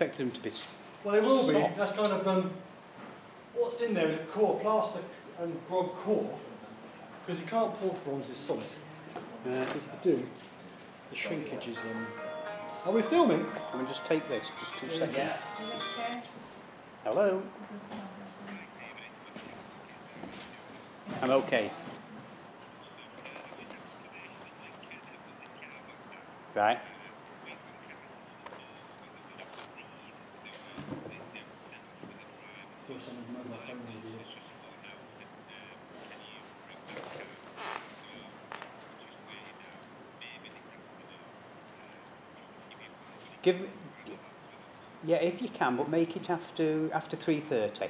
expected them to be. Well, they will be. That's kind of um, what's in there is a core, plaster and grog core, because you can't pour bronzes solid. Uh, Because if you do, the shrinkage is. Um, are we filming? let me just take this, just two Yeah. seconds. Hello? I'm okay. Right. Give yeah, if you can, but make it after after three thirty,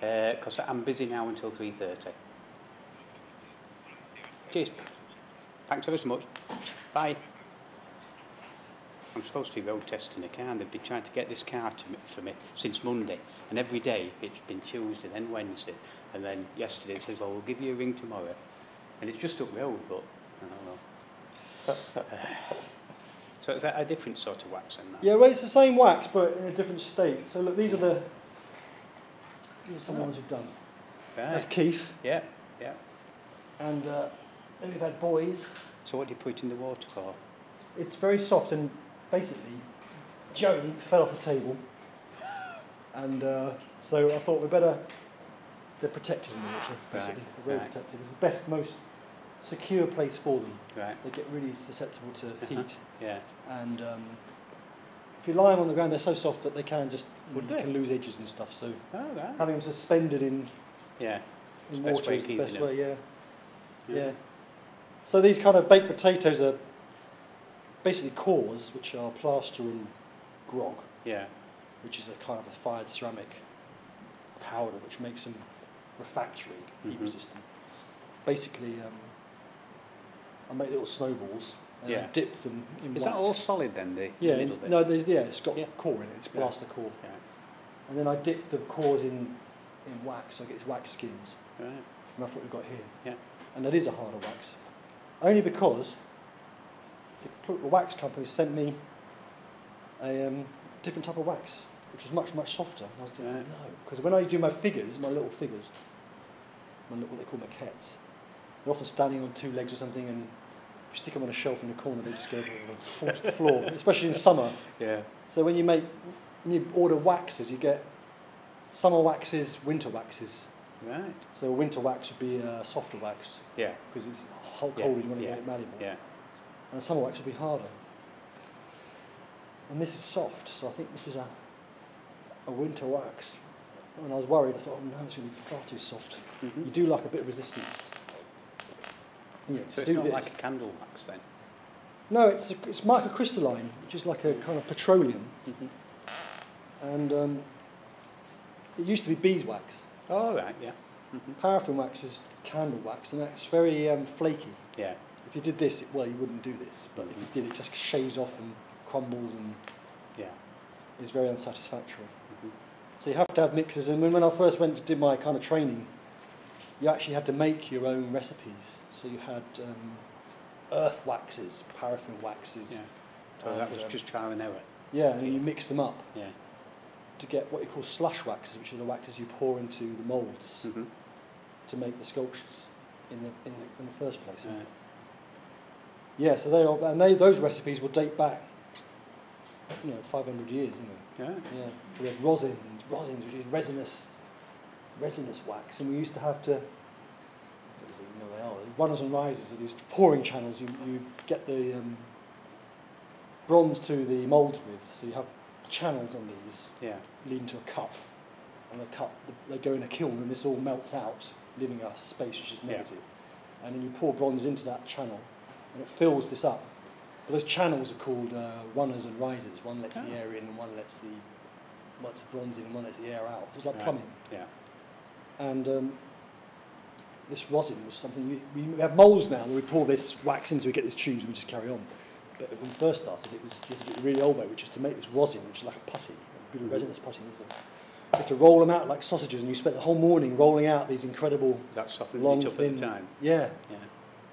uh, because I'm busy now until three thirty. Cheers. Thanks ever so much. Bye. I'm supposed to be road testing a car, and they've been trying to get this car to me, for me since Monday, and every day it's been Tuesday, then Wednesday, and then yesterday it says, well, we'll give you a ring tomorrow, and it's just up road, but I don't know. so is that a different sort of wax than that? Yeah, well, it's the same wax, but in a different state. So look, these are the. These are some ones we've done. That's Keith, Yeah, yeah. and uh, then we've had boys. So what do you put in the water for? It's very soft, and basically, Joey fell off the table, and uh, so I thought we better. They're protected in the water, basically. Right, They're very right. protected. It's the best, most secure place for them. Right. They get really susceptible to Uh-huh. heat, Yeah. and um, if you lie them on the ground, they're so soft that they can just you know, can lose edges and stuff. So Oh, right. having them suspended in, Yeah. in water is the best way. Yeah. Yeah. yeah. So these kind of baked potatoes are basically cores, which are plaster and grog, Yeah. which is a kind of a fired ceramic powder, which makes them refractory, heat Mhm. resistant. Basically, um, I make little snowballs and I Yeah. dip them in Is wax. that all solid then? The Yeah, it's, no, there's yeah, it's got Yeah. core in it. It's Yeah. plaster core, Yeah. and then I dip the cores in in wax. I get these wax skins, Right. and that's what we've got here. Yeah. And that is a harder wax, only because the, pl- the wax company sent me a um, different type of wax, which was much much softer. And I was thinking, no, because when I do my figures, my little figures, my little, what they call maquettes, they're often standing on two legs or something, and if you stick them on a shelf in the corner, they just go fall to the floor, especially in summer. Yeah. So when you make, when you order waxes, you get summer waxes, winter waxes. Right. So a winter wax would be a softer wax Yeah. because it's hot, Yeah, cold and you want to yeah, get it malleable. Yeah. And wax would be harder. And this is soft, so I think this is a, a winter wax. When I was worried, I thought, oh no, it's going to be far too soft. Mhm. You do like a bit of resistance. Yeah, So it's not this. like a candle wax then? No, it's, a, it's microcrystalline, which is like a kind of petroleum. Mhm. And um, it used to be beeswax. Oh, right. Yeah. Mhm. Paraffin wax is candle wax, and that's very um, flaky. Yeah. If you did this, it, well, you wouldn't do this. But if you did, it just shaves off and crumbles, and Yeah. is very unsatisfactory. Mhm. So you have to have mixers. And when when I first went to do my kind of training, you actually had to make your own recipes. So you had um, earth waxes, paraffin waxes. Yeah. So that was um, just trial and error. Yeah, and then you mix them up Yeah. to get what you call slush waxes, which are the waxes you pour into the moulds Mhm. to make the sculptures in the in the, in the first place. Right. Yeah, so they are, and they, those recipes will date back, you know, 500 years, you know. Yeah. Yeah, we have rosins, rosins, which is resinous, resinous wax, and we used to have to, I don't even know what they are, runners and risers are these pouring channels you, you get the um, bronze to the moulds with, so you have channels on these Yeah. leading to a cup, and the cup, they go in a kiln, and this all melts out, leaving a space which is Yeah. negative. And then you pour bronze into that channel, and it fills this up. But those channels are called uh, runners and risers. One lets the Oh. air in, and one lets the lets the bronze in, and one lets the air out. It's like Right. plumbing. Yeah. And um, this rosin was something we, we have moulds now where we pour this wax into, we get these tubes, and we just carry on. But when we first started, it was you had to do it the really old way, which is to make this rosin, which is like a putty, a bit of Mhm. resinous putty. You have to roll them out like sausages, and you spent the whole morning rolling out these incredible, Is that softened long, thin. the time? Yeah, Yeah.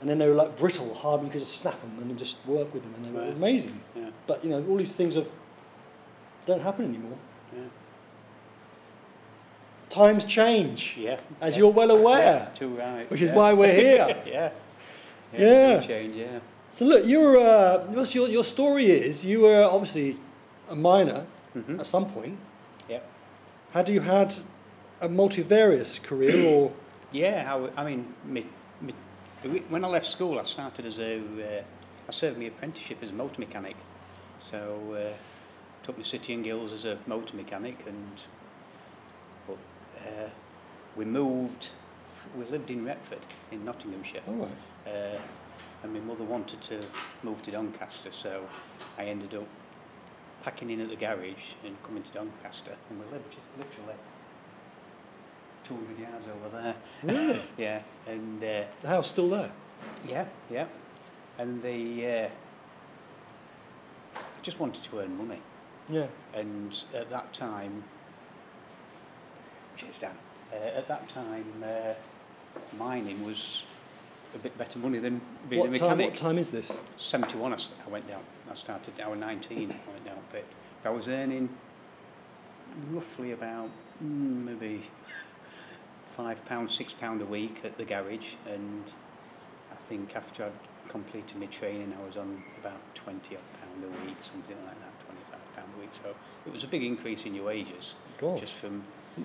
And then they were like brittle, hard, and you could just snap them and just work with them, and they were Right. amazing. Yeah. But you know, all these things have Don't happen anymore. Yeah. Times change, Yeah. as yeah. you're well aware, Yeah, too right. which is why we're here. yeah. Yeah. Change, yeah. so look, you're, uh, your, your story is you were obviously a miner hmm at some point. Yep. Had you had a multivarious career or? Yeah, I, w- I mean, me, me, when I left school, I started as a, uh, I served my apprenticeship as a motor mechanic. So, uh, took my City and Guilds as a motor mechanic and but, uh, we moved, we lived in Retford in Nottinghamshire. All right. Uh, and my mother wanted to move to Doncaster, so I ended up packing in at the garage and coming to Doncaster, and we lived just literally 200 yards over there. Really? yeah, and uh, The house still there? yeah, yeah, and the uh, I just wanted to earn money, Yeah. and at that time, cheers Dan. Uh, at that time, uh, mining was a bit better money than being a What time, mechanic. what time is this? 71 I went down. I started, I was 19, I went down a bit. I was earning roughly about mm, maybe five pounds, six pound a week at the garage, and I think after I'd completed my training, I was on about 20 odd pound a week, something like that, 25 pound a week. So it was a big increase in your wages, God. just from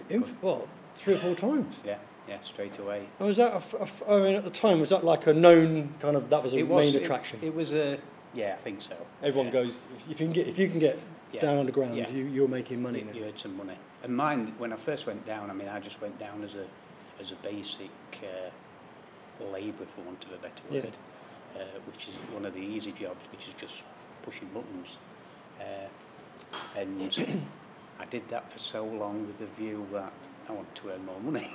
Inf- well, three or four times. yeah, yeah, straight away. And was that, a f- a I mean, at the time, was that like a known kind of, that was a It was main attraction? It, was a yeah, I think so. Everyone yeah. goes, if you can get, if you can get Yeah. down underground, Yeah. you, you're making money You, now. you some money. And mine, when I first went down, I mean, I just went down as a, as a basic uh, labourer, for want of a better Yeah. word, uh, which is one of the easy jobs, which is just pushing buttons. Uh, and I did that for so long with the view that I want to earn more money.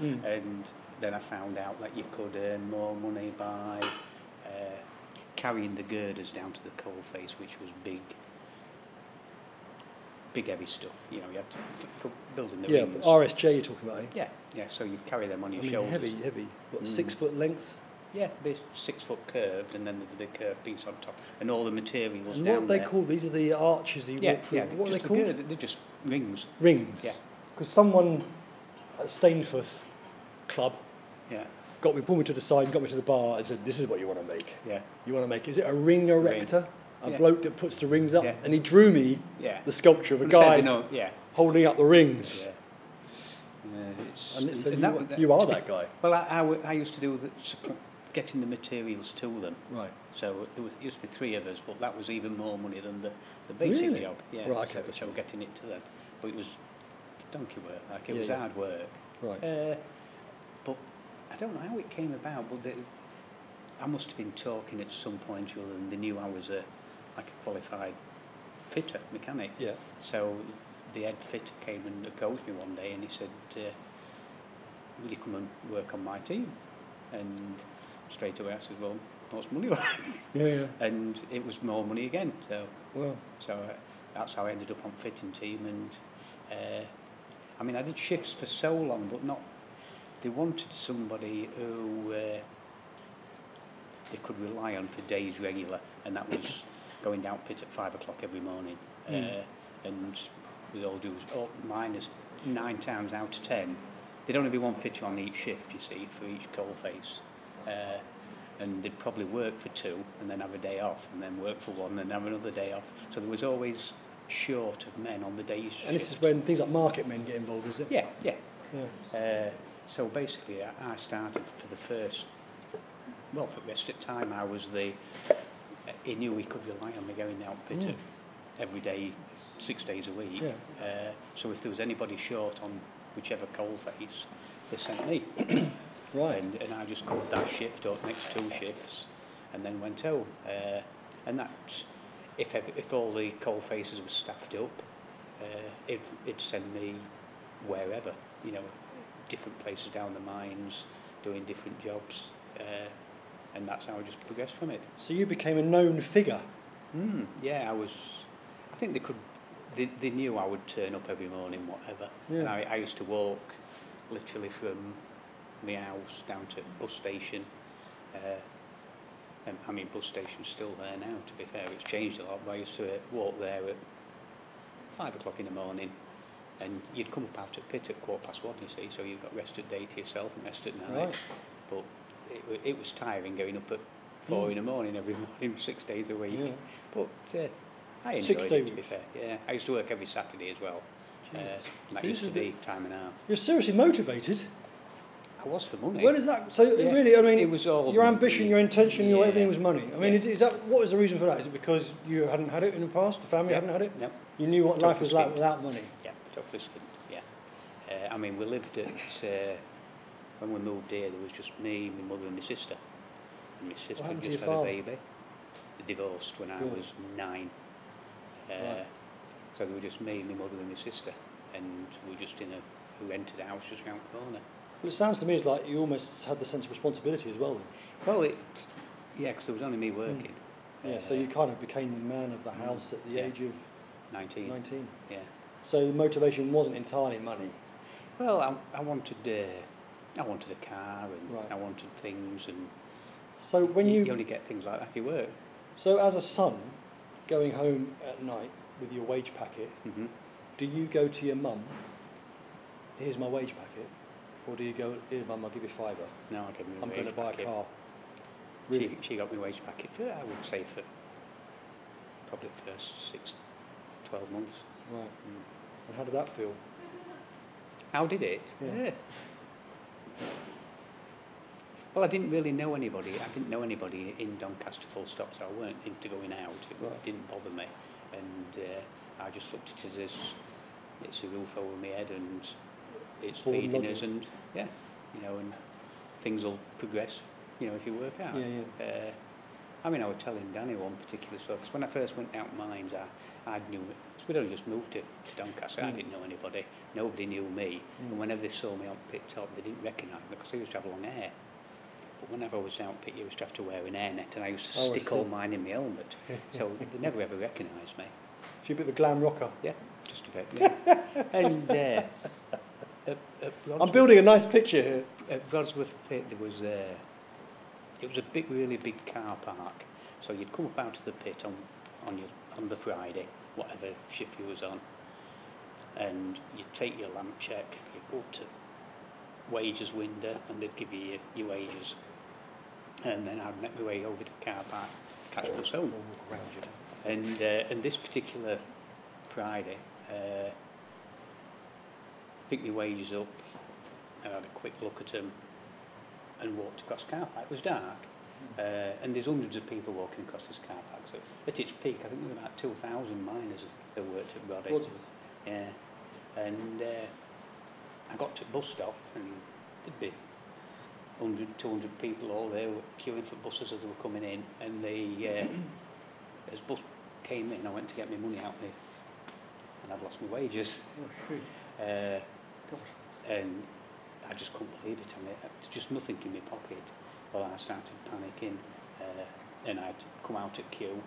Mm. and then I found out that you could earn more money by uh, carrying the girders down to the coal face, which was big, big heavy stuff. You know, you had to, for, for building the Yeah, rings. RSJ you're talking about, eh? yeah, yeah. So you'd carry them on your I mean, shoulders. heavy, heavy. What, Mm. six foot lengths? Yeah, be six foot curved, and then the, the curved piece on top, and all the materials And down what are they there. called? These are the arches that you Yeah, walk through. yeah. what are they called? girder, they're just rings. Rings. Yeah, Because someone at Stainforth Club yeah, got me, pulled me to the side and got me to the bar and said, this is what you want to make. yeah, You want to make, is it a ring erector? A Yeah. bloke that puts the rings up? Yeah. And he drew me yeah. the sculpture of a guy holding up the rings. it's, And so and you, that are- you are that guy. Well, I used to do the getting the materials to them. Right. So there was used to be three of us, but that was even more money than the, the basic Really? job. Yeah. Right, okay. So, so getting it to them, but it was donkey work. Like it was hard work. Right. Uh, but I don't know how it came about. But the, I must have been talking at some point, or other, and they knew I was a like a qualified fitter mechanic. Yeah. So the head fitter came and approached me one day and he said, uh, will you come and work on my team? And straight away I said, well, what's money like? Yeah, yeah. and it was more money again. So, Well, so uh, that's how I ended up on fitting team. And uh, I mean, I did shifts for so long, but not. They wanted somebody who uh, they could rely on for days regular, and that was going down pit at five o'clock every morning. Mm. Uh, and with all due, all, minus nine times out of ten, there'd only be one fitter on each shift, you see, for each coal face. Uh, and they'd probably work for two and then have a day off and then work for one and have another day off. So there was always short of men on the day's shift. and this is when things like market men get involved, is it? Yeah, yeah. Yeah. Uh, so basically, I, I started for the first, well, for the rest of time, I was the, he knew he could rely on me going out pitter Mm. every day, six days a week. Yeah. Uh, so if there was anybody short on whichever coal face, they sent me. Right. And, and I just covered that shift or next two shifts and then went home. Uh, and that, if, if all the coal faces were staffed up, uh, it, it'd send me wherever, you know, different places down the mines, doing different jobs. Uh, and that's how I just progressed from it. So you became a known figure. Mm, yeah, I was, I think they could, they, they knew I would turn up every morning, whatever. Yeah. I, I used to walk literally from my house down to bus station. Uh, and, I mean, bus station's still there now, to be fair. It's changed a lot, but I used to uh, walk there at five o'clock in the morning, and you'd come up out at pit at quarter past one, you see, so you've got rest at day to yourself and rest at night. Right. But it, it was tiring going up at four Mm. in the morning every morning, six days a week. Yeah. But uh, I enjoyed it, to be fair. Yeah, I used to work every Saturday as well. Uh, and that So used to be time and a half. You're seriously motivated. I was for money. Where is that? So Yeah. really, I mean, It was all your ambition, your intention, your Yeah. everything was money. I mean, Yeah. is, that what was the reason for that? Is it because you hadn't had it in the past? The family hadn't had it. Yep. You knew what Took life was like without money. Yeah, totally yeah. Uh, I mean, we lived at, uh, when we moved here, there was just me, my mother and my sister. And my sister to just had a baby. They divorced when I Good. was nine. Uh, Right. So there were just me, my mother and my sister. And we were just in a, a rented house just round the corner. Well, it sounds to me as like you almost had the sense of responsibility as well. Then. Well, it, yeah, because there was only me working. Yeah, so Uh, you kind of became the man of the house at the Yeah. age of 19, 19. yeah. So the motivation wasn't entirely money. Well, I, I wanted, uh, I wanted a car and Right. I wanted things and So when you, you only get things like that if you work. so as a son, going home at night with your wage packet, hmm do you go to your mum? Here's my wage packet, or do you go? Here, mum, I'll give you fiver. No, I gave me I'm going to buy packet. a car. She, Really? she got me wage packet for, I would say, for probably the first six, 12 months. Right. Mm. And how did that feel? How did it? Yeah. Well, I didn't really know anybody. I didn't know anybody in Doncaster full stop, so I weren't into going out. It Right. didn't bother me. And uh, I just looked at it as it's a roof over my head and it's Forward feeding us and, yeah, you know, and things will progress, you know, if you work out. Yeah, yeah. Uh, I mean, I was telling Danny one particular story, because when I first went out mines, I, I knew, because we'd only just moved to, to Doncaster, I Mm. didn't know anybody, nobody knew me, Mm. and whenever they saw me on pit top, they didn't recognise me, because I used to have long hair. But whenever I was out pit, you used to have to wear an hairnet, and I used to Oh, stick all mine in my helmet, so they never ever recognised me. So you're a bit of a glam rocker. Yeah, just a bit, yeah. and uh, at, at I'm building a nice picture here. at Brodsworth Pit, there was uh, it was a big, really big car park. So you'd come up out of the pit on on your on the Friday, whatever ship you was on, and you'd take your lamp check. You'd go up to wages window, and they'd give you your, your wages. And then I'd make my way over to car park, catch bus home. We'll walk around you. And uh, and this particular Friday, uh, picked my wages up, I had a quick look at them, and walked across car park. It was dark, uh, and there's hundreds of people walking across this car park. So at its peak, I think there were about 2,000 miners that worked at. Brodsworth. Yeah, and uh, I got to the bus stop, and there'd be 100, 200 people all there were queuing for buses as they were coming in, and they, uh, as bus came in, I went to get my money out there, and I'd lost my wages, Oh, uh, Gosh. and I just couldn't believe it. I mean, it's just nothing in my pocket. Well, I started panicking, uh, and I'd come out at queue,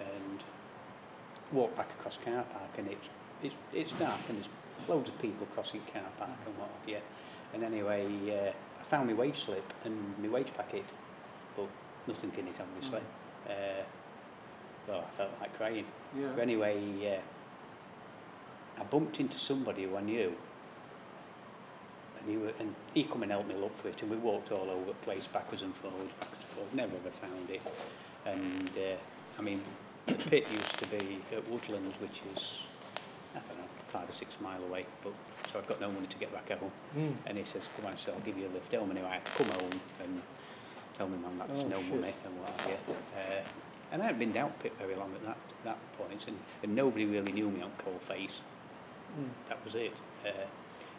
and walk back across car park, and it's it's it's dark, and there's loads of people crossing car park and what have you. And anyway, uh, I found my wage slip and my wage packet, but nothing in it, obviously. Uh, well, I felt like crying. Yeah. But anyway, uh, I bumped into somebody who I knew, and he, were, and he come and helped me look for it, and we walked all over the place, backwards and forwards, backwards and forwards, never ever found it. And, uh, I mean, the pit used to be at Woodlands, which is, I don't know, five or six mile away, but so I'd got no money to get back home. Mm. And he says, come on, so I'll give you a lift home. Anyway, I had to come home and tell my mum that there's Oh, no shit. money and what have you. Uh, and I hadn't been down pit very long at that, that point, and, and nobody really knew me on coal face. Mm. That was it.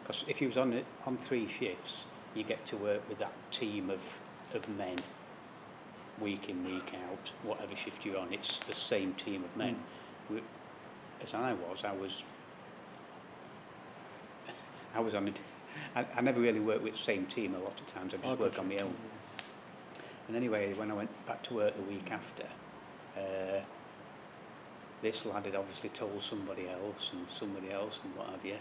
Because if you was on it, on three shifts, you get to work with that team of, of men, week in, week out, whatever shift you're on, it's the same team of men. We, as I was, I was, I was on. I, I never really worked with the same team a lot of times. I Oh, just work gotcha. on my own. And anyway, when I went back to work the week after, uh, this lad had obviously told somebody else and somebody else and what have you.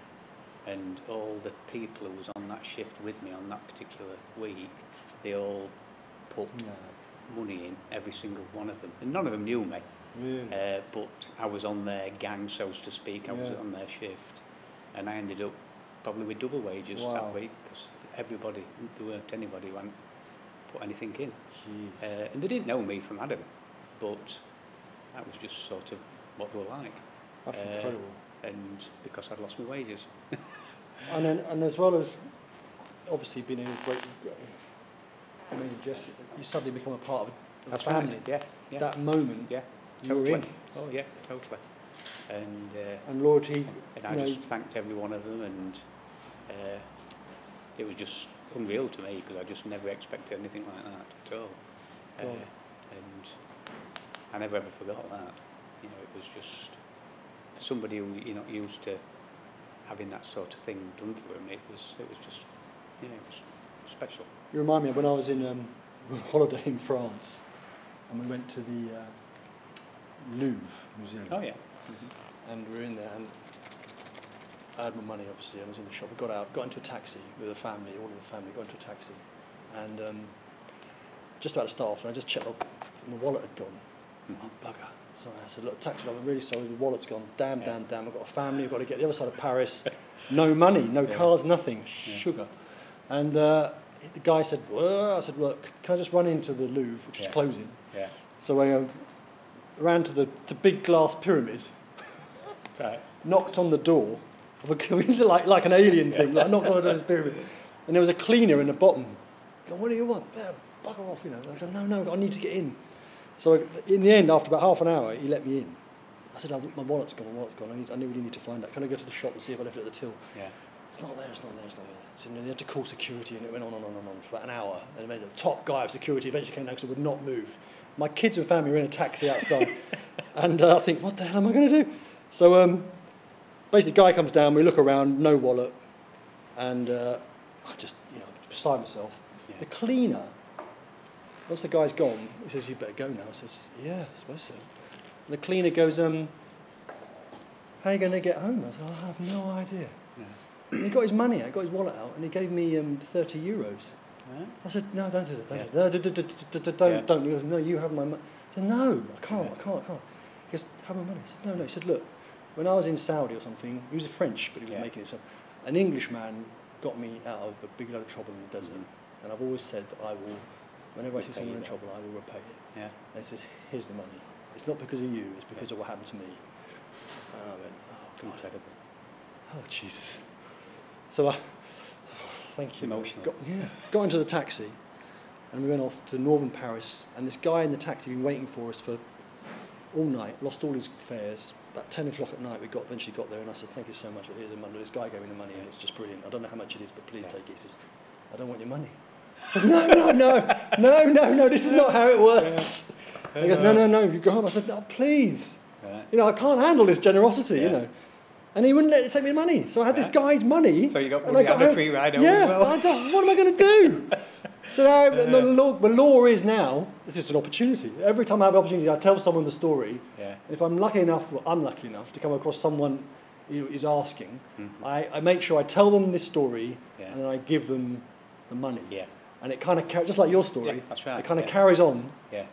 And all the people who was on that shift with me on that particular week, they all put No. money in, every single one of them. And none of them knew me. Really? Uh, but I was on their gang, so to speak. I was on their shift, and I ended up probably with double wages Wow. that week because everybody, there weren't anybody who hadn't put anything in. Uh, and they didn't know me from Adam, but that was just sort of what they were like. That's uh, incredible. And because I'd lost my wages. And then, and as well as obviously being a great, amazing gesture, you suddenly become a part of a, a family. Yeah, yeah, That moment, yeah, you were totally. in. Oh yeah, totally. And uh, And loyalty, and I know, just thanked every one of them, and uh, it was just unreal to me because I just never expected anything like that at all. Uh, and I never ever forgot that. You know, it was just for somebody who you're not used to having that sort of thing done for them. It was it was just yeah, it was special. you remind me of when I was in um, on holiday in France and we went to the uh, Louvre Museum. Oh yeah. and we were in there and I had my money obviously I was in the shop we got out got into a taxi with a family all of the family got into a taxi and um, just about to start off and I just checked my, my wallet had gone I said, oh bugger so I said look taxi driver I'm really sorry the wallet's gone damn Yeah. damn damn I've got a family I've got to get the other side of Paris no money no Yeah. cars nothing sugar and uh, the guy said well, I said look can I just run into the Louvre which was closing Yeah. so I uh, ran to the, the big glass pyramid Right. knocked on the door of a like like an alien thing, like knocked on this pyramid, and there was a cleaner in the bottom. Going, what do you want? Yeah, bugger off, you know. I said, no, no, I need to get in. So in the end, after about half an hour, he let me in. I said, my wallet's gone, my wallet's gone. I, need, I really need to find that. Can I go to the shop and see if I left it at the till? Yeah. It's not there, it's not there, it's not there. So then they had to call security, and it went on and on and on for an hour. And then the top guy of security eventually came down because I would not move. My kids and family were in a taxi outside. and uh, I think, what the hell am I going to do? So um, basically, guy comes down, we look around, no wallet. And uh, I just, you know, beside myself. Yeah. The cleaner, once the guy's gone, he says, you better go now. I says, yeah, I suppose so. And the cleaner goes, um, how are you going to get home? I said, I have no idea. Yeah. He got his money out, got his wallet out, and he gave me um, 30 euros. Huh? I said, no, don't do that, don't Yeah. do don't, Yeah. don't. He goes, no, you have my money. I said, no, I can't, Yeah. I can't, I can't. He goes, have my money. I said, no, no. He said, look, when I was in Saudi or something, he was a French, but he was Yeah. making it up. An Englishman got me out of a big load of trouble in the desert. Mhm. And I've always said that I will, whenever I see someone in trouble, I will repay it. Yeah. And he says, here's the money. It's not because of you, it's because of what happened to me. Um, and I went, oh, God. Incredible. Oh, Jesus. So I, thank you. Emotional. Got, yeah, got into the taxi and we went off to northern Paris. And this guy in the taxi had been waiting for us for all night, lost all his fares. About 10 o'clock at night, we got eventually got there and I said, thank you so much. Here's the money. This guy gave me the money and it's just brilliant. I don't know how much it is, but please Yeah. take it. He says, I don't want your money. Said, no, no, no, no, no, no, this is not how it works. He goes, no, no, no, you go home. I said, no, please. Right. You know, I can't handle this generosity, you know. And he wouldn't let it take me money. So I had this guy's money. So you got and I and a home- free ride yeah, as well. What am I going to do? so now the, law, the law is now, this is an opportunity. Every time I have an opportunity, I tell someone the story. Yeah. And if I'm lucky enough or unlucky enough to come across someone who is asking, Mhm. I, I make sure I tell them this story Yeah. and then I give them the money. Yeah. And it kind of, just like your story, Yeah, that's right, it kind of yeah. carries on Yeah.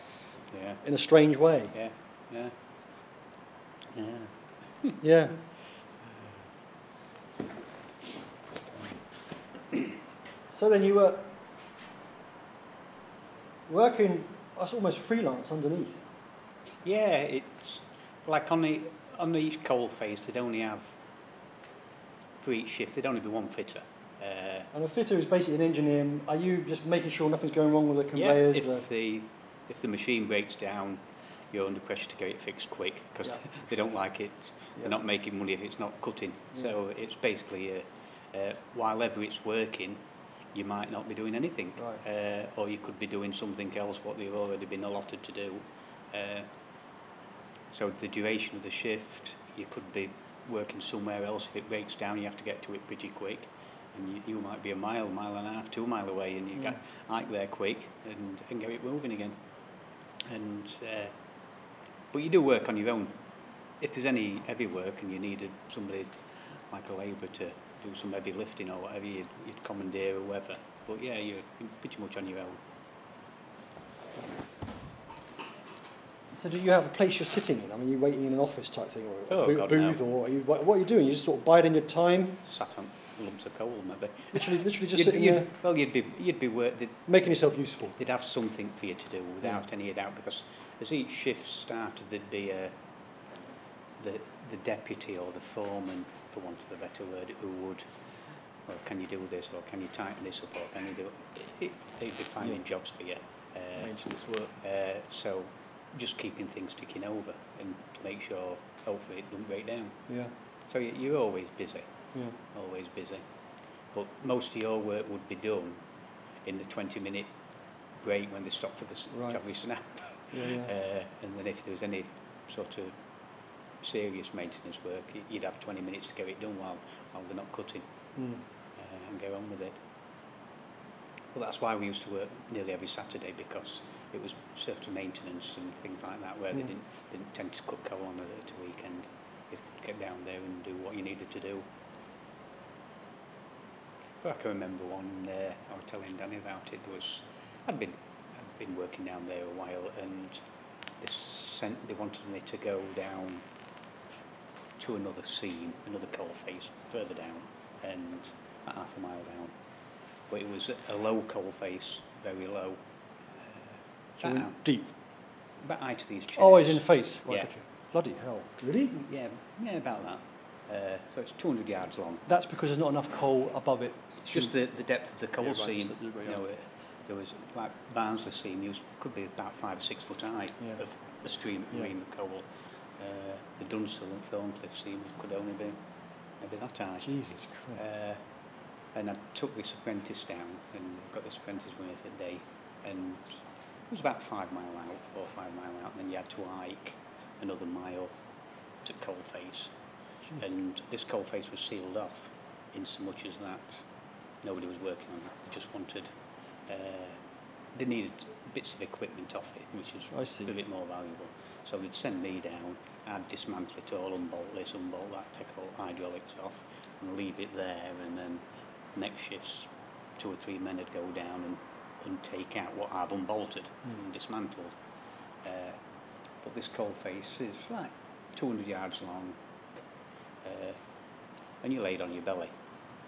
Yeah. in a strange way. Yeah. Yeah. Yeah. Yeah. so then you were working, that's almost freelance underneath. Yeah, it's like on the on each coal face they'd only have for each shift there'd only be one fitter. Uh, And a fitter is basically an engineer. Are you just making sure nothing's going wrong with the yeah, conveyors? if uh, the if the machine breaks down, you're under pressure to get it fixed quick because Yeah. they don't like it. Yeah. They're not making money if it's not cutting. Yeah. So it's basically uh, uh, while ever it's working, you might not be doing anything, Right. uh, or you could be doing something else what they've already been allotted to do. Uh, so the duration of the shift, you could be working somewhere else. If it breaks down, you have to get to it pretty quick. And you, you might be a mile, mile and a half, two mile away, and you Mm. get out there quick and, and get it moving again. And uh, but you do work on your own. If there's any heavy work and you needed somebody like a labour to do some heavy lifting or whatever, you'd, you'd commandeer or whatever. But yeah, you're pretty much on your own. So do you have a place you're sitting in? I mean, are you waiting in an office type thing or a Oh, boo- God, booth, no. or are you, what, what are you doing? You just sort of biding your time, Sat on lumps of coal, maybe. literally, literally just You'd- sitting you'd- there, Well, you'd be, you'd be work, making yourself useful. they'd have something for you to do without any doubt, because as each shift started, there'd be a, the, the deputy or the foreman, for want of a better word, who would, well, can you do this, or can you tighten this up, or can you do it? it they'd be finding Yeah. jobs for you. Uh, Maintenance work. uh, so just keeping things ticking over and to make sure, hopefully, it doesn't break down. Yeah, So you're always busy. Yeah. always busy. But most of your work would be done in the 20 minute break when they stop for the Right. a snap. Yeah, yeah. Uh, and then if there was any sort of serious maintenance work, you'd have 20 minutes to get it done while, while they're not cutting Mm. uh, and go on with it. Well, that's why we used to work nearly every Saturday because it was sort of maintenance and things like that where they Mm. didn't, didn't tend to cut coal on at a weekend. You could get down there and do what you needed to do. I can remember one, uh, I was telling Danny about it, there was, I'd been, I'd been working down there a while and they sent, they wanted me to go down to another seam, another coal face further down and about half a mile down. But it was a low coal face, very low. So Uh, about, deep. about height of these chairs. Oh, he's in the face. Right, Yeah. Bloody hell. Really? Yeah, yeah, about that. Uh, so it's 200 yards long. That's because there's not enough coal above it. It's just the, the depth of the coal Yeah, seam. right, You know, uh, there was like Barnsley seam used could be about five or six foot high Yeah. of a stream Yeah. ream of coal. Uh, the Dunstall and Thorncliffe seam could only be maybe that high. Jesus Christ. Uh, and I took this apprentice down and got this apprentice for a day and it was about five mile out, four or five mile out, and then you had to hike another mile to Coalface. Jeez. And this coalface was sealed off in so much as that nobody was working on that. They just wanted, uh, they needed bits of equipment off it, which is a bit more valuable. So they'd send me down, I'd dismantle it all, unbolt this, unbolt that, take all hydraulics off and leave it there and then next shifts two or three men would go down and, and take out what I've unbolted Mm. and dismantled. Uh, but this coal face is like 200 yards long uh, and you laid on your belly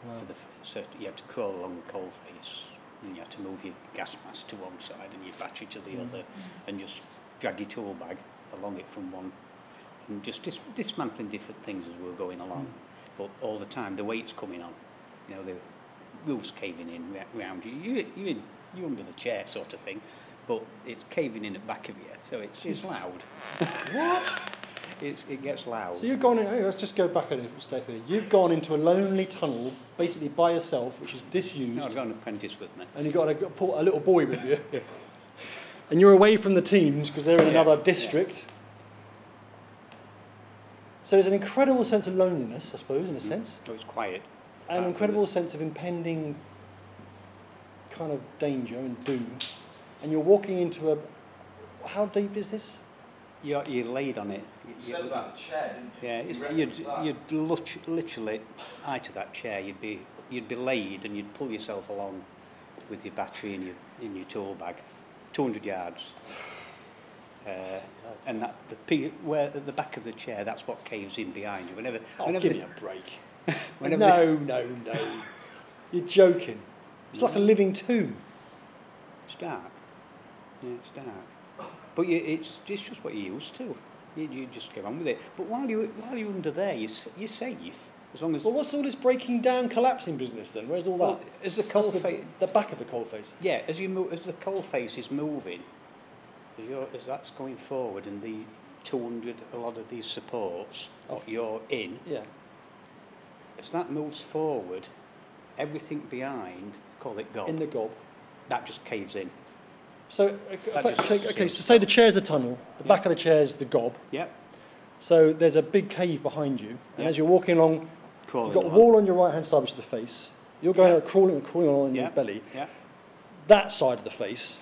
Wow. the so you had to crawl along the coal face and you had to move your gas mask to one side and your battery to the Mm. other and just drag your tool bag along it from one and just dis- dismantling different things as we were going along but all the time the weight's coming on you know the roof's caving in round you you you're, in, you're under the chair sort of thing but it's caving in at the back of you so it's, it's loud What? it's, it gets loud So you've gone in, hey, let's just go back a little step here. You've gone into a lonely tunnel, basically by yourself, which is disused, no, I've got an apprentice with me and you've got a, got a little boy with you. and you're away from the teams because they're in Yeah, another yeah. district. So there's an incredible sense of loneliness, I suppose, in a Mm. sense, so it's quiet an from incredible sense of impending kind of danger and doom. And you're walking into a. How deep is this? You're, you're laid on it. You You- said about the chair, didn't you? yeah, You it's, referenced you'd, you'd lut- literally, height of that chair, you'd be, you'd be laid and you'd pull yourself along with your battery and your, in your tool bag, 200 yards. Uh, and that the pe- where at the back of the chair, that's what caves in behind you. Whenever, Oh, whenever give the- me a break. whenever no, no, no. You're joking. It's like a living tomb. It's dark. Yeah, it's dark. But you, it's, it's just what you're used to. You, you just get on with it. But while, you, while you're under there, you're, you're safe. As long as... Well, what's all this breaking down, collapsing business then? Where's all that? Well, as the coal the, face... the back of the coal face. Yeah, as, you move, as the coal face is moving, as, you're, as that's going forward and the 200, a lot of these supports, Oh. what you're in, Yeah. as that moves forward, everything behind, call it gob, In the gob. that just caves in. So, uh, That just okay, so say the chair's a tunnel, the back of the chair's the gob. Yep, So there's a big cave behind you, and Yeah. as you're walking along, crawling you've got a wall on your right hand side, which is the face. You're going Yeah. out crawling, crawling along on your belly. Yeah, That side of the face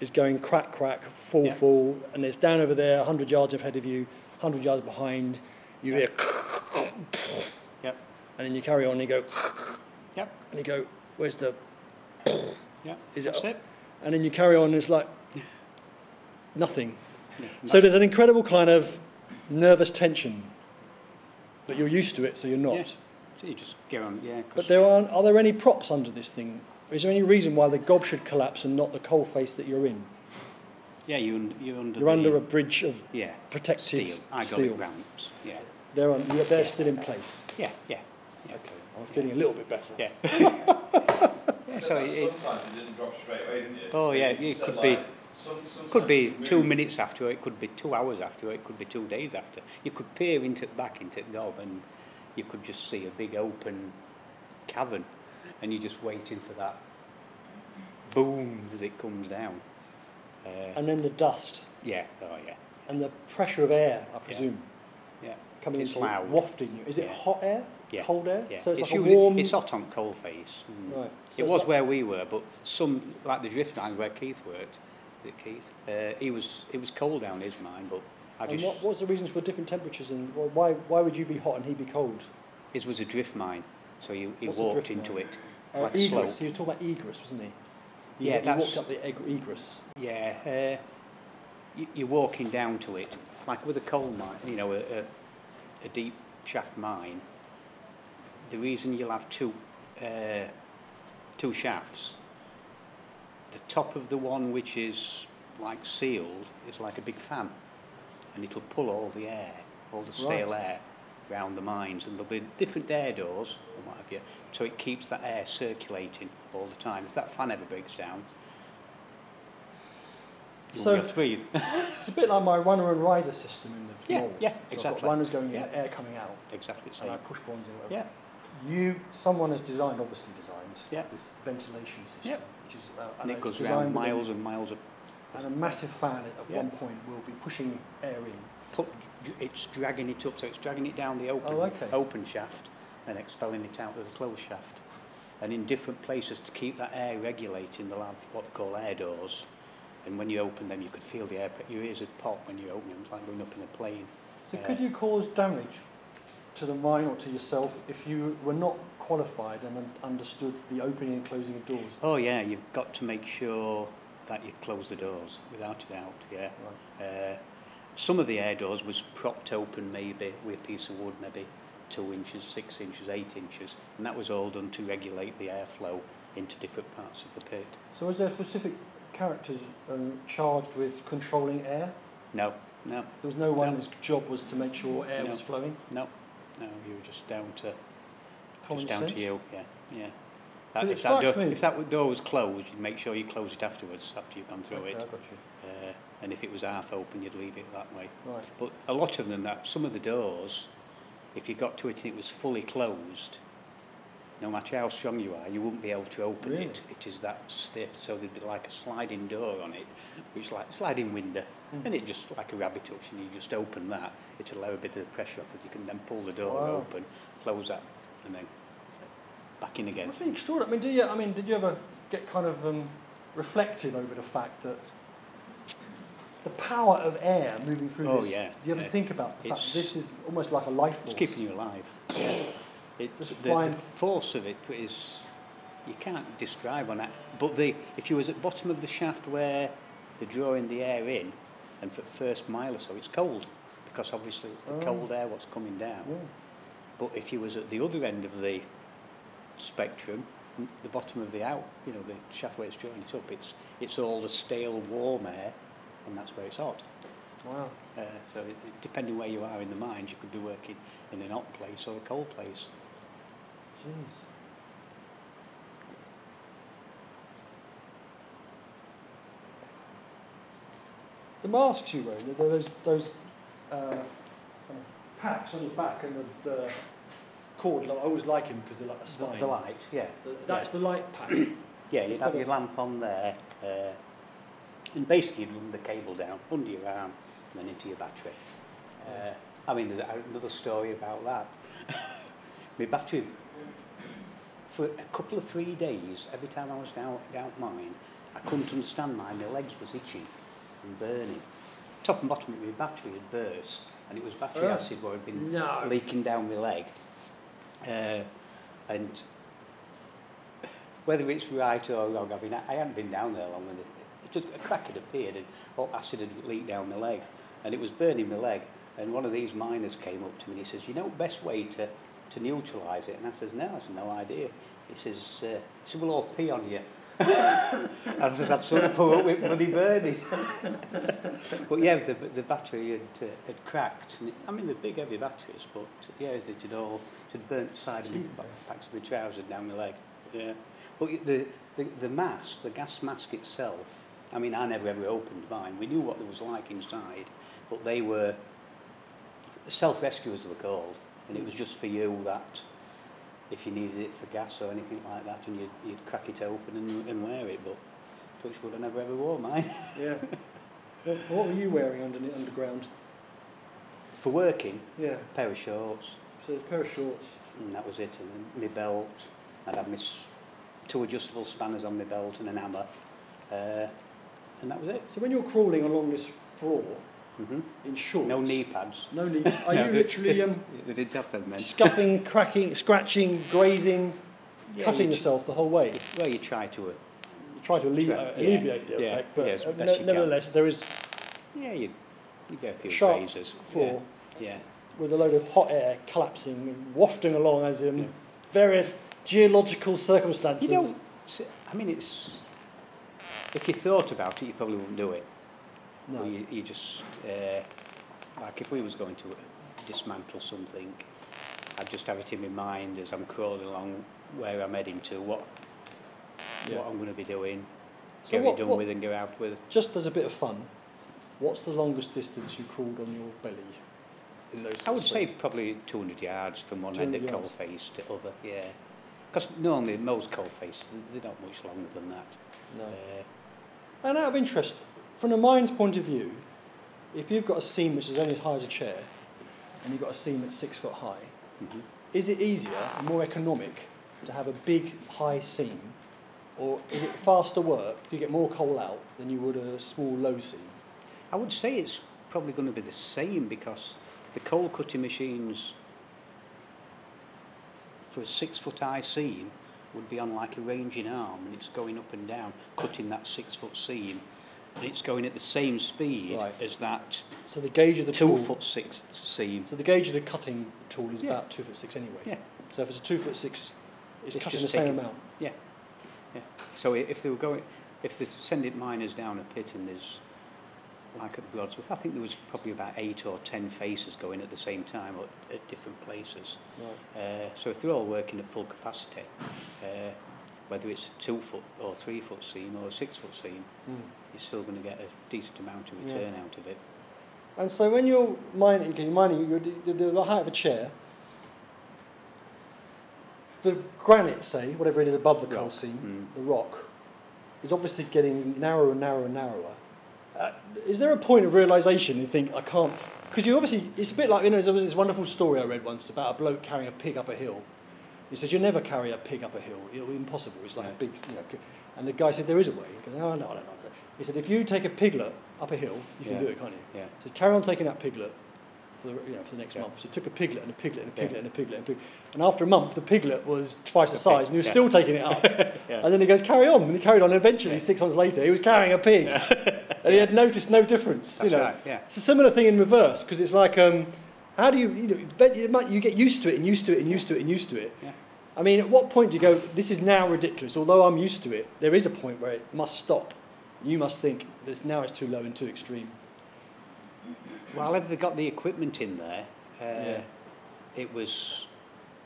is going crack, crack, fall, Yeah. full, and it's down over there, 100 yards ahead of you, 100 yards behind. You hear, yep, and then you carry on, and you go, yep, and you go, where's the, yep. Is it That's it? And then you carry on, and it's like nothing. Yeah, So there's an incredible kind of nervous tension, but you're used to it, so you're not. Yeah. So you just get on, yeah. But there are are there any props under this thing? Is there any reason why the gob should collapse and not the coal face that you're in? yeah, you, you're under You're the, under a bridge of yeah, protected steel, hydraulic steel. ramps. Yeah, They're on, they're still in place. yeah, yeah. yeah. Okay, I'm feeling a little bit better. Yeah. yeah so that it, it sometimes it didn't drop straight away, didn't it? Oh, So yeah, you it could like, be- some- could be it two minutes after, it could be two hours after, it could be two days after. You could peer into back into the gob and you could just see a big open cavern, and you're just waiting for that boom as it comes down. Uh, And then the dust yeah, oh yeah, and the pressure of air, I presume, yeah. coming It's into loud. wafting you. Is it Yeah. hot air? Yeah. Cold air? Yeah. So it's, like a warm. It's hot on coal face. Mm. Right. So it was like- where we were, but some like the drift mine where Keith worked. it Keith, uh, he was it was cold down his mine, but I And just what, what's the reasons for different temperatures and why why would you be hot and he be cold? his was a drift mine, so you, he What's walked into mine? it Uh, like egress. So you're talking about egress, wasn't he? he Yeah, he that's- walked up the eg- egress. Yeah, uh, you, you're walking down to it like with a coal mine, you know, a, a, a deep shaft mine. The reason you'll have two uh, two shafts. The top of the one which is like sealed is like a big fan, and it'll pull all the air, all the stale Right. air, round the mines, and there'll be different air doors and what have you, so it keeps that air circulating all the time. If that fan ever breaks down, you So- won't be able to breathe. It's a bit like my runner and riser system in the Yeah, mould. yeah, So exactly. got runners going in, Yeah. air coming out, exactly the and I same. push bronze in. Whatever. Yeah, You, someone has designed, obviously designed, Yeah. this ventilation system, Yeah. which is uh, and it goes designed round with a- miles and miles of And a massive fan at Yeah. one point will be pushing air in. put, it's dragging it up, so it's dragging it down the open, Oh, okay. open shaft and expelling it out of the closed shaft. And in different places to keep that air regulating, they'll have what they call air doors. And when you open them, you could feel the air, your ears would pop when you open them, it's like going up in a plane. So Yeah. could you cause damage to the mine or to yourself if you were not qualified and understood the opening and closing of doors? Oh yeah, you've got to make sure that you close the doors, without a doubt, yeah. Right. Uh, some of the air doors was propped open maybe with a piece of wood, maybe two inches, six inches, eight inches, and that was all done to regulate the airflow into different parts of the pit. So was there specific characters um, charged with controlling air? No, no, There was no one No. whose job was to make sure air No. was flowing? no, no, you were just down to Common just down sense? to you, yeah, yeah. That, if, that door, if that door was closed, you'd make sure you close it afterwards, after you've gone through Okay, I it. got you. Uh, and if it was half open, you'd leave it that way. Right. But a lot of them, that some of the doors, if you got to it and it was fully closed, no matter how strong you are, you wouldn't be able to open Really? it. It is that stiff. So there'd be like a sliding door on it, which like sliding window, Mm. and it just like a rabbit hutch, and you just open that. It'll allow a bit of the pressure off, and you can then pull the door Wow. open, close that, and then back in again. Be extraordinary. I mean, do you, I mean, did you ever get kind of um, reflective over the fact that the power of air moving through Oh, this? yeah, Do you ever yeah. think about the fact It's- that this is almost like a life force? It's keeping you alive. Yeah. It, the, the force of it is you can't describe on that. But the if you was at bottom of the shaft where they're drawing the air in, and for the first mile or so, it's cold because obviously it's the Oh. cold air what's coming down. Yeah. But if you was at the other end of the spectrum, the bottom of the out, you know, the shaft where it's drawing it up, it's it's all the stale warm air, and that's where it's hot. Wow. Uh, so it, it- depending where you are in the mines, you could be working in an hot place or a cold place. Jeez. The masks you wear, those, those uh, kind of packs on your back and the, the cord, I always like them because they're like a spine. the light, yeah. The- That's the light pack. Yeah, you'd have your lamp on there, uh, and basically you'd run the cable down under your arm and then into your battery. Uh, I mean, there's another story about that. My battery, for a couple of three days, every time I was down, down mine, I couldn't understand mine, my legs was itching and burning. Top and bottom of my battery had burst, and it was battery Oh. acid where it had been No. leaking down my leg. Uh, and whether it's right or wrong, I mean, I, I hadn't been down there long, and it, it just a crack had appeared and all acid had leaked down my leg. And it was burning my leg. And one of these miners came up to me and he says, you know best way to, to neutralise it? And I says, no, I have no idea. He says, uh, he said, we'll all pee on you. and says, I'd sort of pull up with money burning. but yeah, the, the battery had, uh, had cracked. And it, I mean, they're big, heavy batteries, but yeah, it had all, it had burnt the side of the backs of my trousers down my leg. Yeah. But the, the, the mask, the gas mask itself, I mean, I never ever opened mine. We knew what there was like inside, but they were self-rescuers, they were called. And it was just for you that if you needed it for gas or anything like that, and you'd, you'd crack it open and, and wear it, but touch wood, I never ever wore mine. Yeah. what were you wearing under, underground? for working, Yeah. pair of shorts, So a pair of shorts. and that was it, and then my belt, I'd have my two adjustable spanners on my belt and an hammer, uh, and that was it. So when you're crawling along this floor hmm in shorts, No knee pads. no knee. Are No, you literally um, They did have them then. scuffing, cracking, scratching, grazing, Yeah, cutting you- yourself the whole way? Well, you try to, uh, You try to alle- Try- uh, yeah, alleviate the yeah, effect, but yeah, as uh, best ne- can. nevertheless, there is yeah, you, you get a few sharp grazes. floor Yeah, yeah. with a load of hot air collapsing and wafting along as in Yeah. various geological circumstances. You don't, s- I mean, it's, if you thought about it, you probably wouldn't do it. No. You, you just, uh, like if we was going to dismantle something, I'd just have it in my mind as I'm crawling along where I'm heading to, what, Yeah. what I'm going to be doing, So get what- it done what- with and go out with. Just as a bit of fun, what's the longest distance you crawled on your belly in those? I would say probably 200 yards from one end of coalface to other, yeah. Because normally most coalface, they're not much longer than that. No. Uh, And out of interest, from a mine's point of view, if you've got a seam which is only as high as a chair, and you've got a seam that's six foot high, mhm. is it easier and more economic to have a big high seam, or is it faster work? Do you get more coal out than you would a small low seam? I would say it's probably going to be the same because the coal cutting machines for a six foot high seam would be on like a ranging arm and it's going up and down cutting that six foot seam it's going at the same speed Right. as that So the gauge of the two tool. foot six seam. So the gauge of the cutting tool is Yeah. about two foot six anyway. Yeah, So if it's a two foot six, it's, It's cutting the same taking- amount. yeah, yeah. So if they were going, if they're sending miners down a pit and there's like at Brodsworth, I think there was probably about eight or ten faces going at the same time at, at different places. Right. Uh, so if they're all working at full capacity, uh, whether it's a two foot or three foot seam or a six foot seam, Mm. you're still going to get a decent amount of Yeah. return out of it. And so when you're mining, you're mining, you're the, the, the height of a chair, the granite, say, whatever it is above the coal seam, Mm. the rock, is obviously getting narrower and narrower and narrower. Uh, is there a point of realization you think, I can't, because you obviously, it's a bit like, you know, there was this wonderful story I read once about a bloke carrying a pig up a hill. He says, you never carry a pig up a hill, it'll be impossible, it's like a big, you know, and the guy said, there is a way. He goes, oh, no, no, no. He said, if you take a piglet up a hill, you can Yeah. do it, can't you? Yeah. So carry on taking that piglet for the, you know, for the next Yeah. month. So he took a piglet and a piglet and a Yeah. piglet and a piglet and a piglet. And after a month, the piglet was twice the The size pig, and he was yeah. still taking it up. Yeah. And then he goes, carry on. And he carried on. And eventually, Yeah. six months later, he was carrying a pig. and he had noticed no difference. That's you know. right, yeah. It's a similar thing in reverse because it's like, um, how do you, you know, but you might- you get used to it and used to it and used to it and used to it. Yeah. I mean, at what point do you go, this is now ridiculous? Although I'm used to it, there is a point where it must stop. You must think, this now it's too low and too extreme. Well, if they got the equipment in there, uh, Yeah. it was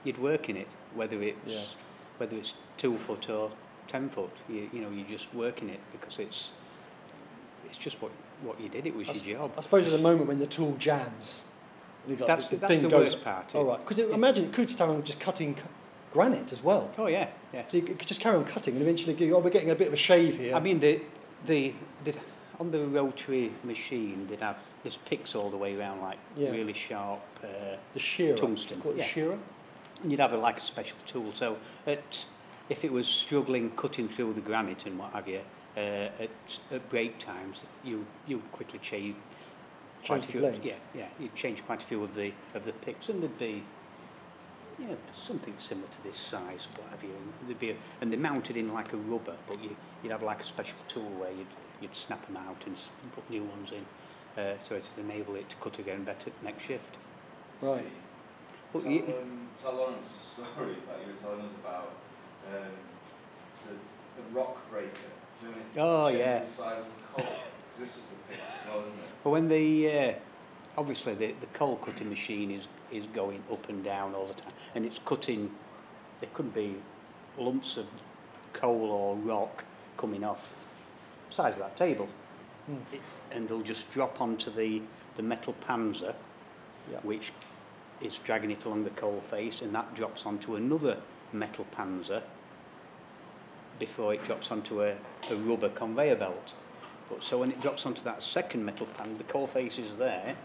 you'd work in it, whether it's Yeah. whether it's two foot or ten foot. You, you know, you're just working it because it's it's just what what you did. It was I your job. I suppose there's a moment when the tool jams. You got That's the, the, that's thing the goes, worst part. All right, because imagine it could start on just cutting granite as well. Oh yeah, yeah. So you could just carry on cutting and eventually go, oh, we're getting a bit of a shave here. I mean, the the the on the rotary machine they'd have there's picks all the way around, like Yeah. really sharp. Uh, the shearer. tungsten, yeah. shearer? and you'd have a, like a special tool. So at, if it was struggling cutting through the granite and what have you, uh, at, at break times, you you quickly change quite Change a few. Yeah, yeah, you'd change quite a few of the of the picks, and there'd be Yeah, something similar to this size, what have you. And they'd be, a, and they're mounted in like a rubber, but you, you'd have like a special tool where you'd, you'd snap them out and put new ones in, uh, so it'd enable it to cut again better next shift. Right. But tell, you- um, tell Laurence a story that you were telling us about um, the, the rock breaker. You know Oh, yeah. the size of the coal? this is the pit as well, isn't it? But when the, uh, obviously the, the coal cutting machine is, is going up and down all the time, and it's cutting, there could be lumps of coal or rock coming off the size of that table, Hmm. it, and they'll just drop onto the, the metal panzer, Yeah. which is dragging it along the coal face, and that drops onto another metal panzer before it drops onto a, a rubber conveyor belt. But so when it drops onto that second metal panzer, the coal face is there.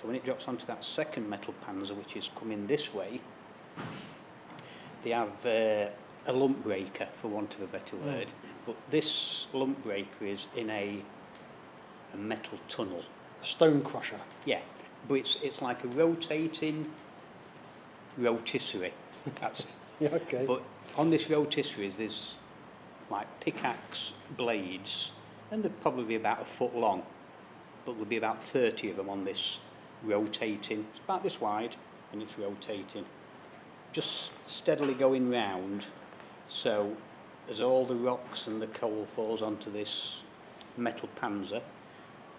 So when it drops onto that second metal panzer, which is coming this way, they have uh, a lump breaker, for want of a better Mm. word. But this lump breaker is in a, a metal tunnel. A stone crusher. Yeah, but it's, it's like a rotating rotisserie. That's, Yeah, okay. but on this rotisserie, there's like pickaxe blades, and they're probably about a foot long, but there'll be about 30 of them on this rotating. It's about this wide, and it's rotating. Just steadily going round, so as all the rocks and the coal falls onto this metal panzer,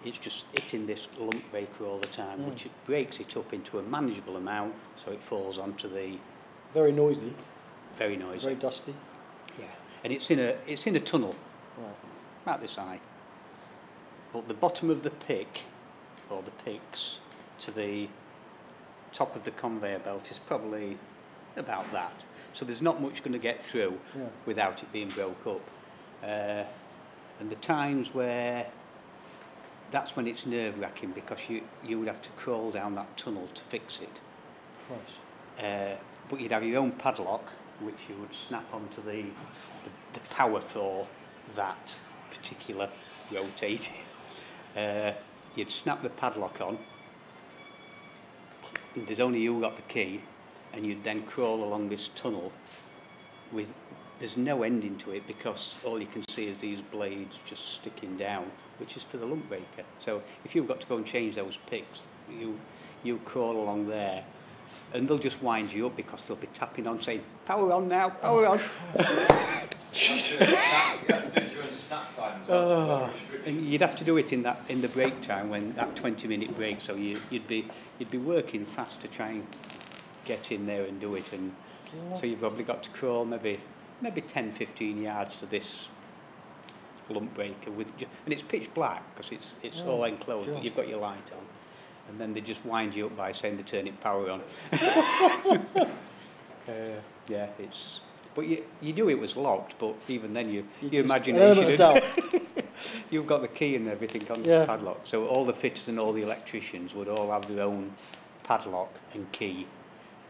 it's just hitting this lump breaker all the time, Mm. which it breaks it up into a manageable amount, so it falls onto the Very noisy, very noisy. very dusty. Yeah, and it's in a it's in a tunnel Right. about this high. But the bottom of the pick, or the picks, to the top of the conveyor belt is probably about that. So there's not much going to get through Yeah. without it being broke up. Uh, and the times where that's when it's nerve wracking because you, you would have to crawl down that tunnel to fix it. Right. Uh, but you'd have your own padlock, which you would snap onto the, the, the power for that particular rotating. Uh, you'd snap the padlock on. There's only you got the key, and you'd then crawl along this tunnel. With there's no ending to it because all you can see is these blades just sticking down, which is for the lump breaker. So if you've got to go and change those picks, you you crawl along there and they'll just wind you up because they'll be tapping on saying, power on now, power on. Jesus. You have to do it during snap time as well, so Oh, no restriction. and you'd have to do it in that in the break time when that 20 minute break so you, you'd be you'd be working fast to try and get in there and do it and so you've probably got to crawl maybe maybe 10 15 yards to this lump breaker with and it's pitch black because it's it's Oh, all enclosed but you've got your light on and then they just wind you up by saying they're turning power on uh, yeah it's but you, you knew it was locked but even then you, You your just- imagination element of had- doubt. You've got the key and everything on Yeah. this padlock. So all the fitters and all the electricians would all have their own padlock and key.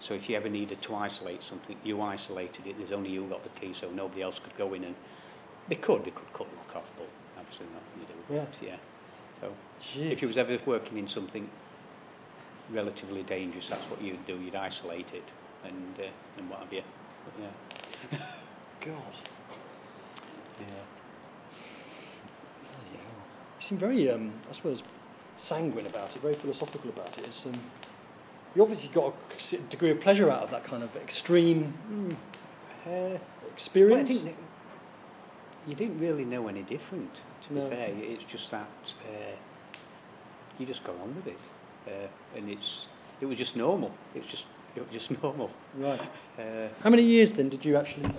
So if you ever needed to isolate something, you isolated it. There's only you got the key, so nobody else could go in and they could, they could cut lock off, but obviously not going to do. Yeah. But yeah. So Jeez. if you was ever working in something relatively dangerous, that's what you'd do. You'd isolate it and uh, and what have you. But yeah. God. Yeah. You seem very, um, I suppose, sanguine about it, very philosophical about it. It's, um, you obviously got a degree of pleasure out of that kind of extreme Mm. Uh, experience. Well, I think you didn't really know any different, to No. be fair. It's just that uh, you just got on with it, uh, and it's it was just normal. It was just it was just normal. Right. Uh, How many years then did you actually?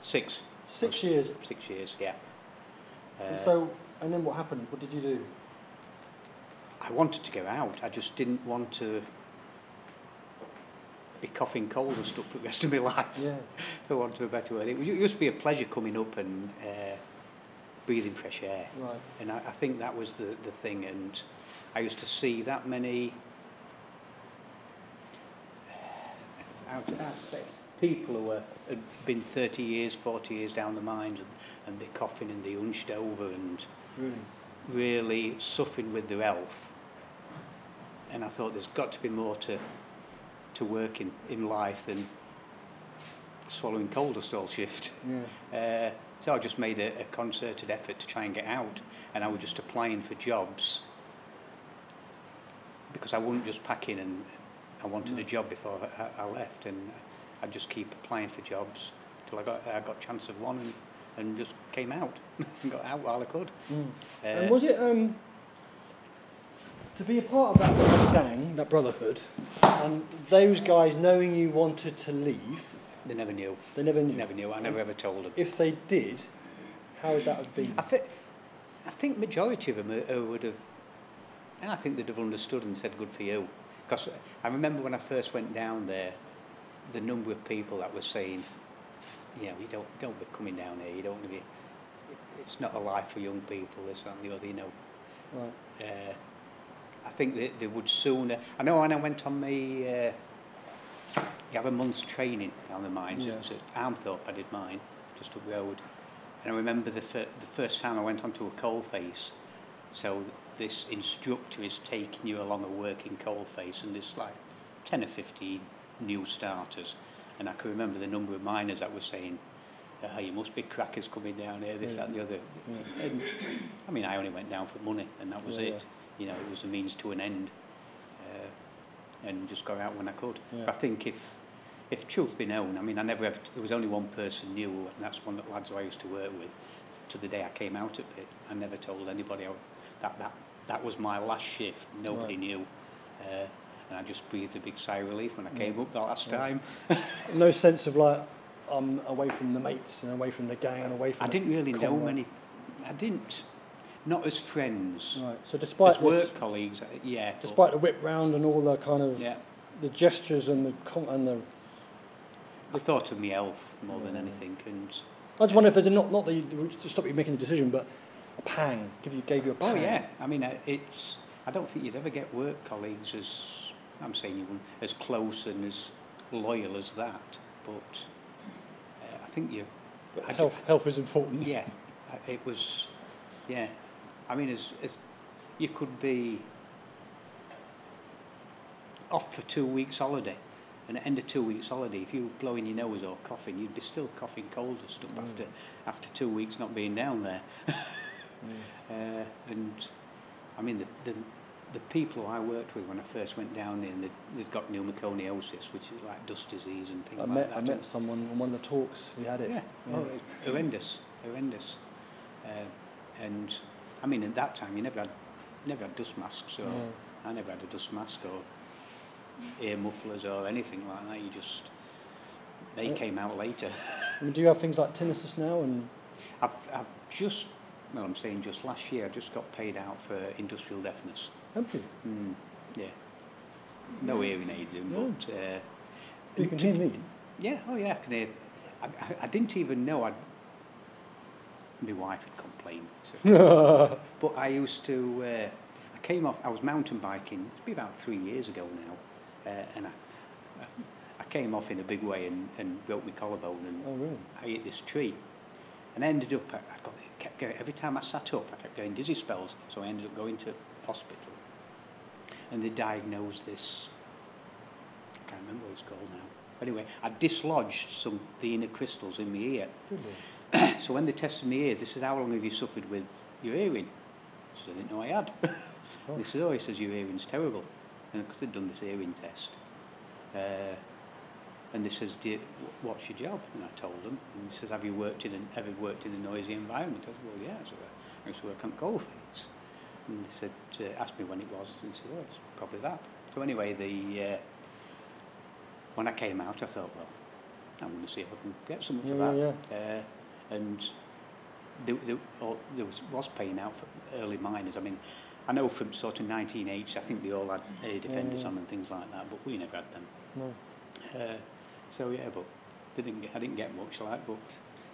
six. Six years. Six years, yeah. And Uh, so, and then what happened? What did you do? I wanted to go out. I just didn't want to be coughing cold and stuff for the rest of my life. Yeah. For want of a better word, it used to be a pleasure coming up and uh, breathing fresh air. Right. And I, I think that was the, the thing. And I used to see that many how to, how to say, it, people who were, had been 30 years, 40 years down the mines and, and they're coughing and they hunched over and Really. really suffering with their health. And I thought there's got to be more to to work in, in life than swallowing coal dust all shift. Yeah. Uh, so I just made a, a concerted effort to try and get out, and I was just applying for jobs because I wouldn't just pack in and I wanted a job before I, I left, and I'd just keep applying for jobs till I got I got chance of one and, and just came out and got out while I could. Mm. Uh, and was it um, to be a part of that gang, that brotherhood, and those guys knowing you wanted to leave, they never knew. they never knew. Never knew. I never ever told them. If they did, how would that have been? I think I think majority of them uh, uh, would have. and I think they'd have understood and said, "Good for you." Because I remember when I first went down there, the number of people that were saying, "You know, you don't don't be coming down here. You don't want to be. It's not a life for young people. This that, and the other. You know." Right. Uh, I think they, they would sooner. I know when I went on my. Uh, you have a month's training down the mines. Yeah. It was at Armthorpe. I did mine just up the road. And I remember the, fir- the first time I went onto a coal face. So this instructor is taking you along a working coal face, and there's like 10 or 15 new starters. And I can remember the number of miners that were saying, uh, you must be crackers coming down here, this, Yeah. that, and the other. Yeah. And, I mean, I only went down for money, and that was Yeah, it. You know, it was a means to an end. Uh, and just got out when I could. Yeah. I think if if truth be known, I mean, I never ever, there was only one person knew, and that's one of the lads who I used to work with, to the day I came out of it. I never told anybody that, that, that was my last shift. Nobody Right. knew. Uh, and I just breathed a big sigh of relief when I came Yeah. up the last Yeah. time. No sense of like, I'm away from the mates and away from the gang and away from. I didn't really know many, I didn't, not as friends. Right. So despite As this, work colleagues, uh, yeah. despite the whip round and all the kind of yeah. the gestures and the and the, I thought of my health more than anything, and I just wonder if there's a not not that you, to stop you making the decision, but a pang give you gave you a pang. Oh pang. yeah, I mean uh, it's. I don't think you'd ever get work colleagues as I'm saying you wouldn't, as close and as loyal as that. But uh, I think you. But I ju- health health is important. Yeah, uh, it was. Yeah, I mean as, as you could be off for two weeks holiday. And at the end of two weeks holiday, if you were blowing your nose or coughing, you'd be still coughing cold and stuff Mm. after after two weeks not being down there. Mm. Uh, and I mean, the, the, the people I worked with when I first went down there, and they'd, they'd got pneumoconiosis, which is like dust disease and things I like met that. I met someone on one of the talks we had it. Yeah, Oh, it's horrendous, horrendous. Uh, and I mean, at that time, you never had, never had dust masks, or No. I never had a dust mask or ear mufflers or anything like that. You just, they Yeah. came out later. I mean, do you have things like tinnitus now? And I've, I've just, well, I'm saying just last year, I just got paid out for industrial deafness. have you? Mm, yeah. No hearing aids in, No. but... Uh, You can hear me. Yeah, oh yeah, I can hear. I, I, I didn't even know I'd... My wife had complained. So. but I used to... Uh, I came off... I was mountain biking, it's been about three years ago now, uh, and I, I, I came off in a big way and, and broke my collarbone and Oh really? I hit this tree. And I ended up, I, I got, kept going, every time I sat up, I kept getting dizzy spells, so I ended up going to hospital. And they diagnosed this, I can't remember what it's called now. Anyway, I dislodged some the inner crystals in my ear. So when they tested my ears, they said, how long have you suffered with your hearing? I said, I didn't know I had. Oh. They said, oh, he says, your hearing's terrible. Because they'd done this hearing test. Uh, and they says, you, what's your job? And I told them. And he says, have you worked in an, ever worked in a noisy environment? I said, well, yeah. So I used to work on coalfields. And they said, uh, asked me when it was. And he said, oh, it's probably that. So anyway, the, uh, when I came out, I thought, well, I'm going to see if I can get something for Yeah, that. yeah, Uh, and there, there, there was, was paying out for early miners. I mean, I know from sort of 1980s, I think they all had air defenders on and things like that, but we never had them. No. Uh, so yeah, but they didn't get, I didn't get much like, but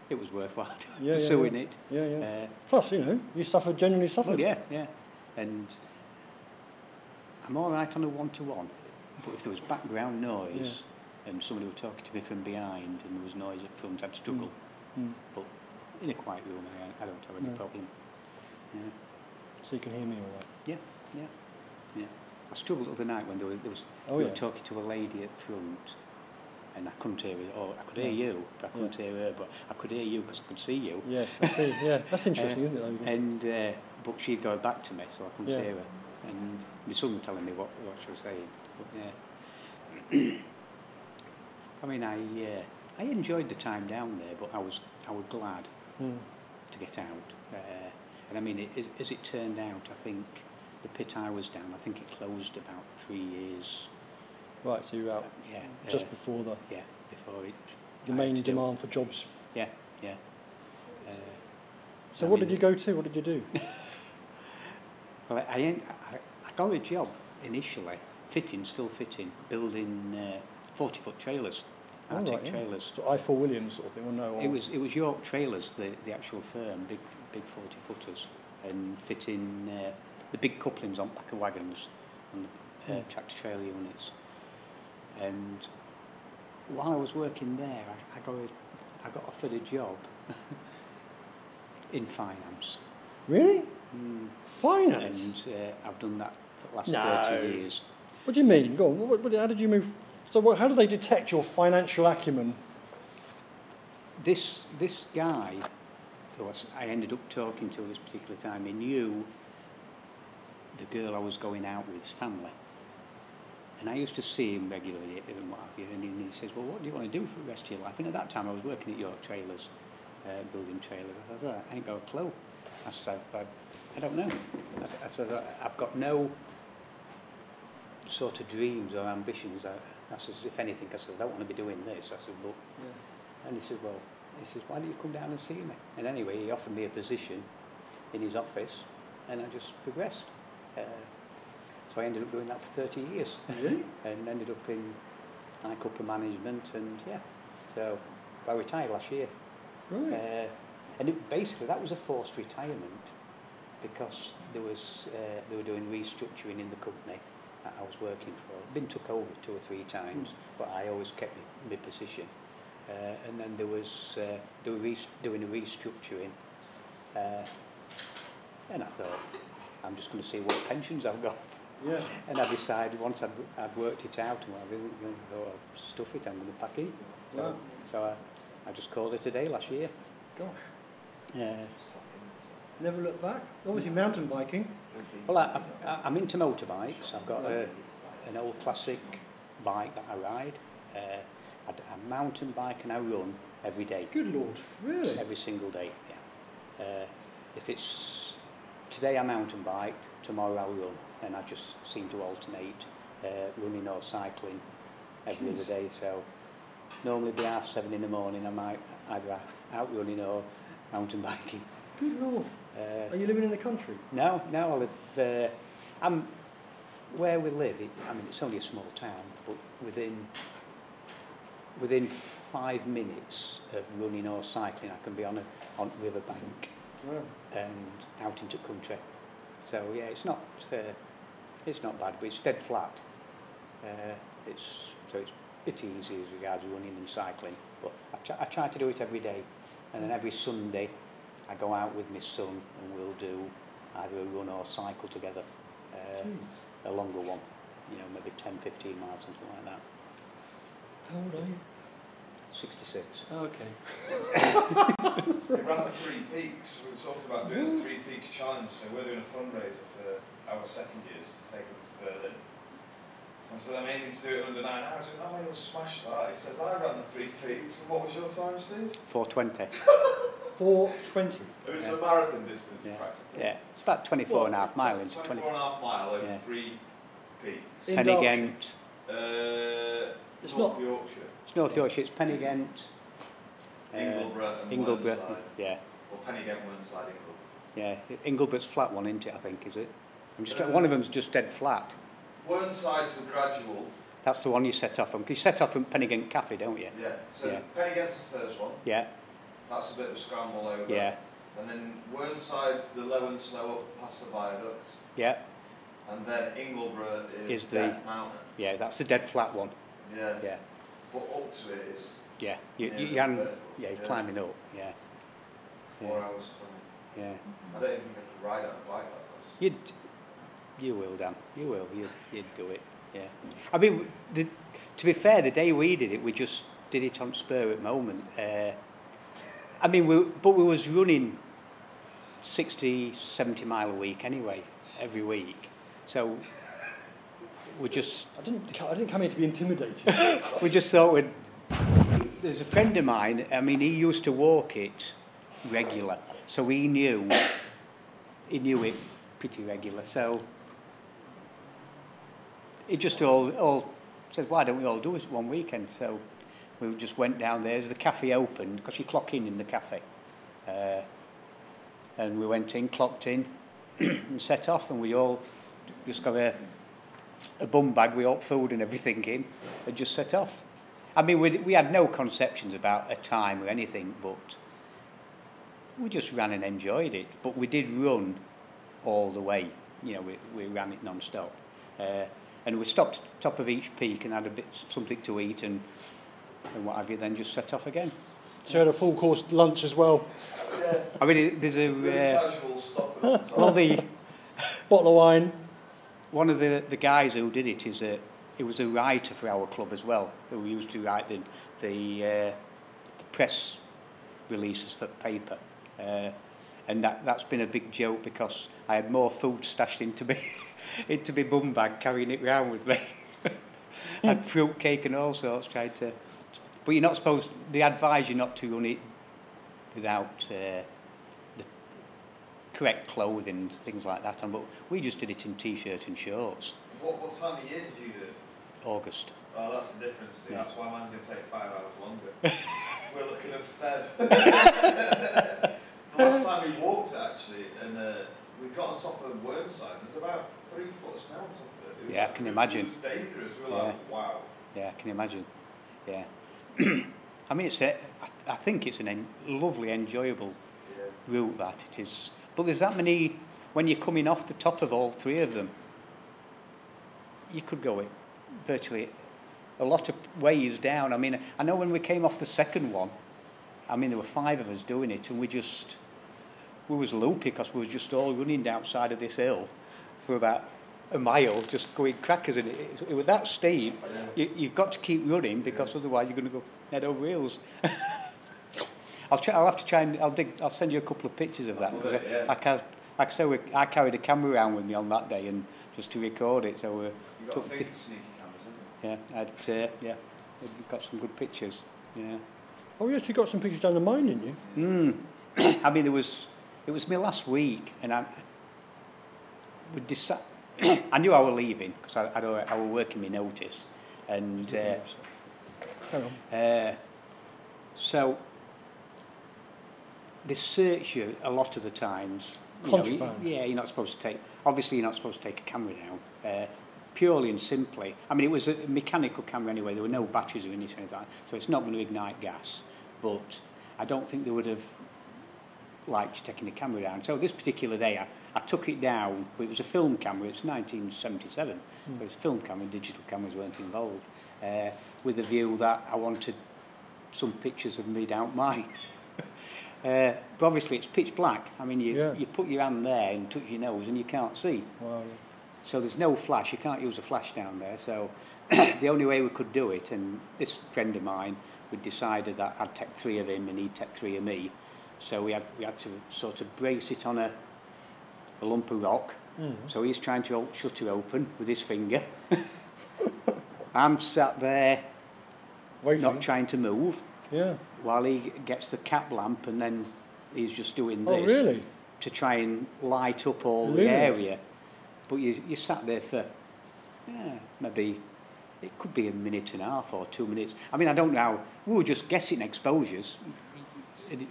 it was worthwhile Yeah, yeah, pursuing yeah. it. Yeah, yeah. Uh, Plus, you know, you suffered, genuinely suffered. well, yeah, yeah, and I'm all right on a one-to-one, but if there was background noise and somebody were talking to me from behind and there was noise up front, I'd struggle. Mm. But in a quiet room, I, I don't have any No. problem. Yeah, So you can hear me all right. yeah, yeah, yeah. I struggled the other night when there was, there was Oh, we yeah. were talking to a lady at front, and I couldn't hear her. Or I could hear Yeah. you, but I couldn't hear her. But I could hear you because I could see you. Yes, I see. Yeah, that's interesting, isn't it? And uh, but she'd go back to me, so I couldn't Yeah. hear her. And my son was telling me what, what she was saying. But yeah, I mean, I uh, I enjoyed the time down there, but I was I was glad Hmm. to get out. Uh, and I mean, it, it, as it turned out, I think the pit I was down, I think it closed about three years. Right, so you were out Yeah, just uh, before the, yeah, before it. the I main demand for jobs. Yeah, yeah. Uh, So I what mean- did you go to? What did you do? Well, I, I, I, got a job initially, fitting, still fitting, building uh, 40 foot trailers, Arctic right, yeah. trailers. So Ifor Williams sort of thing, or no? Or It was it was York Trailers, the, the actual firm, big big 40 footers, and fitting uh, the big couplings on back of wagons and uh, Hmm. tractor trailer units. And while I was working there, I, I got a, I got offered a job in finance. Really? Mm. Finance? And uh, I've done that for the last No. 30 years. What do you mean? Go on. What, what, how did you move? So how do they detect your financial acumen? This, this guy, who I ended up talking to this particular time, he knew the girl I was going out with's family. And I used to see him regularly and what have you, and he, says, well, what do you want to do for the rest of your life? And at that time I was working at York Trailers, uh, building trailers. I said, I ain't got a clue. I said, I, I don't know. I said, "I- I've got no sort of dreams or ambitions. I, I said, if anything, I said, I don't want to be doing this. I said, but and he said, well, he says, why don't you come down and see me? And anyway, he offered me a position in his office, and I just progressed. Uh, so I ended up doing that for 30 years. Really? and ended up in like upper management, and yeah. So I retired last year. Right. Uh, and it, basically, that was a forced retirement because there was uh, they were doing restructuring in the company that I was working for. Been took over two or three times, mm. but I always kept my, my position. Uh, and then there was uh, they were doing a restructuring, uh, and I thought I'm just going to see what pensions I've got. Yeah. And I decided once I'd, I'd worked it out and whatever, you know, oh, stuff it, I'm going to pack in. So, yeah. so I, I just called it a day last year. Gosh. Uh, Never look back. Obviously, mountain biking. well, I, I'm into motorbikes. I've got a, an old classic bike that I ride. Uh, I, I mountain bike and I run every day, Good lord. Really? every single day. Yeah. Uh, if it's today I mountain bike, tomorrow I'll run, and I just seem to alternate uh, running or cycling every other day. So normally be half seven in the morning. I might either out running or mountain biking. Good lord. Uh, Are you living in the country? no, no, I live. Uh, I'm where we live. It, I mean, it's only a small town, but within within five minutes of running or cycling, I can be on a on riverbank Wow. and out into country. So yeah, it's not uh, it's not bad, but it's dead flat. Uh, it's so it's a bit easy as regards running and cycling. But I, try I try to do it every day, and then every Sunday I go out with my son and we'll do either a run or cycle together, uh, Jeez. a longer one, you know, maybe 10, 15 miles, something like that. How old are you? 66. Okay. We ran the Three Peaks. We were talking about doing the Three Peaks Challenge, so we're doing a fundraiser for our second years to take them to Berlin. I said, I'm aiming to do it under nine hours. He went, oh, you'll smash that. He says, I ran the Three Peaks. And what was your time, Steve? 420. 420. And it's Yeah. a marathon distance, Yeah. practically. Yeah, it's about 24 and a half mile into 20. 24 and a half mile over Yeah. three peaks. In Pen-y-ghent. Uh, It's North not- Yorkshire. It's North Yorkshire, it's Pen-y-ghent. uh, Ingleborough and Ingleborough. Whernside. Yeah, Or Pen-y-ghent, Whernside, Ingleborough. yeah. Ingleborough's flat one, isn't it, I think, is it? I'm just, Uh, one of them's just dead flat. Whernside's a gradual. That's the one you set off from. you set off from Pen-y-ghent Cafe, don't you? Yeah. So Yeah. Pen-y-ghent's the first one. Yeah, That's a bit of a scramble over. yeah, And then Whernside, the low and slow up past the viaduct. yeah, And then Ingleborough is, Is the- Death Mountain. yeah. That's the dead flat one. Yeah. Yeah, But up to it is yeah. You, Yeah, you, you can, one. yeah, he's Yeah. climbing up. Yeah, four Yeah. hours 20. yeah. I don't even think I could ride on a bike like this. You'd, You will, Dan. You will. You, you'd do it. Yeah. I mean, the, to be fair, the day we did it, we just did it on spur at the moment. Uh, I mean, we, but we was running 60, 70 mile a week anyway, every week. So we just I didn't, I didn't come here to be intimidated. we just thought we'd... There's a friend of mine, I mean, he used to walk it regular, so he knew, he knew it pretty regular, so it just all, all said, why don't we all do it one weekend? So we just went down there as the cafe opened, because you clock in in the cafe. Uh, and we went in, clocked in, and set off, and we all just got a, a bum bag with all food and everything in, and just set off. I mean, we, we had no conceptions about a time or anything, but we just ran and enjoyed it. But we did run all the way. You know, we, we ran it non-stop. Uh, and we stopped at the top of each peak and had a bit something to eat and, and what have you, then just set off again. so you had a full course lunch as well. Yeah, I mean, there's a... really Uh, casual stop at the well, the, Bottle of wine. one of the, the guys who did it is a, he was a writer for our club as well, who used to write the, the, uh, the press releases for paper. Uh, and that, that's been a big joke because I had more food stashed into me, into my bum bag, carrying it round with me. Had fruit cake and all sorts, tried to... But you're not supposed... They advise you not to run it without uh, the correct clothing and things like that on. But we just did it in T-shirt and shorts. What, what time of year did you do it? August. Oh, that's the difference. See, Yeah. That's why mine's going to take five hours longer. We're looking at Feb. the last time we walked actually, and uh, we got on top of Whernside, there's about three foot of snow on top of it. it Yeah, I can imagine. It was dangerous. We were Yeah. like, wow. Yeah, I can imagine. Yeah. I mean, it's a, I, I think it's an en- lovely, enjoyable Yeah. route that it is. But there's that many, when you're coming off the top of all three of them, you could go it virtually a lot of ways down. I mean, I know when we came off the second one, I mean, there were five of us doing it, and we just, we was loopy because we was just all running down side of this hill for about a mile, just going crackers, in it, it, it was that steep. You, you've got to keep running because otherwise you're going to go head over heels. I'll, try, I'll have to try and I'll dig. I'll send you a couple of pictures of that because it, yeah. I, I can Like I say, we, I carried a camera around with me on that day and just to record it. So uh, You've got took a sneaky cameras, haven't you? yeah, I'd, uh, yeah, we've got some good pictures. Yeah. Oh, yes, you got some pictures down the mine, didn't you? Mm. I mean, there was, it was me last week, and I, we decided, I knew I was leaving because I, I, I was working my notice, and uh, uh, so they search you a lot of the times. You know, you, yeah, you're not supposed to take. Obviously, you're not supposed to take a camera down. Uh, purely and simply. I mean, it was a mechanical camera anyway. There were no batteries or anything like that, so it's not going to ignite gas. But I don't think they would have liked taking the camera down. So this particular day, I, I took it down. But it was a film camera. It's 1977. Hmm. It was a film camera. Digital cameras weren't involved. Uh, with the view that I wanted some pictures of me down mine. uh, but obviously it's pitch black. I mean, you, Yeah. you put your hand there and touch your nose and you can't see. Wow. So there's no flash. You can't use a flash down there. So the only way we could do it, and this friend of mine, we decided that I'd take three of him and he'd take three of me. So we had, we had to sort of brace it on a, a lump of rock. Mm. So he's trying to o- shut it open with his finger. I'm sat there Waiting. not trying to move yeah. while he gets the cap lamp and then he's just doing Oh, this really? to try and light up all Really? the area. But you, you sat there for, yeah, maybe, it could be a minute and a half or two minutes. I mean, I don't know how, we were just guessing exposures.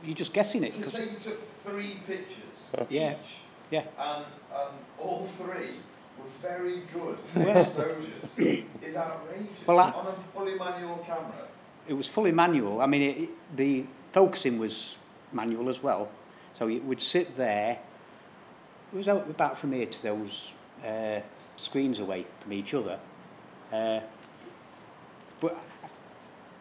You're just guessing it. To 'cause- say you took three pictures Yeah. each, yeah, and um, all three were very good exposures, is outrageous. Well, I- On a fully manual camera, it was fully manual. I mean, it, it, the focusing was manual as well. So you would sit there. It was out about from here to those uh, screens away from each other. Uh, but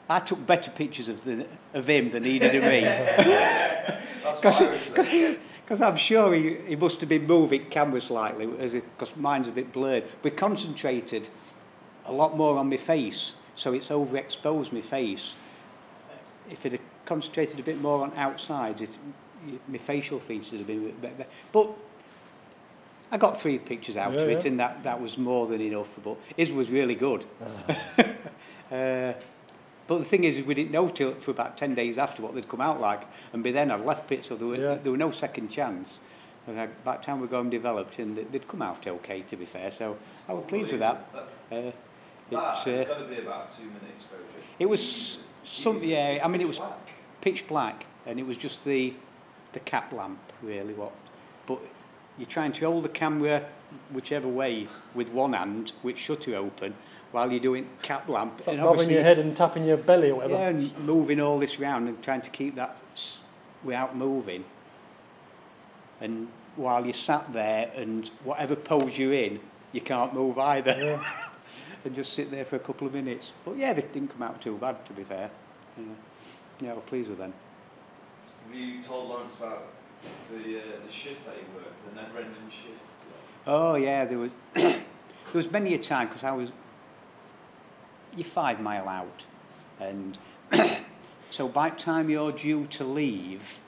I took better pictures of, the, of him than he did of me. that's what Because I was saying. Because I'm sure he, he must have been moving camera slightly, because mine's a bit blurred. We concentrated a lot more on my face, so it's overexposed my face. If it had concentrated a bit more on outsides, it, my facial features would have been a bit better. But I got three pictures out Yeah, of it, yeah. and that, that was more than enough. But his was really good. uh, But the thing is, we didn't know till for about 10 days after what they'd come out like. And by then I'd left pit, so there were, yeah. there were no second chance. And I, by the time we got them developed, and they'd come out okay, to be fair. So I was pleased with that. Uh, it's, uh, got to be about two minute exposure. It was some, yeah, I mean, it was pitch black, and it was just the the cap lamp, really. What, But you're trying to hold the camera whichever way with one hand, which shutter open, while you're doing cap lamp. It's and bobbing your head and tapping your belly or whatever. Yeah, and moving all this round and trying to keep that without moving. And while you're sat there and whatever pose you're in, you can't move either. Yeah. and just sit there for a couple of minutes. But yeah, they didn't come out too bad, to be fair. Yeah, yeah we're pleased with them. Have you told Laurence about the, uh, the shift that you worked, the never ending shift? Oh yeah, there was there was many a time because I was you're five mile out, and so by the time you're due to leave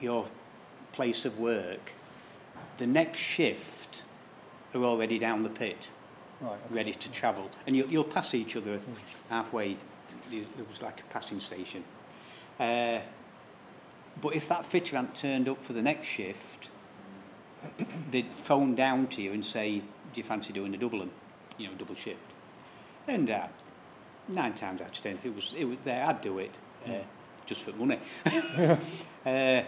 your place of work, the next shift are already down the pit, Right. okay. ready to travel, and you, you'll pass each other halfway. It was like a passing station. Uh, but if that fitter hadn't turned up for the next shift, they'd phone down to you and say, do you fancy doing a double, you know, double shift? And uh, nine times out of ten, if it was, it was there, I'd do it, uh, just for money. uh,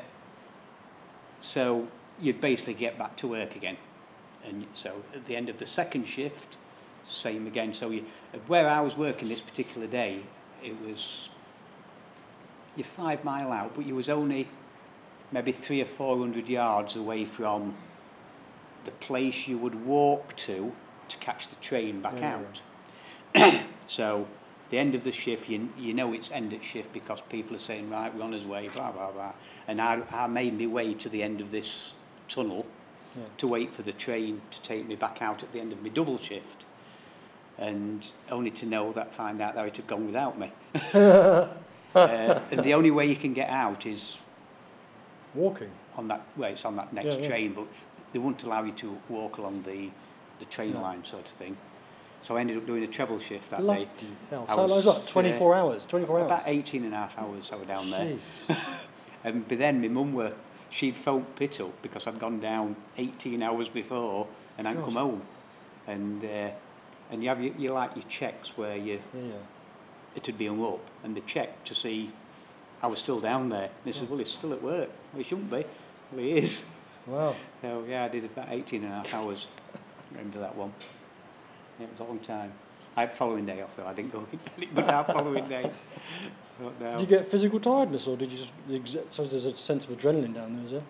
so you'd basically get back to work again. And so at the end of the second shift, same again. So you, where I was working this particular day, it was you're five mile out, but you was only maybe three or four hundred yards away from the place you would walk to to catch the train back Yeah, out. so the end of the shift, you, you know it's end at shift because people are saying, right, we're on his way, blah, blah, blah. And I, I made my way to the end of this tunnel Yeah. to wait for the train to take me back out at the end of my double shift. And only to know that, find out that it had gone without me. uh, and the only way you can get out is Walking. on that, well, it's on that next Yeah, yeah. train, but they wouldn't allow you to walk along the, the train No. line sort of thing. So I ended up doing a treble shift that Bloody day. hell. I So long was, that? 24 uh, hours? 24 About hours? 18 and a half hours I was down there. Jesus. And um, but then my mum were, she'd phoned Pittle because I'd gone down 18 hours before and I'd come home. And uh, and you have your, you like your checks where you Yeah, it had been up and they checked to see I was still down there. And they said, hmm. well, he's still at work. Well, he shouldn't be. Well, he is. Wow. So yeah, I did about 18 and a half hours. Remember that one? It was a long time. I had following day off though. I didn't go. I didn't go down following day. But no. Did you get physical tiredness or did you just, so there's a sense of adrenaline down there, is there?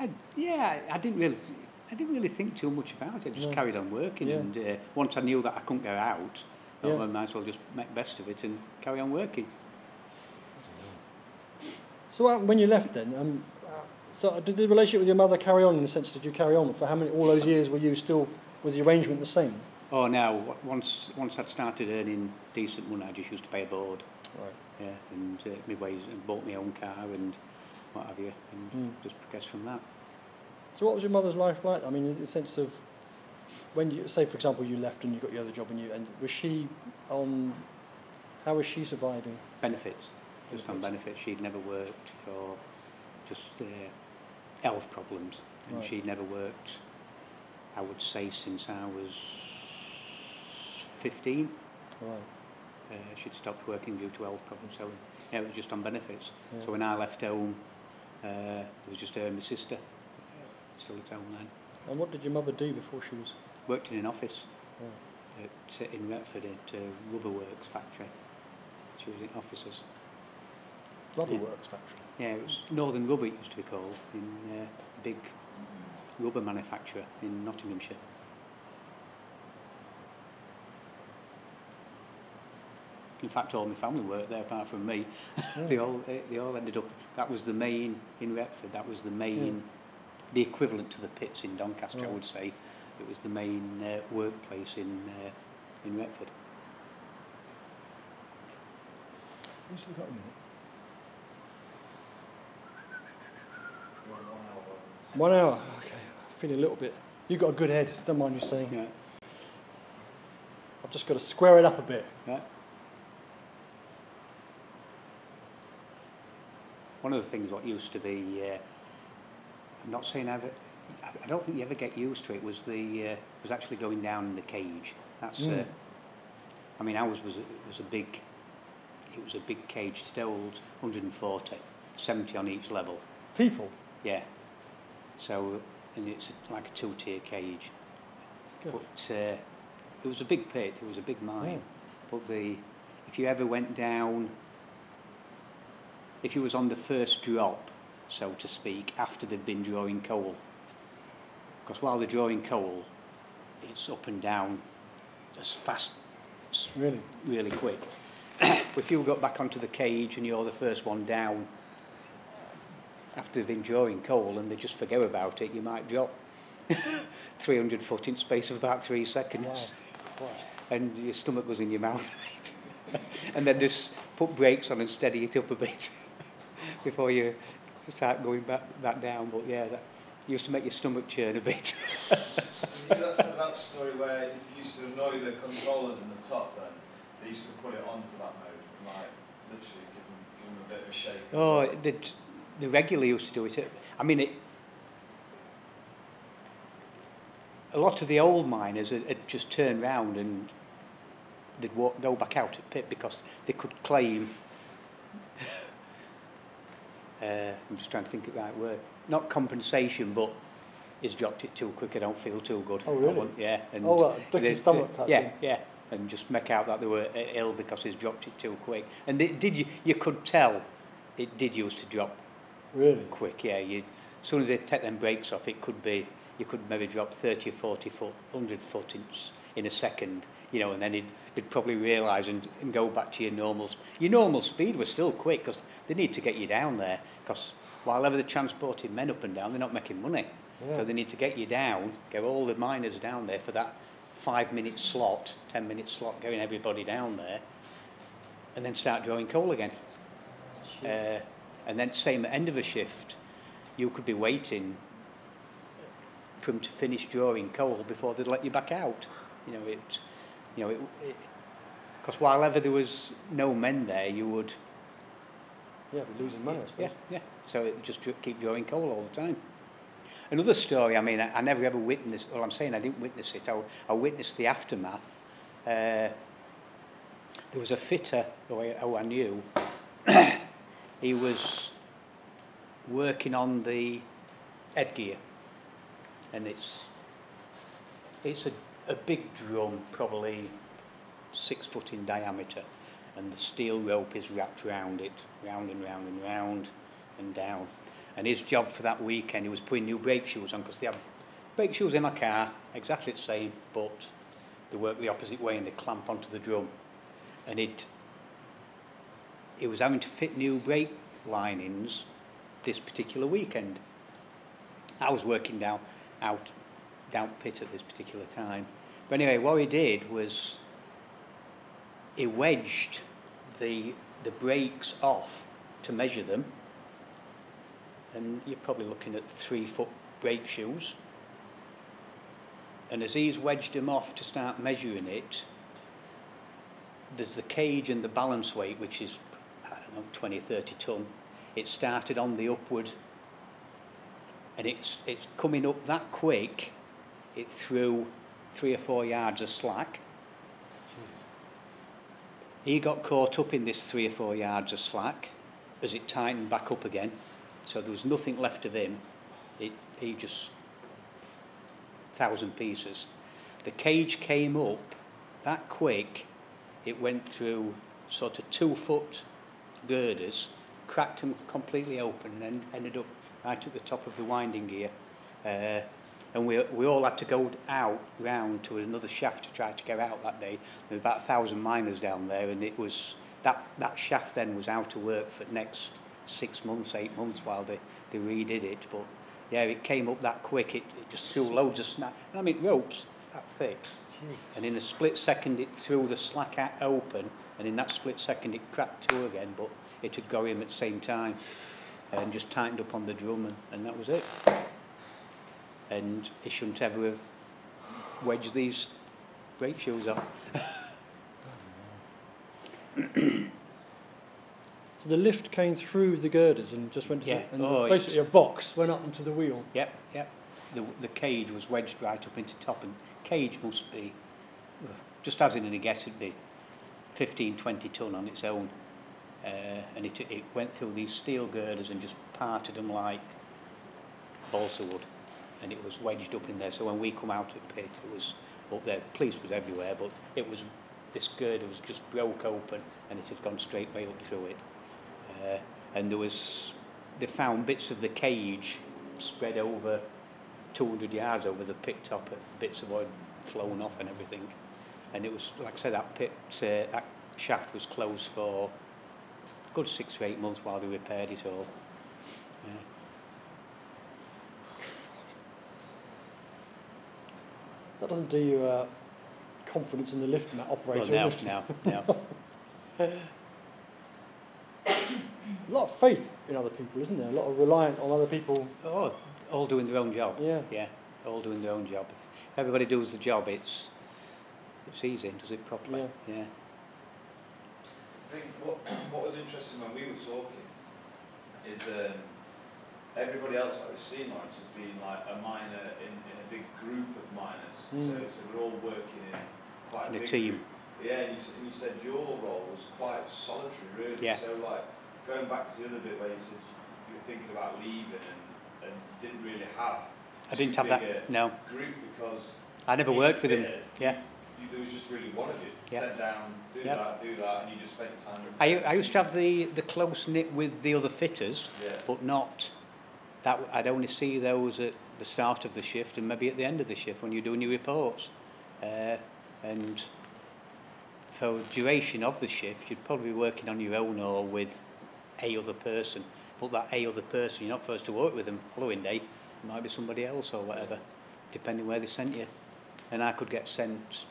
I, yeah, I didn't really, I didn't really think too much about it. I just No. carried on working, Yeah. and uh, once I knew that I couldn't get out, I Yeah. I might as well just make best of it and carry on working. So uh, when you left then, um, uh, so did the relationship with your mother carry on in the sense, did you carry on for how many, all those years were you still, was the arrangement the same? Oh, now w- once once I'd started earning decent money, I just used to pay a board, Right. yeah, and uh, my ways and bought my own car and what have you, and Mm. just progressed from that. So what was your mother's life like? I mean, in the sense of when you say, for example, you left and you got your other job, and you and was she on? How was she surviving? Benefits, just on benefits. She'd never worked for just uh, health problems, and Right. she'd never worked. I would say since I was 15. Right. Uh, she'd stopped working due to health problems, so yeah, it was just on benefits. Yeah. So when I left home, uh, it was just her and my sister, still at home then. And what did your mother do before she was? Worked in an office at, uh, in Retford at uh, Rubber Works factory. She was in offices. Rubber Yeah. Works factory. Yeah, it was Northern Rubber it used to be called, in uh, big rubber manufacturer in Nottinghamshire. In fact, all my family worked there apart from me. they all they, they all ended up. That was the main in Retford. That was the main, the equivalent to the pits in Doncaster, I would say. It was the main uh, workplace in uh, in Retford. Who's we got a minute? One hour. Okay. Feeling a little bit. You've got a good head. Don't mind you saying. Yeah. I've just got to square it up a bit. Yeah. One of the things what used to be, uh, I'm not saying ever, I don't think you ever get used to it, was the, uh, was actually going down in the cage. That's, uh, Mm. I mean, ours was, a- was a big, it was a big cage, holds 140, 70 on each level. People. Yeah. So, and it's like a two-tier cage. Good. But uh, it was a big pit, it was a big mine. Yeah. But the, if you ever went down, if you was on the first drop, so to speak, after they'd been drawing coal, because while they're drawing coal, it's up and down as fast, as Really. really quick. if you got back onto the cage and you're the first one down, after they've been drawing coal and they just forget about it, you might drop 300 foot in space of about three seconds. Wow. and your stomach goes in your mouth. and then just put brakes on and steady it up a bit before you start going back, back down. But yeah, that used to make your stomach churn a bit. That's that story where if you used to annoy the controllers in the top, then they used to put it onto that mode and like literally give them, give them a bit of a shake. oh, they, they regularly used to do it. I mean, it, a lot of the old miners had, had just turned round and they'd walk, go back out at pit because they could claim. uh, I'm just trying to think of the right word. Not compensation, but he's dropped it too quick. I don't feel too good. Oh, really? Yeah. And Oh, well, duck his stomach type Yeah, thing. yeah. And just make out that they were uh, ill because he's dropped it too quick. And they, did you? You could tell it did used to drop Really. quick, yeah. You, as soon as they take them brakes off, it could be, you could maybe drop 30 or 40 foot, 100 foot in, in a second, you know, and then it'd, it'd probably realise and, and go back to your normal, your normal speed was still quick because they need to get you down there because while ever they're transporting men up and down, they're not making money. Yeah. So they need to get you down, get all the miners down there for that five minute slot, 10 minute slot, getting everybody down there, and then start drawing coal again. Uh, and then same end of a shift, you could be waiting for them to finish drawing coal before they'd let you back out. You know, it, you know, it, because while ever there was no men there, you would, Yeah, we're losing money, yeah, yeah. So it just keep drawing coal all the time. Another story, I mean, I, I never ever witnessed, well, I'm saying I didn't witness it, I, I witnessed the aftermath. Uh, there was a fitter who I, who I knew, he was working on the headgear, and it's, it's a, a big drum, probably six foot in diameter, and the steel rope is wrapped round it, round and round and round and down. And his job for that weekend, he was putting new brake shoes on because they have brake shoes in my car, exactly the same, but they work the opposite way and they clamp onto the drum. And it, it was having to fit new brake linings this particular weekend. I was working down out down pit at this particular time. But anyway, what he did was he wedged the the brakes off to measure them. And you're probably looking at three foot brake shoes. And as he's wedged them off to start measuring it, there's the cage and the balance weight, which is, know, 20, 30 ton. It started on the upward, and it's, it's coming up that quick, it threw three or four yards of slack. He got caught up in this three or four yards of slack as it tightened back up again. So there was nothing left of him. It, he just, thousand pieces. The cage came up that quick, it went through sort of two foot girders, cracked them completely open and ended up right at the top of the winding gear. Uh, and we, we all had to go out round to another shaft to try to get out that day. There were about a thousand miners down there, and it was that that shaft then was out of work for the next six months, eight months while they they redid it. But yeah, it came up that quick. It, it just threw loads of snap. And I mean, ropes that thick, and in a split second it threw the slack out open, and in that split second it cracked to again. But it had got him at the same time, and just tightened up on the drum, and, and that was it. And he shouldn't ever have wedged these brake shoes off. So the lift came through the girders and just went to Yeah. the, and Oh, basically a box went up into the wheel. Yep, yep. The, the cage was wedged right up into top, and cage must be, just as in any guess, it'd be 15, 20 ton on its own. Uh, and it, it went through these steel girders and just parted them like balsa wood. And it was wedged up in there. So when we come out of the pit, it was up there. Police was everywhere, but it was, this girder was just broke open and it had gone straight way up through it. Uh, and there was, they found bits of the cage spread over 200 yards over the pit top, bits of oil flown off and everything. And it was, like I said, that pit, uh, that shaft was closed for a good six or eight months while they repaired it all. Yeah. That doesn't do you uh, confidence in the lift Well, operator. now, now, now. A lot of faith in other people, isn't there? A lot of reliant on other people. Oh, all doing their own job. Yeah. Yeah, all doing their own job. If everybody does the job, it's it's easy and does it properly. Yeah. yeah. I think what, what was interesting when we were talking is um, everybody else that we've seen Laurence has been like a miner in, in a big group of miners. So, Mm. so we're all working in quite In a big team. group. Yeah, and you, and you said your role was quite solitary, really. Yeah. So, like, going back to the other bit where you said you were thinking about leaving and, and didn't really have I didn't have that. No, group because I never worked with him. Yeah. You, there was just really one of you. Yeah. Sit down, do Yeah. that, do that, and you just spent time with I, I used to have the, the close knit with the other fitters, Yeah. but not that. I'd only see those at the start of the shift and maybe at the end of the shift when you're doing your reports. Uh, and for duration of the shift, you'd probably be working on your own or with a other person. But that a other person, you're not first to work with them following day. It might be somebody else or whatever, depending where they sent you. And I could get sent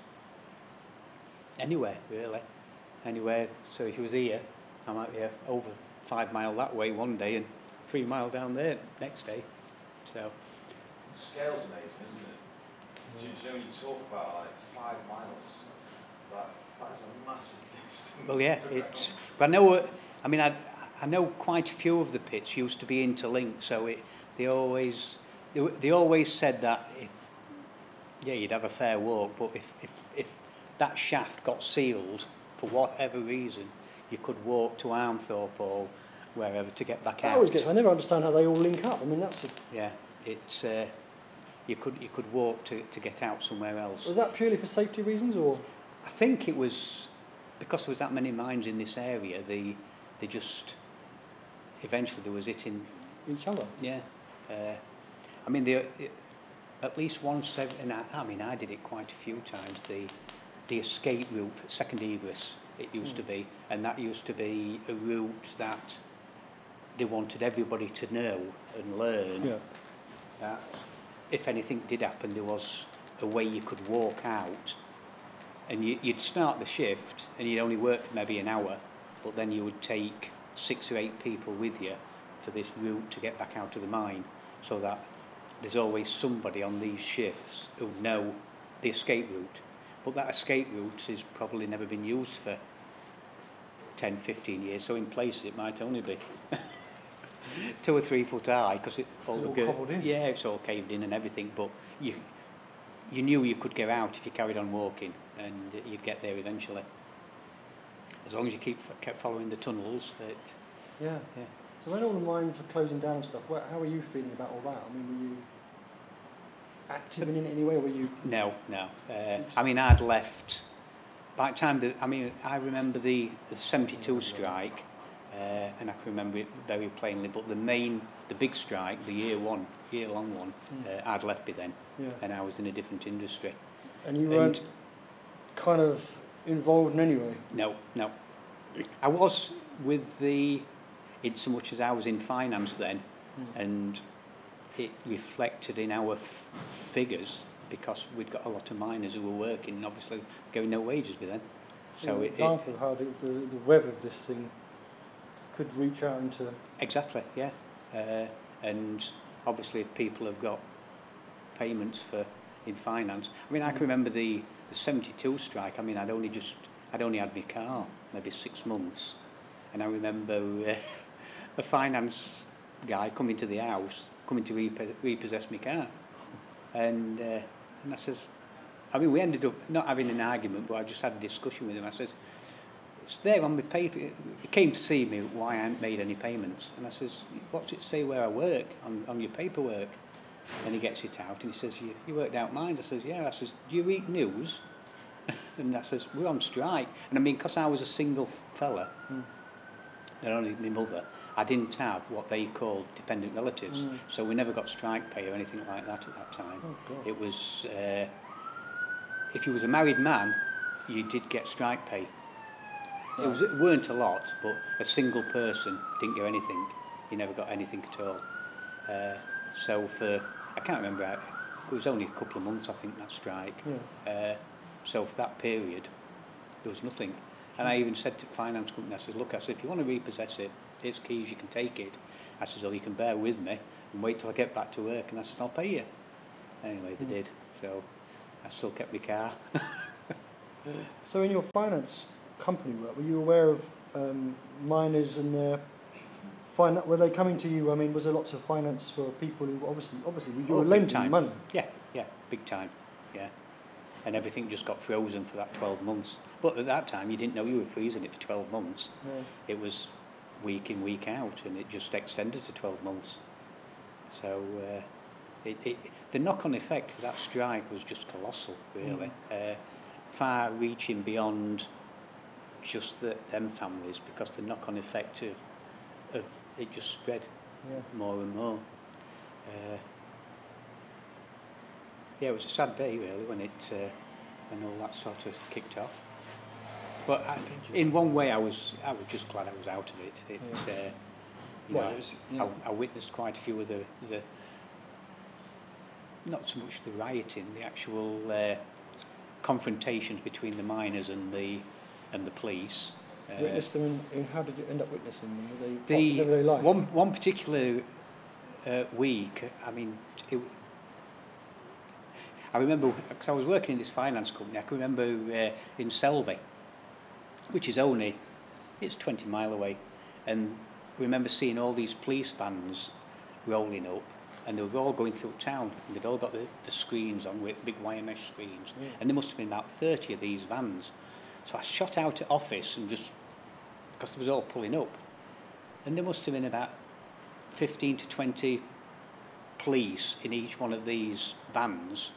anywhere, really. Anywhere. So if you was here, I might be over five mile that way one day and three mile down there next day. So, The scale's amazing, isn't it? Do you, do you know when you talk about like five miles, that, that is a massive distance. well, yeah, it's. But I know. I mean, I I know quite a few of the pits used to be interlinked, so it they always they, they always said that if yeah you'd have a fair walk, but if if that shaft got sealed for whatever reason, you could walk to Armthorpe or wherever to get back out. always gets. I never understand how they all link up. I mean, that's. A, Yeah, it's uh, you could you could walk to, to get out somewhere else. was that purely for safety reasons, or I think it was because there was that many mines in this area. They they just eventually there was it in each other? yeah. Uh, I mean, the, at least once, and I, I mean, I did it quite a few times. The the escape route, for second egress, it used to Hmm. be, and that used to be a route that they wanted everybody to know and learn. Yeah. that if anything did happen, there was a way you could walk out, and you, you'd start the shift, and you'd only work for maybe an hour, but then you would take six or eight people with you for this route to get back out of the mine, so that there's always somebody on these shifts who know the escape route. But that escape route has probably never been used for 10, 15 years, so in places it might only be two or three foot high because it all It's the all cobbled in. yeah it's all caved in and everything but you you knew you could get out if you carried on walking and you'd get there eventually as long as you keep kept following the tunnels it, Yeah. yeah So when all the mines were closing down and stuff, how were you feeling about all that? I mean, were you active in it anyway, or were you? no no uh, I mean I'd left by the time that I mean I remember the, the 72 strike uh, and I can remember it very plainly. But the main, the big strike, the year one, year long one, Mm. uh, I'd left by then, Yeah. and I was in a different industry. And you weren't kind of involved in any way. No, no. I was with the, in so much as I was in finance then, Mm. and it reflected in our f- figures because we'd got a lot of miners who were working and obviously getting no wages by then. So an it, example of how the, the, the web of this thing could reach out into. exactly, yeah. Uh, and obviously if people have got payments for in finance, I mean I can remember the, the 72 strike, I mean I'd only just, I'd only had my car maybe six months and I remember uh, a finance guy coming to the house, coming to repo- repossess my car. And, uh, and I says, I mean, we ended up not having an argument, but I just had a discussion with him. I says, it's there on my paper. He came to see me why I hadn't made any payments. And I says, what's it say where I work on, on your paperwork? And he gets it out and he says, you, you worked out mines? I says, yeah. I says, do you read news? and I says, we're on strike. And I mean, because I was a single fella, Mm. and only my mother, I didn't have what they called dependent relatives. Mm. So we never got strike pay or anything like that at that time. Oh, It was, uh, if you was a married man, you did get strike pay. It, was, it weren't a lot, but a single person didn't get anything. You never got anything at all. Uh, so for, I can't remember, how- it was only a couple of months, I think, that strike. Yeah. Uh, so for that period, there was nothing. And I even said to finance company, I said, look, I said, if you want to repossess it, it's keys, you can take it. I said, or you can bear with me and wait till I get back to work. And I said, I'll pay you. Anyway, they Mm. did. So I still kept my car. So in your finance company work, were you aware of um, miners and their fin- Were they coming to you? I mean, was there lots of finance for people who obviously, obviously, you Oh, were lending time. money. Yeah, yeah, big time. Yeah. And everything just got frozen for that 12 months. But at that time, you didn't know you were freezing it for 12 months. Yeah. It was week in, week out, and it just extended to 12 months. So uh, it, it, the knock-on effect for that strike was just colossal, really. Uh, far reaching beyond just the, them families, because the knock-on effect of, of it just spread Yeah. more and more. Uh, yeah, it was a sad day really when it uh, when all that sort of kicked off. But I, in one way, I was I was just glad I was out of it. It Yeah. uh, you Well, know, was, I, I witnessed quite a few of the the not so much the rioting, the actual uh, confrontations between the miners and the and the police. Uh, witnessed them in, in, how did you end up witnessing them? Were they the everyday life? one one particular uh, week, I mean, it, I remember because I was working in this finance company. I can remember uh, in Selby, which is only it's 20 mile away, and I remember seeing all these police vans rolling up, and they were all going through town, and they'd all got the, the screens on with big wire mesh screens, Yeah. and there must have been about 30 of these vans. So I shot out at office and just because they was all pulling up, and there must have been about 15 to 20 police in each one of these vans,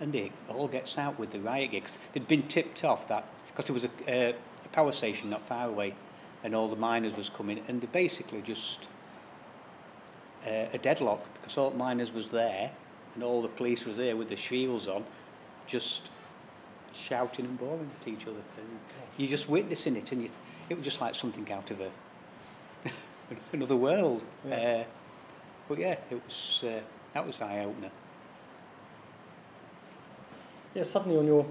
and they all gets out with the riot gigs. They'd been tipped off that because there was a, uh, a power station not far away, and all the miners was coming, and they basically just uh, a deadlock because all the miners was there, and all the police was there with the shields on, just shouting and bawling at each other. And you're just witnessing it, and you th- it was just like something out of a another world. Yeah. Uh, but yeah, it was uh, that was eye opener. Yeah, suddenly on your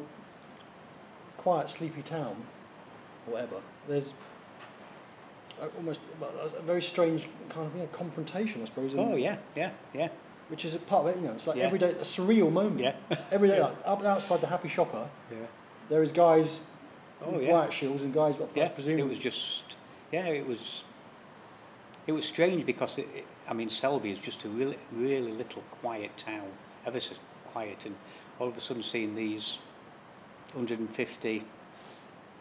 quiet, sleepy town, whatever, there's uh, almost a very strange kind of yeah, confrontation, I suppose. Oh yeah, yeah, yeah, Which is a part of it, you know, it's like Yeah. every day, a surreal moment. yeah, Every day, like, up outside the happy shopper, yeah. there is guys Oh yeah. riot shields and guys, what Yeah, I presume. it was just, yeah, it was, it was strange because it, it, I mean, Selby is just a really, really little quiet town, ever so quiet, and all of a sudden seeing these 150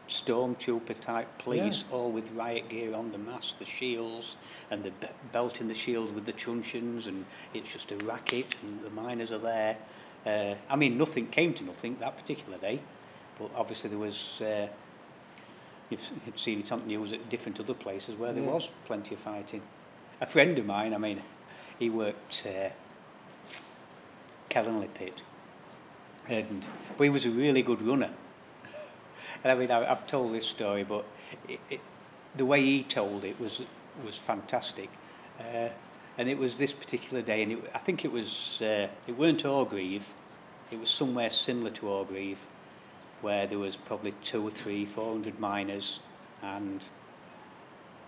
stormtrooper type police, all with riot gear on the mask, the shields, and the be- belting the shields with the truncheons, and it's just a racket, and the miners are there. Uh, I mean, nothing came to nothing that particular day, but obviously there was. Uh, you've you'd seen it on the news at different other places where there was plenty of fighting. A friend of mine, I mean, he worked uh, Kellingley Pit, and but he was a really good runner. And I mean, I, I've told this story, but it, it, the way he told it was was fantastic. Uh, and it was this particular day, and it, I think it was uh, it weren't Orgreave, it was somewhere similar to Orgreave, where there was probably two or three, four hundred miners, and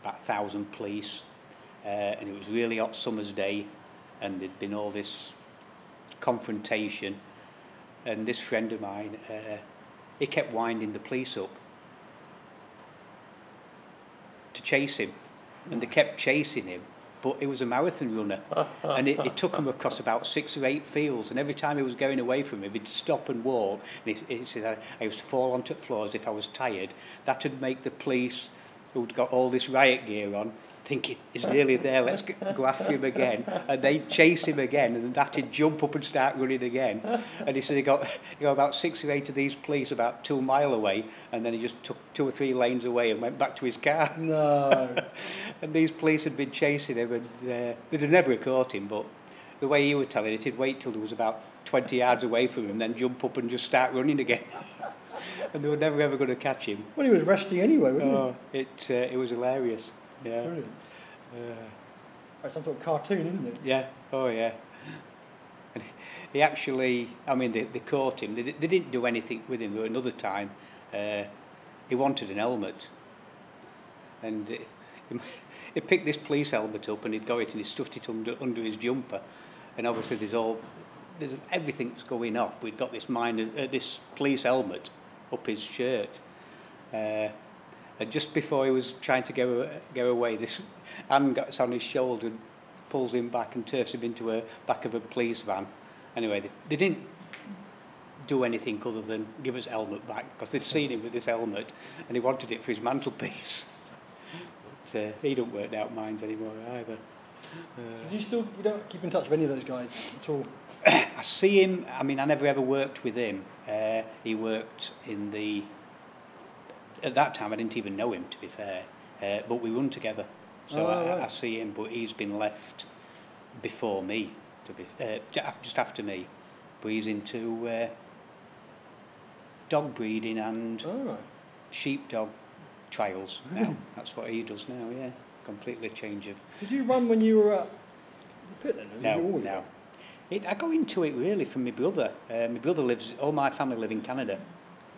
about a thousand police, uh, and it was really hot summer's day, and there'd been all this confrontation, and this friend of mine, uh, he kept winding the police up to chase him, and they kept chasing him. But he was a marathon runner, and it, it took him across about six or eight fields. And every time he was going away from him, he'd stop and walk. And he, he said, I, used to fall onto the floor as if I was tired. That would make the police, who'd got all this riot gear on, thinking he's nearly there. Let's go after him again. And they'd chase him again, and that'd jump up and start running again. And he said he got, he got about six or eight of these police about two mile away, and then he just took two or three lanes away and went back to his car. No. and these police had been chasing him, and uh, they'd have never caught him. But the way he was telling it, he'd wait till there was about 20 yards away from him, then jump up and just start running again. and they were never ever going to catch him. well, he was resting anyway, wasn't Oh, it uh, it was hilarious. Yeah. Brilliant. Uh, some sort of cartoon, isn't it? yeah. Oh, yeah. And he actually, I mean, they, they caught him. They, they didn't do anything with him. But another time, uh, he wanted an helmet, and he, he picked this police helmet up and he'd got it and he stuffed it under under his jumper, and obviously there's all there's everything's going off. We'd got this minor, uh, this police helmet up his shirt. Uh, and just before he was trying to go go away, this hand gets on his shoulder and pulls him back and turfs him into a back of a police van. Anyway, they, they didn't do anything other than give us helmet back because they'd seen him with this helmet and he wanted it for his mantelpiece. but, uh, he don't work out mines anymore either. Uh, Do you still you don't keep in touch with any of those guys at all? I see him, I mean, I never ever worked with him. Uh, he worked in the, at that time I didn't even know him to be fair, uh, but we run together. So Oh, I, right. I see him, but he's been left before me, to be, uh, just after me. But he's into uh, dog breeding and All right. sheepdog trials now. That's what he does now, yeah. Completely change of Did you run when you were at the pit then? No, no. It, I got into it really from my brother. Uh, my brother lives, all my family live in Canada,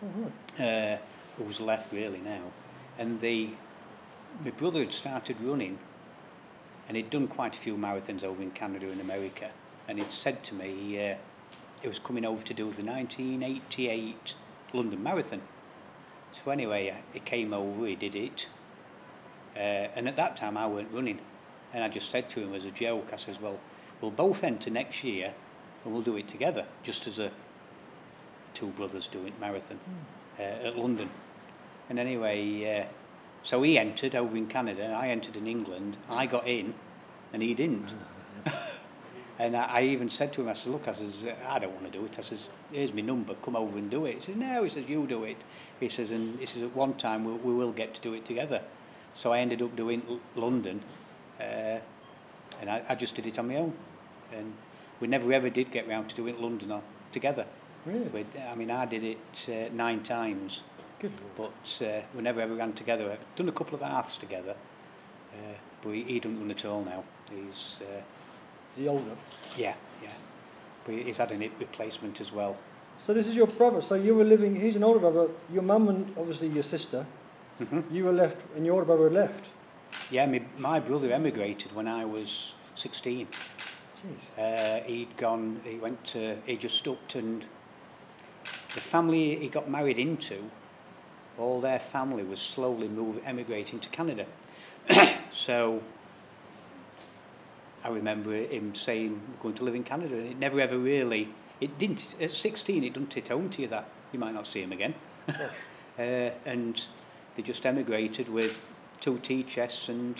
Oh, right. Who's left really now. And the, my brother had started running and he'd done quite a few marathons over in Canada and America. And he'd said to me uh, he was coming over to do the 1988 London Marathon. So anyway, uh, he came over, he did it. Uh, and at that time I weren't running. And I just said to him as a joke, I says, well, we'll both enter next year and we'll do it together, just as a two brothers doing marathon uh, at London. And anyway, uh, so he entered over in Canada, I entered in England, I got in and he didn't. and I, I even said to him, I said, look, I says, I don't want to do it. I says, here's my number, come over and do it. He says, no, he says, you do it. He says, and he says, at one time we'll, we will get to do it together. So I ended up doing L- London, uh, and I, I just did it on my own. And we never ever did get round to doing London on, together. Really? I mean, I did it uh, nine times, Good. but uh, we never ever ran together. I've done a couple of halves together, uh, but he, he doesn't run at all now. He's, uh, Is he older? yeah, yeah. But he's had a hip replacement as well. So this is your brother. So you were living. He's an older brother. Your mum and obviously your sister. hmm You were left, and your older brother left. Yeah, my, my brother emigrated when I was 16. Jeez. Uh, he'd gone, he went to, he just upped and the family he got married into, all their family was slowly moving, emigrating to Canada. so I remember him saying, we're going to live in Canada, and it never ever really, it didn't, at 16 it didn't hit home to you that, you might not see him again. uh, and they just emigrated with two tea chests and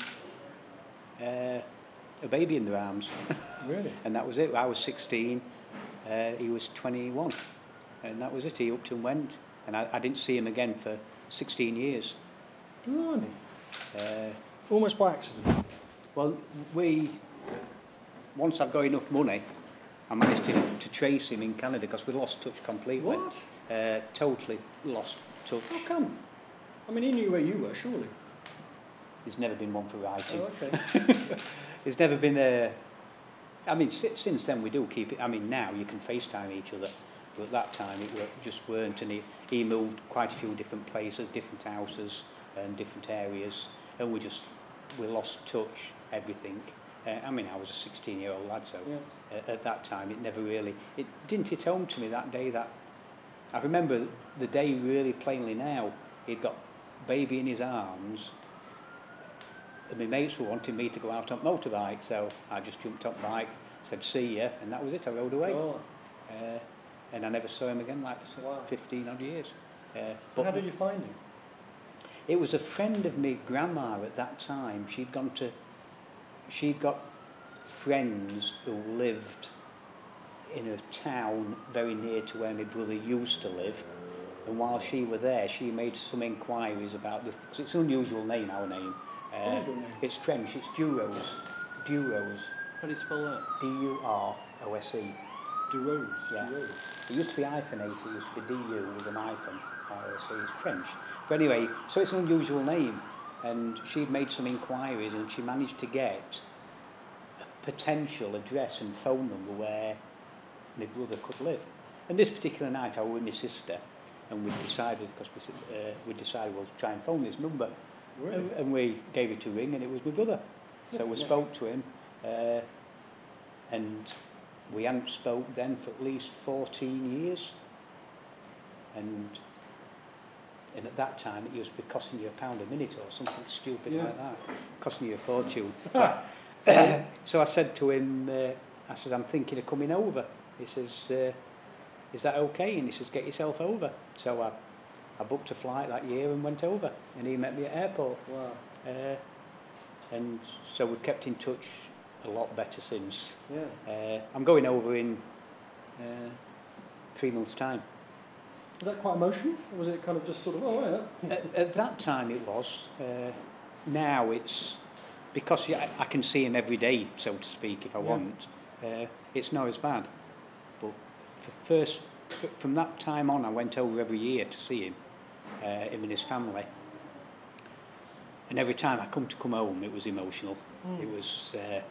uh, a baby in their arms. Really? And that was it. I was 16, uh, he was 21. And that was it. He upped and went. And I, I didn't see him again for 16 years. Blimey. Uh, Almost by accident. well, we, once I've got enough money, I managed to, to trace him in Canada because we lost touch completely. What? Uh, totally lost touch. How come? I mean, he knew where you were, surely. There's never been one for writing. Oh, okay. There's never been a. I mean, since then we do keep it. I mean, now you can FaceTime each other, but at that time it just weren't. And he, he moved quite a few different places, different houses, and different areas, and we just we lost touch, everything. Uh, I mean, I was a 16-year-old lad, so Yeah. uh, at that time it never really. It didn't hit home to me that day. That I remember the day really plainly. Now he'd got baby in his arms and my mates were wanting me to go out on motorbike, so I just jumped on bike, said see ya, and that was it, I rode away. Oh. Uh, and I never saw him again, like said, Wow. 15 odd years. Uh, So how did you find him? it was a friend of me grandma at that time. She'd gone to, she'd got friends who lived in a town very near to where my brother used to live. And while she were there, she made some inquiries about the, because it's an unusual name, our name. Uh, name? it's French, it's Durose. Durose. How do you spell that? D-U-R-O-S-E. Durose. Yeah. Durose. It used to be hyphenated, it used to be D-U with an hyphen, so it's French. But anyway, so it's an unusual name, and she'd made some inquiries and she managed to get a potential address and phone number where my brother could live. And this particular night I was with my sister, and we decided, because we, uh, we decided we'll try and phone this number. Really? And, and we gave it a ring and it was my brother. So we Yeah. spoke to him uh, and we hadn't spoke then for at least 14 years. And and at that time it used to be costing you a pound a minute or something stupid Yeah. like that, costing you a fortune. So- so I said to him, uh, I said, I'm thinking of coming over. He says, uh, is that okay? And he says, get yourself over. So I, I booked a flight that year and went over, and he met me at airport. Wow. Uh, and so we've kept in touch a lot better since. Yeah. Uh, I'm going over in uh, three months' time. Was that quite emotional? Or was it kind of just sort of, oh, yeah? at, at that time it was. Uh, now it's because yeah, I, I can see him every day, so to speak, if I Yeah. want. Uh, it's not as bad. But for first, from that time on, I went over every year to see him, uh, him and his family. And every time I come to come home, it was emotional. Mm. It was, uh,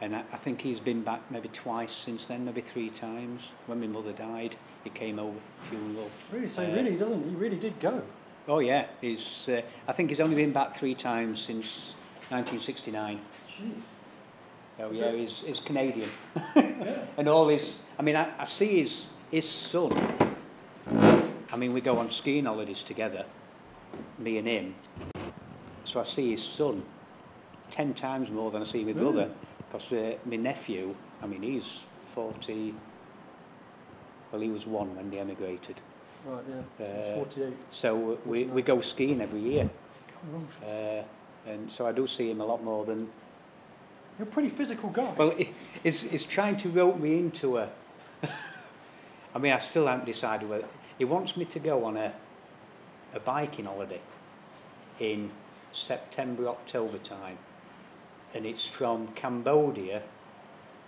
and I, I think he's been back maybe twice since then, maybe three times. When my mother died, he came over for funeral. Really? So Uh, really, he doesn't, he really did go. Oh yeah, he's. Uh, I think he's only been back three times since 1969. Jeez. Oh yeah, he's, he's Canadian, Yeah. and all his. I mean, I, I see his his son. I mean, we go on skiing holidays together, me and him. So I see his son ten times more than I see my Really? brother, because uh, my nephew. I mean, he's 40. Well, he was one when they emigrated. Right, yeah. Uh, 48. So we, we go skiing every year. Uh, and so I do see him a lot more than. You're a pretty physical guy. Well, he's, he's trying to rope me into a. I mean, I still haven't decided whether. He wants me to go on a, a biking holiday in September, October time. And it's from Cambodia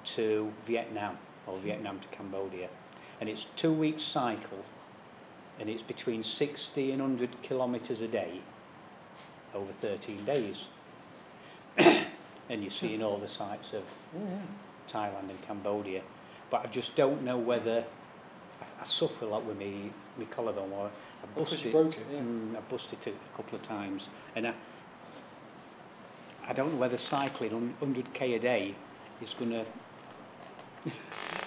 to Vietnam, or Vietnam to Cambodia. And it's two week cycle, and it's between 60 and 100 kilometres a day over 13 days. and you're seeing all the sights of yeah. Thailand and Cambodia. But I just don't know whether I, I suffer a lot with me my collarbone. Or I busted it, yeah. Mm, I busted it a couple of times, and I I don't know whether cycling 100k a day is going to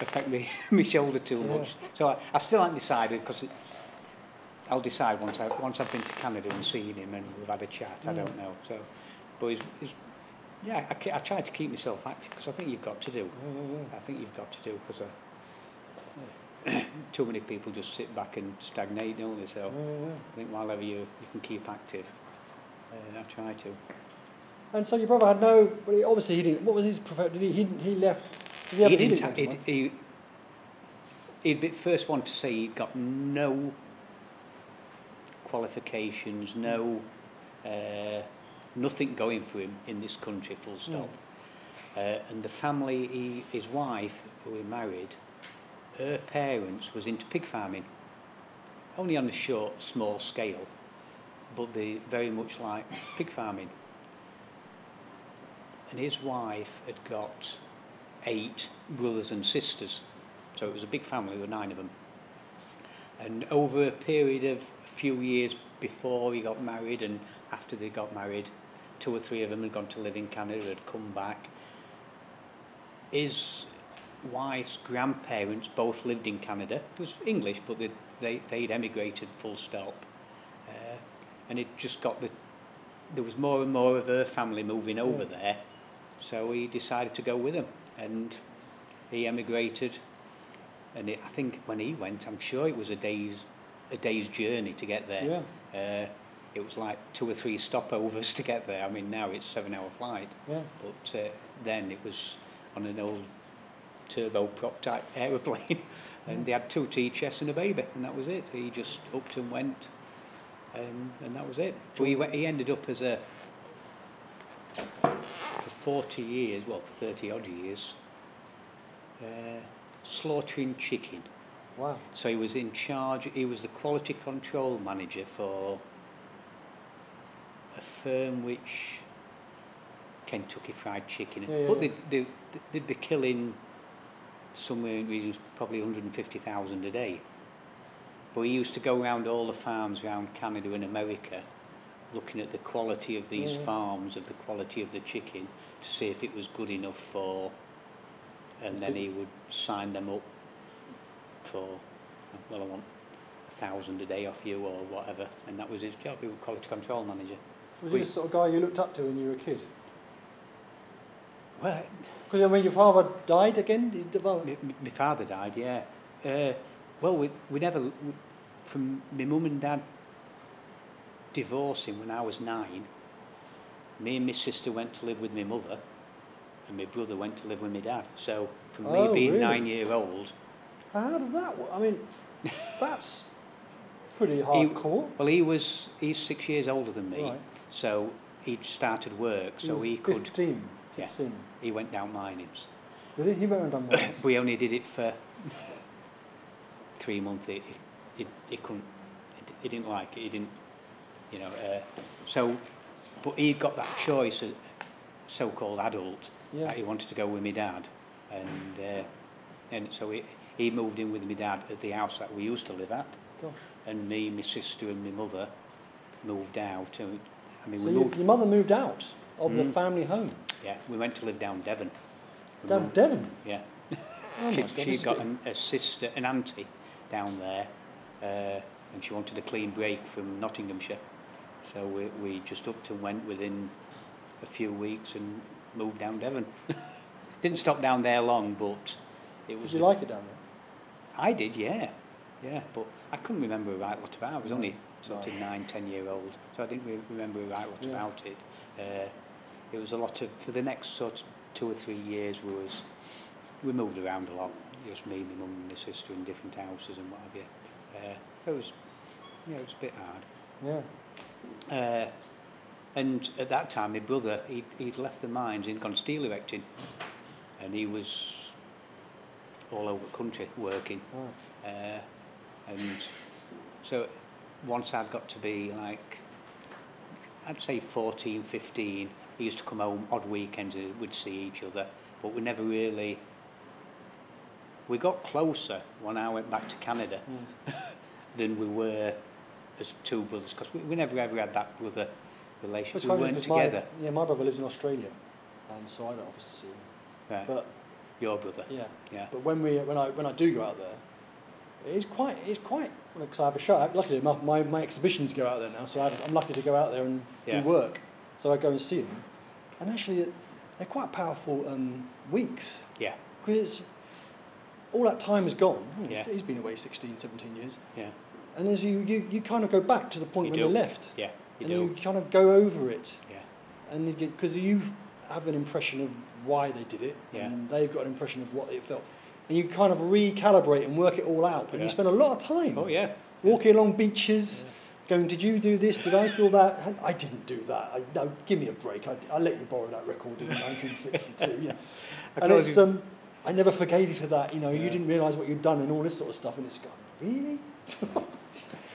affect me my shoulder too Yeah. much. So I, I still haven't decided because I'll decide once I once I've been to Canada and seen him and we've had a chat. I Mm. don't know. So, but he's, he's yeah, I, I try to keep myself active because I think you've got to do. Yeah, yeah, yeah. I think you've got to do because uh, too many people just sit back and stagnate, don't they? So Yeah, yeah, yeah. I think while ever you, you can keep active, uh, I try to. And so your brother had no, but he, obviously he didn't, what was his profession? Did he, he, he left, did he he didn't. didn't ha- go to he'd, he, he'd be the first one to say he'd got no qualifications, no Uh, nothing going for him in this country, full stop. Uh, and the family, he, his wife, who he married, her parents was into pig farming, only on a short, small scale, but they very much like pig farming. And his wife had got eight brothers and sisters, so it was a big family with nine of them. And over a period of a few years before he got married and after they got married, two or three of them had gone to live in Canada, had come back. His wife's grandparents both lived in Canada. It was English, but they, they, they'd emigrated full stop. Uh, and it just got the, there was more and more of her family moving over Yeah. there. So he decided to go with him And he emigrated. And it, I think when he went, I'm sure it was a day's, a day's journey to get there. Yeah, Uh, it was like two or three stopovers to get there. I mean, now it's seven hour flight, yeah. but uh, then it was on an old turboprop type aeroplane, and they had two tea chests and a baby, and that was it. He just upped and went, um, and that was it. But he, he ended up as a for 40 years, well, for 30 odd years, uh, slaughtering chicken. Wow. So he was in charge, he was the quality control manager for a firm which Kentucky Fried Chicken. Yeah, but yeah. They'd, they'd, they'd be killing somewhere in regions probably 150,000 a day. But he used to go around all the farms around Canada and America looking at the quality of these yeah. farms, of the quality of the chicken, to see if it was good enough for, and It's then busy. he would sign them up for, well, I want a thousand a day off you or whatever, and that was his job. He was quality control manager. Was We- he the sort of guy you looked up to when you were a kid? Well, Because I mean, your father died again. My, my father died, yeah. Uh, well, we, we never, we, from my mum and dad divorcing when I was nine, me and my sister went to live with my mother, and my brother went to live with my dad. So, from Oh, me being really? nine year old, How did that work? I mean, that's pretty hardcore. well, he was, he's six years older than me, Right. so he'd started work, so was he could, 15, Yeah. 16. he went down minings. Did he? He went done well. we only did it for three months. He, he, he couldn't, he, he didn't like it. He didn't, you know. Uh, so, but he'd got that choice, as so-called adult, Yeah. that he wanted to go with my dad, and uh, and so he, he moved in with my dad at the house that we used to live at, Gosh. and me, my sister, and my mother moved out. And, I mean, So we you, moved. your mother moved out of the Mm. family home Yeah, we went to live down Devon. We down moved- Devon. Yeah. Oh she, my God, she got an, a sister, an auntie down there, uh, and she wanted a clean break from Nottinghamshire. So we, we just upped and went within a few weeks and moved down Devon. Didn't stop down there long, but it was. Did you like it down there? I did, yeah, yeah. But I couldn't remember a right lot about. it. I was only sort of nine, ten year old, so I didn't re- remember a right lot Yeah. about it. Uh, it was a lot of for the next sort of two or three years. We was we moved around a lot. Just me, my mum, and my sister in different houses and what have you. Uh, it was, yeah, it was a bit hard. Yeah. Uh, and at that time, my brother, he'd, he'd left the mines, he'd gone steel erecting, and he was all over the country working. Right. Uh, and so once I'd got to be like, I'd say 14, 15, he used to come home odd weekends and we'd see each other, but we never really, we got closer when I went back to Canada Yeah. than we were as two brothers, because we, we never ever had that brother relationship. It's We weren't because my- together. yeah, my brother lives in Australia, and so I don't obviously see him. Right. But Your brother. yeah, Yeah. but when we when I when I do go out there, it is quite it's quite because I have a show. Luckily, my, my, my exhibitions go out there now, so I I'm lucky to go out there and Yeah. do work. So I go and see them, and actually they're quite powerful um, weeks Yeah. because all that time is gone. Yeah. He's been away 16, 17 years, Yeah. And as you, you, you kind of go back to the point You when do. they left, Yeah. You and do. you kind of go over it Yeah. and because you have an impression of why they did it, Yeah. and they've got an impression of what it felt, and you kind of recalibrate and work it all out, and Yeah. you spend a lot of time Oh yeah. walking along beaches, going, did you do this? Did I feel that? I didn't do that. I, no, give me a break. I, I let you borrow that record in 1962. Yeah. I And it's, um, I never forgave you for that. You know, you didn't realise what you'd done and all this sort of stuff. And it's gone, really?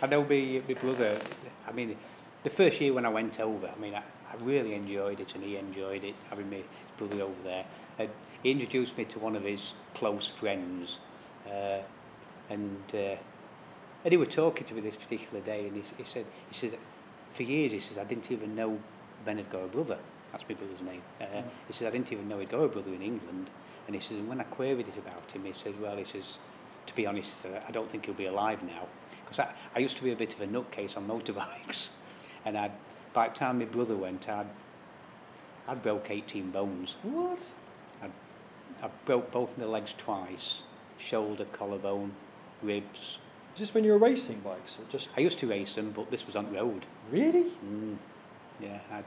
I know my, my brother, I mean, the first year when I went over, I mean, I, I really enjoyed it and he enjoyed it, having my brother over there. And he introduced me to one of his close friends. Uh, and, uh, and he was talking to me this particular day and he, he said, he says, for years, he says, I didn't even know Ben had got a brother. That's my brother's name. Uh, Yeah. He says, I didn't even know he'd got a brother in England. And he says, when I queried it about him, he says, well, he says, to be honest, said, I don't think he'll be alive now. Because I, I used to be a bit of a nutcase on motorbikes. And I'd, by the time my brother went, I'd, I'd broke 18 bones. What? I broke both my legs twice, shoulder, collarbone, ribs. Is this when you were racing bikes or just I used to race them, but this was on the road. really? Mm. Yeah, I'd,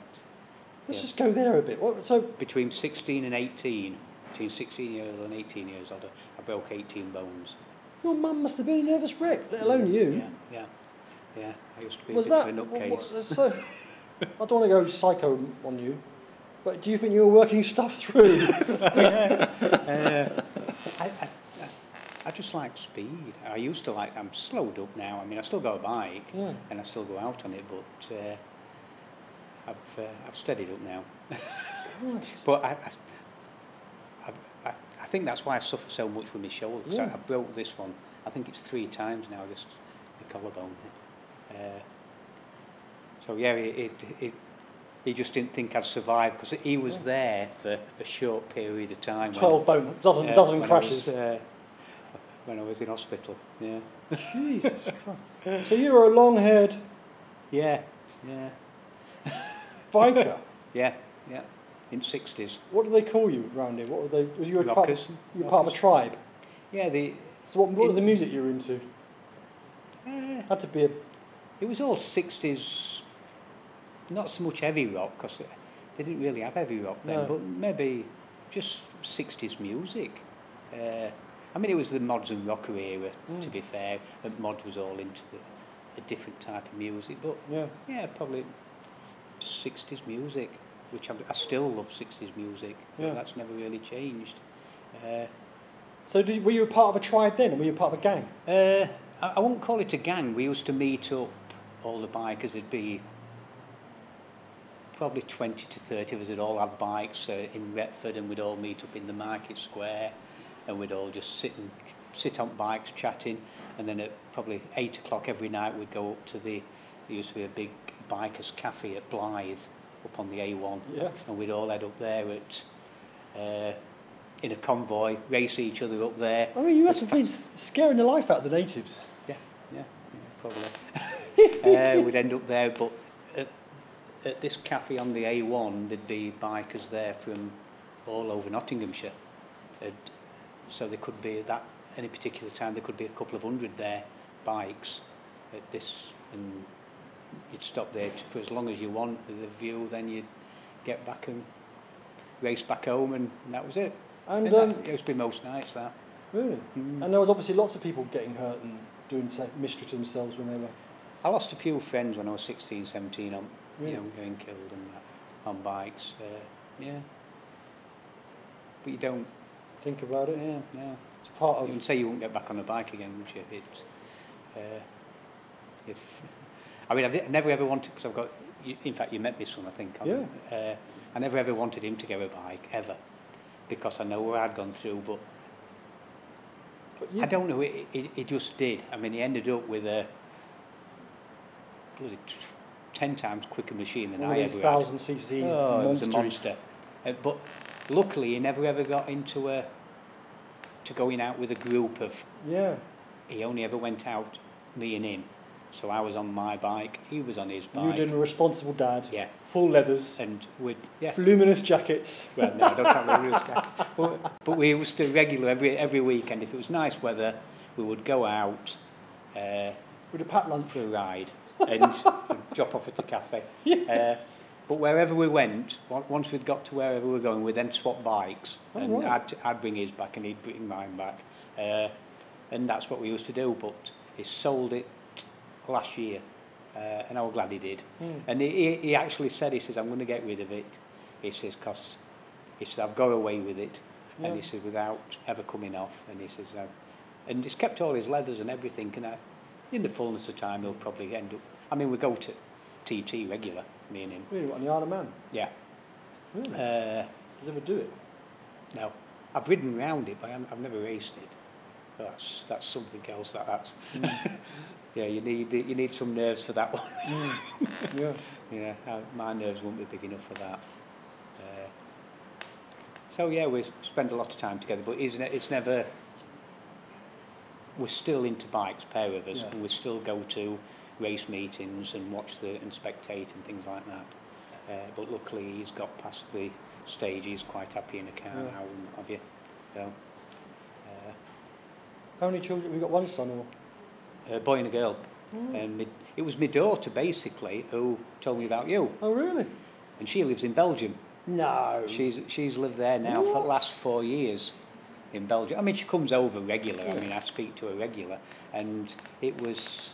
Let's Yeah. just go there a bit. What, so between 16 and 18, between 16 years old and 18 years old, I broke 18 bones. Your mum must have been a nervous wreck, let alone you. Yeah, yeah, yeah. I used to be Was a bit that? of a nutcase. so, I don't want to go psycho on you, but do you think you were working stuff through? uh, I, I, I- just like speed. I used to like, I'm slowed up now. I mean, I still got a bike yeah. and I still go out on it, but uh, I've, uh, I've steadied up now. But I, I, I think that's why I suffer so much with my shoulder, 'cause I, Yeah. I broke this one, I think it's three times now, this the collarbone. Uh, so yeah, it, it, it, he just didn't think I'd survive, because he was Yeah. there for a short period of time. when- 12 bone, dozen, Yeah, dozen when I crashes. was, uh, when I was in hospital, yeah. Jesus Christ. So you were a long-haired Yeah, yeah, biker. yeah, yeah, in 60s. what do they call you around here? What were they? Were you a part, Rockers. you were part of a tribe? Yeah, the, So what, what was the music you were into? uh, Had to be a it was all 60s, not so much heavy rock, because they didn't really have heavy rock then, No. but maybe just 60s music. Uh, I mean, it was the mods and rocker era, to Mm. be fair, and mods was all into the, a different type of music, but yeah. yeah, probably 60s music, which I, I still love 60s music. Yeah. That's never really changed. Uh, So did, were you a part of a tribe then, were you a part of a gang? uh, I, I won't call it a gang. We used to meet up, all the bikers. It'd be probably 20 to 30 of us would all have bikes uh, in Retford and we'd all meet up in the market square and we'd all just sit and sit on bikes chatting and then at probably 8 o'clock every night we'd go up to the there used to be a big bikers cafe at Blyth up on the A1 Yeah. and we'd all head up there at uh, in a convoy race each other up there I mean, you must have been scaring the life out of the natives. yeah, yeah, yeah probably. uh, we'd end up there, but at, at this cafe on the A1, there'd be bikers there from all over Nottinghamshire. And so there could be, at that any particular time, there could be a couple of hundred there, bikes, at this, and you'd stop there for as long as you want with the view, then you'd get back and race back home, and that was it. And And um, that, it used to be most nights, that. really, Mm. and there was obviously lots of people getting hurt and doing mischief to themselves when they were. I lost a few friends when I was 16, 17 on, Really? you know, getting killed and that, on bikes. Uh, yeah. But you don't, Think about it. yeah, yeah. It's part of... You would say you won't get back on a bike again, would you? It's, uh, if, I mean, I've never ever wanted, because I've got, in fact, you met my son, I think. Yeah. Uh, I never ever wanted him to get a bike, ever, because I know what I'd gone through, but But I don't know, it, it, it just did. I mean, he ended up with a bloody t- ten times quicker machine than all I ever had. thousand cc's Oh, it was a monster. Uh, but luckily, he never ever got into a to going out with a group of. Yeah. He only ever went out, me and him. So I was on my bike, he was on his bike. You were doing a responsible dad. Yeah, Full leathers. and we'd yeah. Luminous jackets. Well, no, I don't have the rules down. But, but we used to regular every every weekend. If it was nice weather, we would go out uh, With a packed lunch. for a ride and drop off at the cafe. Uh, but wherever we went, once we'd got to wherever we were going, we'd then swap bikes. Oh, and right. I'd, I'd bring his back and he'd bring mine back. Uh, and that's what we used to do. But he sold it last year. uh, and I was glad he did. Mm. And he, he, actually said, he says, I'm going to get rid of it. He says, because he says, I've got away with it. Yeah. And he says, without ever coming off. And he says, I've, and he's kept all his leathers and everything. And I, in the fullness of time, he'll probably end up. I mean, we go to TT regular, me and him. Really, what, on the Isle of Man? Yeah. Really? Uh, Does ever do it? no, I've ridden around it, but I'm, I've never raced it. That's that's something else. That that's. yeah, you need you need some nerves for that one. Mm. yeah. Yeah, uh, my nerves won't be big enough for that. Uh, so yeah, we spend a lot of time together, but isn't it? It's never. We're still into bikes, pair of us, Yeah. and we still go to race meetings and watch the and spectate and things like that. Uh, but luckily, he's got past the stage. He's quite happy in a car Yeah. now, and have you? So, uh, How many children? We've got one son or? A boy and a girl. Mm. And it was my daughter basically who told me about you, Oh, really? and she lives in Belgium. No. She's she's lived there now for the last four years in Belgium. I mean, she comes over regular. I mean, I speak to her regular, and it was.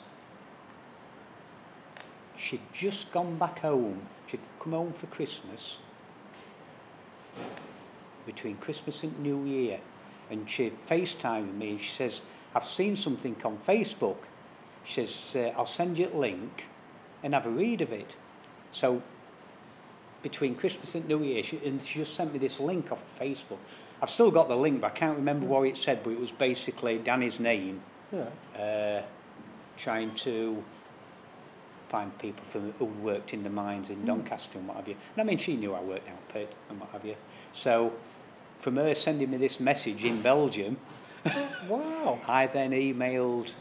She'd just gone back home. She'd come home for Christmas. Between Christmas and New Year, and she FaceTimed me. and She says, "I've seen something on Facebook." She says, uh, "I'll send you a link, and have a read of it." So between Christmas and New Year, she, and she just sent me this link off of Facebook. I've still got the link, but I can't remember what it said, but it was basically Danny's name, Yeah. uh, trying to find people from, who worked in the mines in Hmm. Doncaster and what have you. And I mean, she knew I worked out Pit and what have you. So, from her sending me this message in Belgium, Wow. I then emailed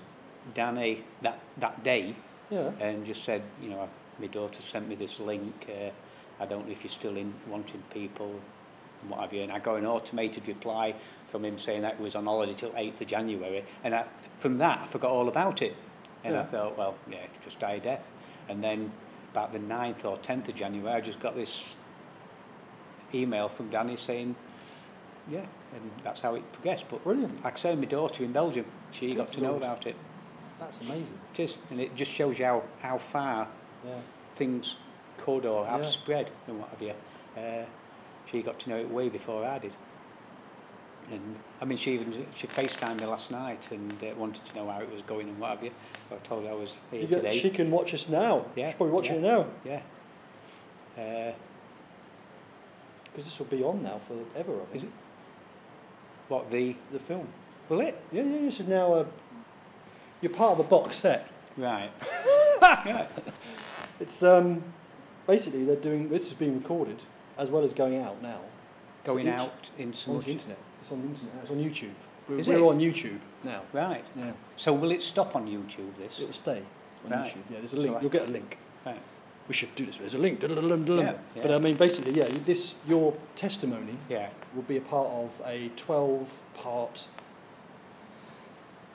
Danny that, that day Yeah. and just said, you know, my daughter sent me this link. Uh, I don't know if you're still in wanting people and what have you. And I got an automated reply from him saying that it was on holiday till 8th of January. And I, from that, I forgot all about it. And I thought, well, yeah, it's just die a death. And then about the 9th or 10th of January, I just got this email from Danny saying, yeah, and that's how it progressed. But Brilliant. like I say, my daughter in Belgium, she got Good to know Lord. about it. That's amazing. It is, and it just shows you how, how far Yeah. things could or have Yeah. spread and what have you. Uh, she got to know it way before I did. And I mean, she even she FaceTimed me last night and uh, wanted to know how it was going and what have you. I told her I was here You get- today. she can watch us now. Yeah, She's probably watching yeah. it now. Yeah. Uh, Because this will be on now forever, I think. Is it? What the? The film. Will it? Yeah, yeah, this is now a... You're part of a box set. Right. yeah. It's, um... Basically, they're doing... This is being recorded, as well as going out now. Going each- out in so on the internet. It's on the internet. It's on YouTube. We're, Is we're it? on YouTube now. Right. Yeah. So will it stop on YouTube? This. It'll stay on Right. YouTube. Yeah, there's a link. So I- You'll get a link. Right. We should do this. There's a link. Dun-dun-dun-dun-dun. Yeah, But. I mean, basically, yeah, this your testimony Yeah. will be a part of a 12-part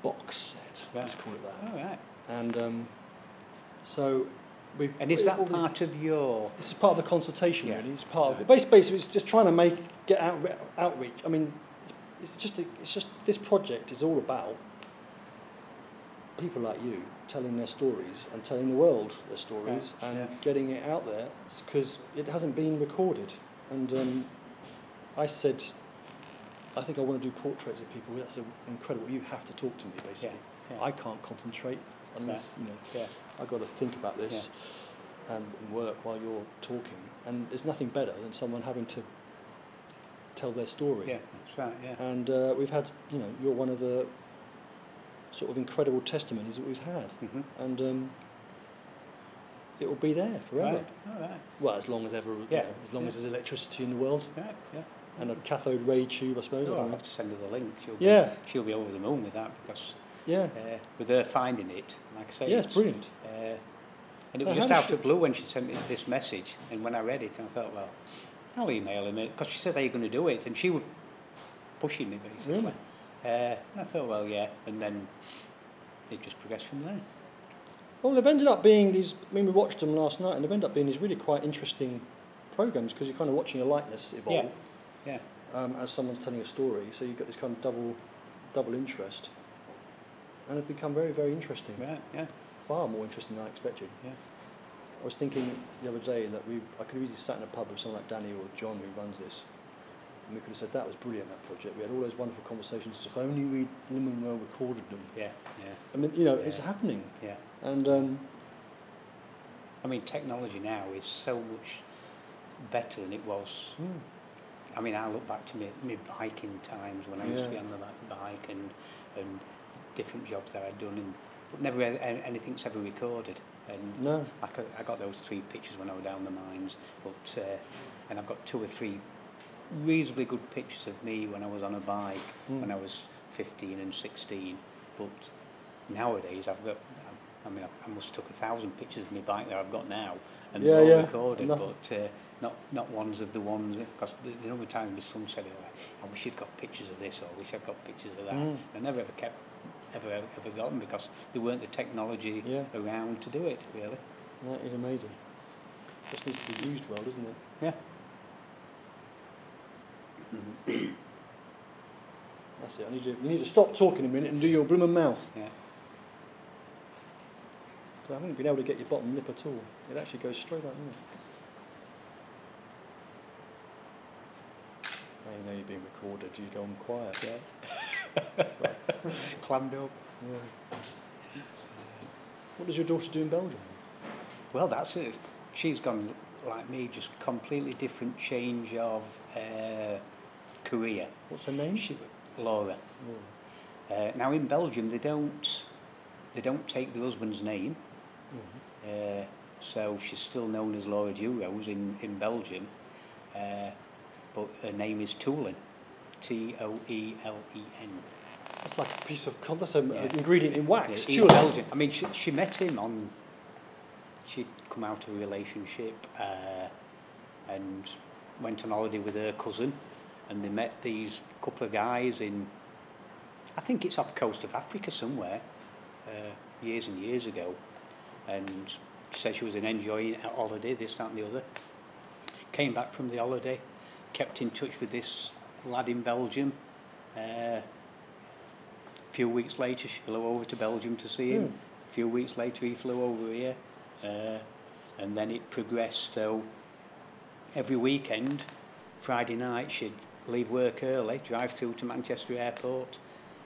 box set. Right. Let's call it that. All right. And um, so we. And is that part of your? This is part of the consultation, Yeah. really. It's part of Right. it. Basically, basically, it's just trying to make get out outreach. I mean, it's just it's just this project is all about people like you telling their stories and telling the world their stories Yeah, and yeah. getting it out there because it hasn't been recorded. And um, I said, I think I want to do portraits of people. That's incredible. You have to talk to me, basically. yeah. I can't concentrate unless you know. Yeah. I've got to think about this and, and work while you're talking. And there's nothing better than someone having to tell their story. Yeah. That's right. Yeah. And uh, we've had, you know, you're one of the sort of incredible testimonies that we've had. Mm-hmm. And um, it will be there forever. Right. All right. Well, as long as ever, you Yeah, know, as long yeah. as there's electricity in the world Right. Yeah. and a cathode ray tube, I suppose. I Oh, I'll have to send her the link. She'll Yeah. Be, she'll be over the moon with that because Yeah. uh, with her finding it, like I say, Yeah, it's brilliant. Uh, and it was just out of blue when she sent me this message, and when I read it, I thought, well, I'll email him because she says, "Are you going to do it?" And she was pushing me basically. Really? Uh, and I thought, well, yeah, and then it just progressed from there. Well, they've ended up being these. I mean, we watched them last night, and they've ended up being these really quite interesting programs because you're kind of watching a likeness evolve Yeah. um, as someone's telling a story. So you've got this kind of double, double interest, and it's become very, very interesting. Right. Yeah. far more interesting than I expected. Yeah. I was thinking the other day that we, I could have easily sat in a pub with someone like Danny or John who runs this, and we could have said that was brilliant that project. We had all those wonderful conversations. If only we'd Limonwell recorded them. Yeah, yeah, I mean, you know, it's happening, yeah. and um, I mean, technology now is so much better than it was. hmm, I mean, I look back to my, my biking times when I used to be on the bike and, and different jobs that I'd done, and but never anything's ever recorded. And no, I, I got those three pictures when I was down the mines, but uh, and I've got two or three reasonably good pictures of me when I was on a bike Hmm. when I was 15 and 16. But nowadays, I've got, I mean, I must have took a thousand pictures of my bike that I've got now, and Yeah, they're all yeah. recorded, Nothing. but uh, not not ones of the ones because the, the number of times my son said, oh, "I wish I'd got pictures of this," or "I wish I'd got pictures of that." Mm. I never ever kept ever ever got them because there weren't the technology Yeah. around to do it really. that is amazing. Just needs to be used well, doesn't it? Yeah. That's it. I need you. You need to stop talking a minute and do your blooming mouth. Yeah. 'Cause I haven't been able to get your bottom lip at all. It actually goes straight up there. Now you know you're being recorded. You go on quiet. Yeah. Clammed up. Yeah. What does your daughter do in Belgium? Well, that's it. She's gone like me, just completely different change of uh, career. What's her name? She, Laura. Oh. Uh, now in Belgium, they don't they don't take the husband's name, Mhm. uh, so she's still known as Laura Durose in in Belgium, uh, but her name is Toelen, T O E L E N. That's like a piece of that's an Yeah. ingredient in wax. Yeah, in. Belgium. I mean, she, she met him on. She'd come out of a relationship uh, and went on holiday with her cousin, and they met these couple of guys in. I think it's off the coast of Africa somewhere, uh, years and years ago, and she said she was enjoying a holiday, this, that, and the other. Came back from the holiday, kept in touch with this lad in Belgium. Uh, a few weeks later, she flew over to Belgium to see him. Hmm. A few weeks later, he flew over here. Uh, and then it progressed. So every weekend, Friday night, she'd leave work early, drive through to Manchester Airport,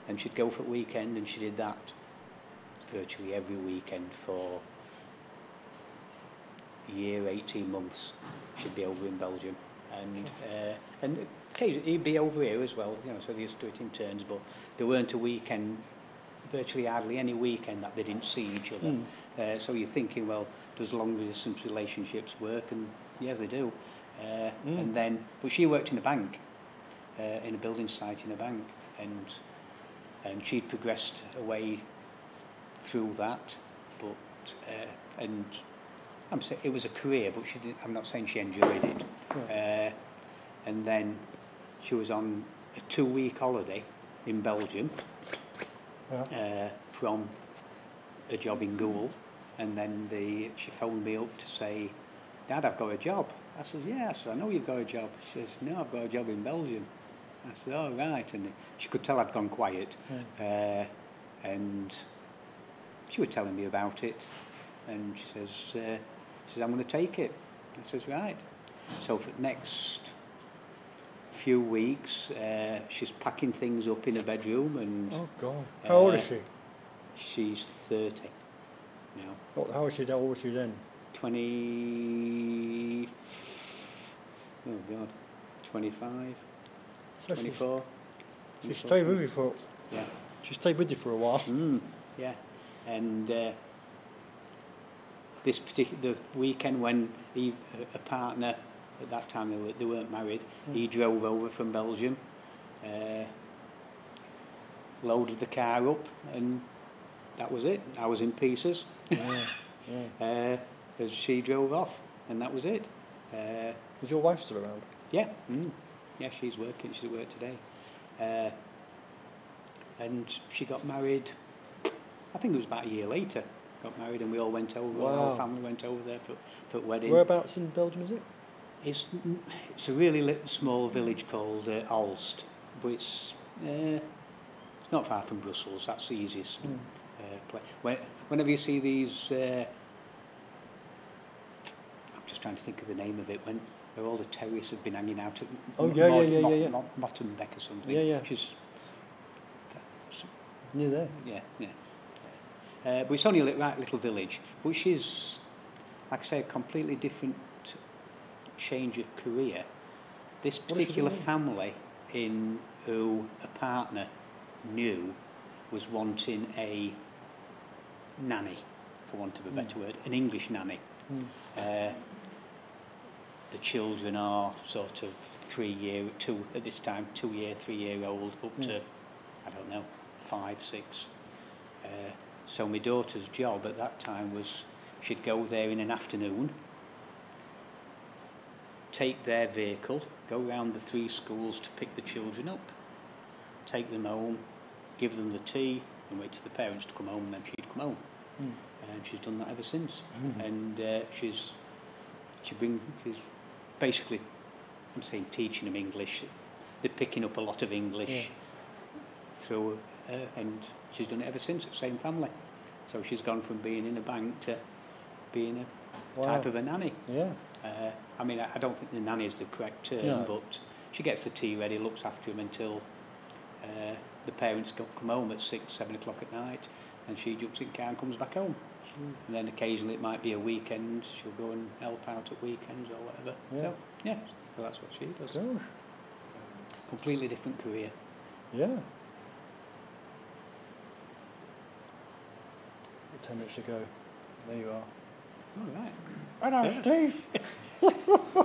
and she'd go for the weekend, and she did that virtually every weekend for a year, 18 months. She'd be over in Belgium. And, uh, and occasionally he'd be over here as well, you know, so they used to do it in turns, but there weren't a weekend, virtually hardly any weekend that they didn't see each other. Mm. Uh, so you're thinking, well, does long distance relationships work? And yeah, they do. Uh, Mm. And then, but she worked in a bank, uh, in a building site in a bank, and and she'd progressed away through that, but uh, and I'm saying it was a career, but she didn't, I'm not saying she enjoyed it. Yeah. Uh, and then she was on a two-week holiday in Belgium Yeah. uh, from a job in Gould, and then the, she phoned me up to say, Dad, I've got a job. I said, yeah, I said, I know you've got a job. She says, no, I've got a job in Belgium. I said, oh, right. And she could tell I'd gone quiet. Yeah. Uh, and she was telling me about it. And she says, uh, she says, I'm going to take it. I says, right. So for the next few weeks, uh, she's packing things up in her bedroom and Oh God. How old is Uh, she? she's 30 now. What, how was she? How old was she then? 20... Oh, God. 25, So she's, 24. she stayed with you for. Yeah. She stayed with you for a while. Mm, yeah. And uh, this particular the weekend when he, a partner, at that time they, were, they weren't married, Mm. he drove over from Belgium, uh, loaded the car up, and that was it. I was in pieces. yeah. Yeah. Uh, as she drove off, and that was it. Uh, Is your wife still around? yeah, mm, yeah, she's working. She's at work today, uh, and she got married. I think it was about a year later. Got married, and we all went over. Wow. whole family went over there for for wedding. Whereabouts in Belgium is it? It's it's a really little, small village called uh, Aalst, but it's uh, it's not far from Brussels. That's the easiest. Mm. Uh. When, whenever you see these, uh, I'm just trying to think of the name of it, when where all the terrorists have been hanging out at Oh, yeah, yeah, yeah, yeah, yeah. Mot- Mottenbeck or something. Yeah, yeah. Which is, Near there. yeah, yeah. Uh, but it's only a li- right little village, which is, like I say, a completely different change of career. This What does she particular family in who a partner knew was wanting a nanny, for want of a better Mm. word, an English nanny. Mm. Uh, the children are sort of three year, two at this time, two year, three year old, up Yeah. to, I don't know, five, six. Uh, so my daughter's job at that time was she'd go there in an afternoon, take their vehicle, go round the three schools to pick the children up, take them home, give them the tea, and wait for the parents to come home, and then she'd come home. Mm. And she's done that ever since. Mhm. And uh, she's, she bring, she's basically, I'm saying teaching them English. They're picking up a lot of English Yeah. through her, and she's done it ever since, the same family. So she's gone from being in a bank to being a Wow. type of a nanny. Yeah. Uh, I mean, I, I don't think the nanny is the correct term, No. but she gets the tea ready, looks after him until uh, the parents go, come home at six, seven o'clock at night, and she jumps in car and comes back home. And then occasionally it might be a weekend, she'll go and help out at weekends or whatever. Yeah. So, yeah, so that's what she does. Gosh. Completely different career. Yeah. Ten minutes to go. There you are. All right. Hello, Yeah. Steve.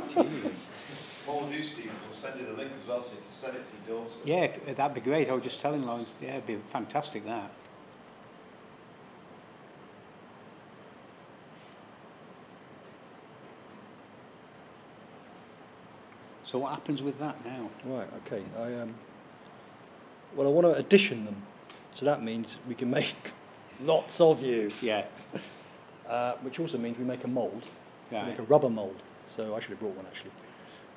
Jesus. What we'll do, Steve, is we'll send you the link as well so you can send it to your daughter. Yeah, that'd be great. I was just telling Laurence, yeah, it'd be fantastic that. So what happens with that now? Right. Okay. I um. Well, I want to addition them, so that means we can make lots of you. Yeah, Uh, which also means we make a mould. So right. make a rubber mould. So I should have brought one actually.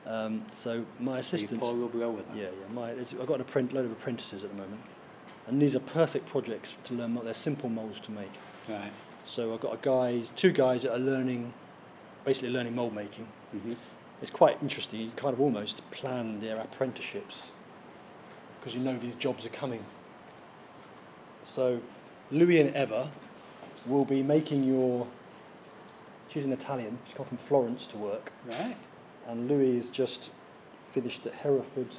Um, so my So assistant. pour rubber over that? Yeah, yeah. My, I've got an apprent, load of apprentices at the moment, and these are perfect projects to learn. They're simple moulds to make. Right. So I've got a guys, two guys that are learning, basically learning mould making. hmm It's quite interesting. You kind of almost plan their apprenticeships because you know these jobs are coming. So Louis and Eva will be making your. She's an Italian. She's come from Florence to work, Right. and Louis has just finished at Hereford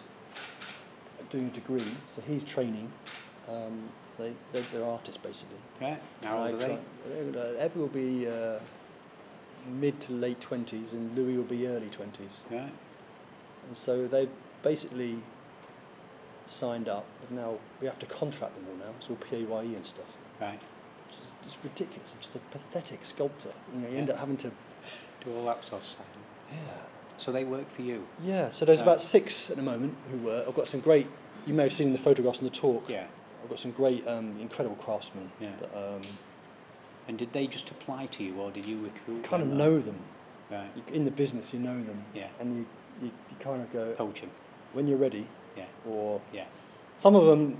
doing a degree. So he's training. Um, they, they're, they're artists basically. Right. How old are they? try- uh, Eva will be uh, mid to late 20s and Louis will be early 20s. Right. And so they've basically signed up, but now we have to contract them all now. It's all PAYE and stuff. Right. It's, ridiculous. I'm just a pathetic sculptor. You know, you end up having to. Do all that sort of stuff. Yeah. So they work for you? Yeah. So there's Uh, about six at the moment who work. I've got some great. You may have seen the photographs in the talk. Yeah. I've got some great, um, incredible craftsmen. Yeah. That, um, And did they just apply to you or did you recruit kind of them? know them. Right. You, in the business, you know them. Yeah. And you, you, you kind of go Coach them. when you're ready. Yeah. Or Yeah. some of them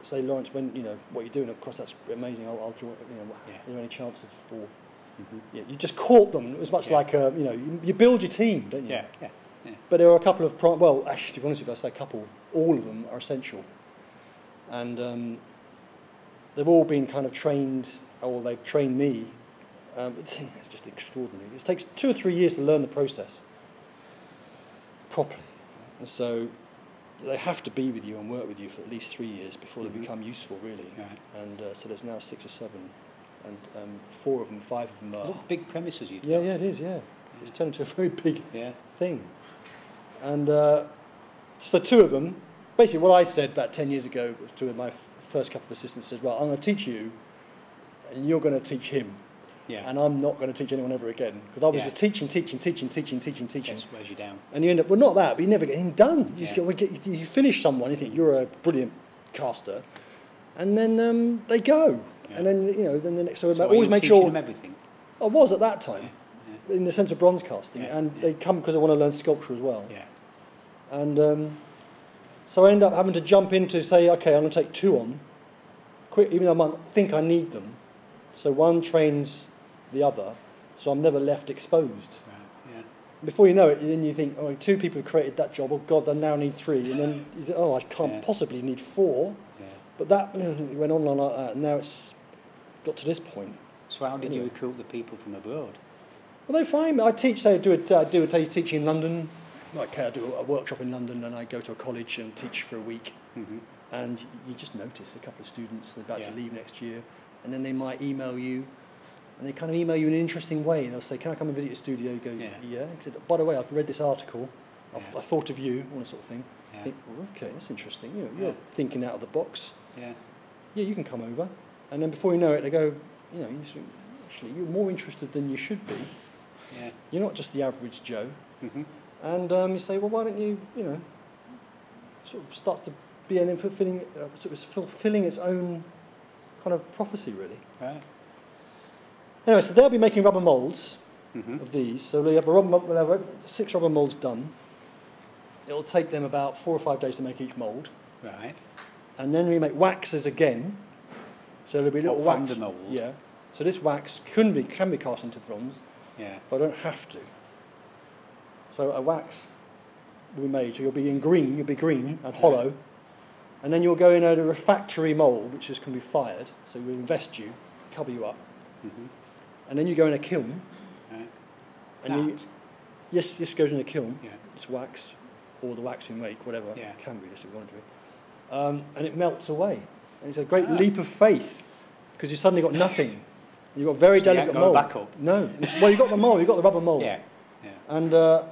say, Laurence, when you know what you're doing, of course that's amazing. I'll, I'll join. You know, Yeah. is there any chance of? Or hmm yeah, you just caught them. It was much Yeah. like a, you know, you, you build your team, don't you? Yeah. Yeah. Yeah. But there are a couple of pri- well, actually, to be honest, if I say a couple, all of them are essential, and um, they've all been kind of trained, or they've trained me. Um, it's, it's just extraordinary. It takes two or three years to learn the process properly, and so they have to be with you and work with you for at least three years before Mhm. they become useful, really. Right. And uh, so there's now six or seven, and um, four of them, five of them are. Look, big premises you've Yeah, got. yeah, yeah, it is. Yeah, it's turned into a very big Yeah. thing. And uh, so two of them, basically what I said about 10 years ago to my f- first couple of assistants says, well, I'm going to teach you and you're going to teach him. Yeah. And I'm not going to teach anyone ever again. Because I was Yeah. just teaching, teaching, teaching, teaching, teaching, teaching. Yes, wears you down. And you end up, well, not that, but you never get anything done. You, just Yeah. get, we get, you finish someone, you think you're a brilliant caster, and then um, they go. Yeah. And then, you know, then the next, so, So always make sure, them everything. I was at that time, in the sense of bronze casting, and they come because they want to learn sculpture as well. Yeah. And um, so I end up having to jump in to say, okay, I'm going to take two on quick, even though I might think I need them. So one trains the other, so I'm never left exposed. Right. Yeah. Before you know it, then you think, oh, two people have created that job. Oh God, I now need three, and then you think, oh, I can't Yeah. possibly need four. Yeah. But that went on and on like that, and now it's got to this point. So how did you recruit the people from abroad? Well, they find me. I teach. Say, I do a, I do a teaching in London. Like I do a workshop in London, and I go to a college and teach for a week. Mm-hmm. And you just notice a couple of students they're about to leave next year, and then they might email you, and they kind of email you in an interesting way. and They'll say, "Can I come and visit your studio?" You go, Yeah. "Yeah." Said, By the way, I've read this article. I've, Yeah. I thought of you, all that sort of thing. Yeah. Think, well, okay, that's interesting. You know, you're Yeah. thinking out of the box. Yeah. Yeah, you can come over. And then before you know it, they go, you know, you actually, you're more interested than you should be. Yeah. You're not just the average Joe. Mm-hmm. And um, you say, well, why don't you, you know, sort of starts to be an fulfilling, uh, sort of fulfilling its own kind of prophecy, really. Right. Anyway, so they'll be making rubber molds Mm-hmm. of these. So we have, a rubber, we'll have six rubber molds done. It'll take them about four or five days to make each mold. Right. And then we make waxes again. So there'll be little from wax. the mould? Yeah. So this wax can be, can be cast into bronze, Yeah. but I don't have to. So a wax will be made. So you'll be in green, you'll be green and hollow. And then you'll go in at a refractory mould, which is can be fired. So we'll invest you, cover you up. Mm-hmm. And then you go in a kiln. Right. And you, yes, this goes in a kiln. Yeah. It's wax, or the wax you make, whatever. Yeah. It can be just if you want to be. Um, and it melts away. And it's a great Ah. leap of faith because you suddenly got nothing. You've got very So delicate mould. back up? No. Well, you've got the mould, you've got the rubber mould. Yeah. Yeah. And uh,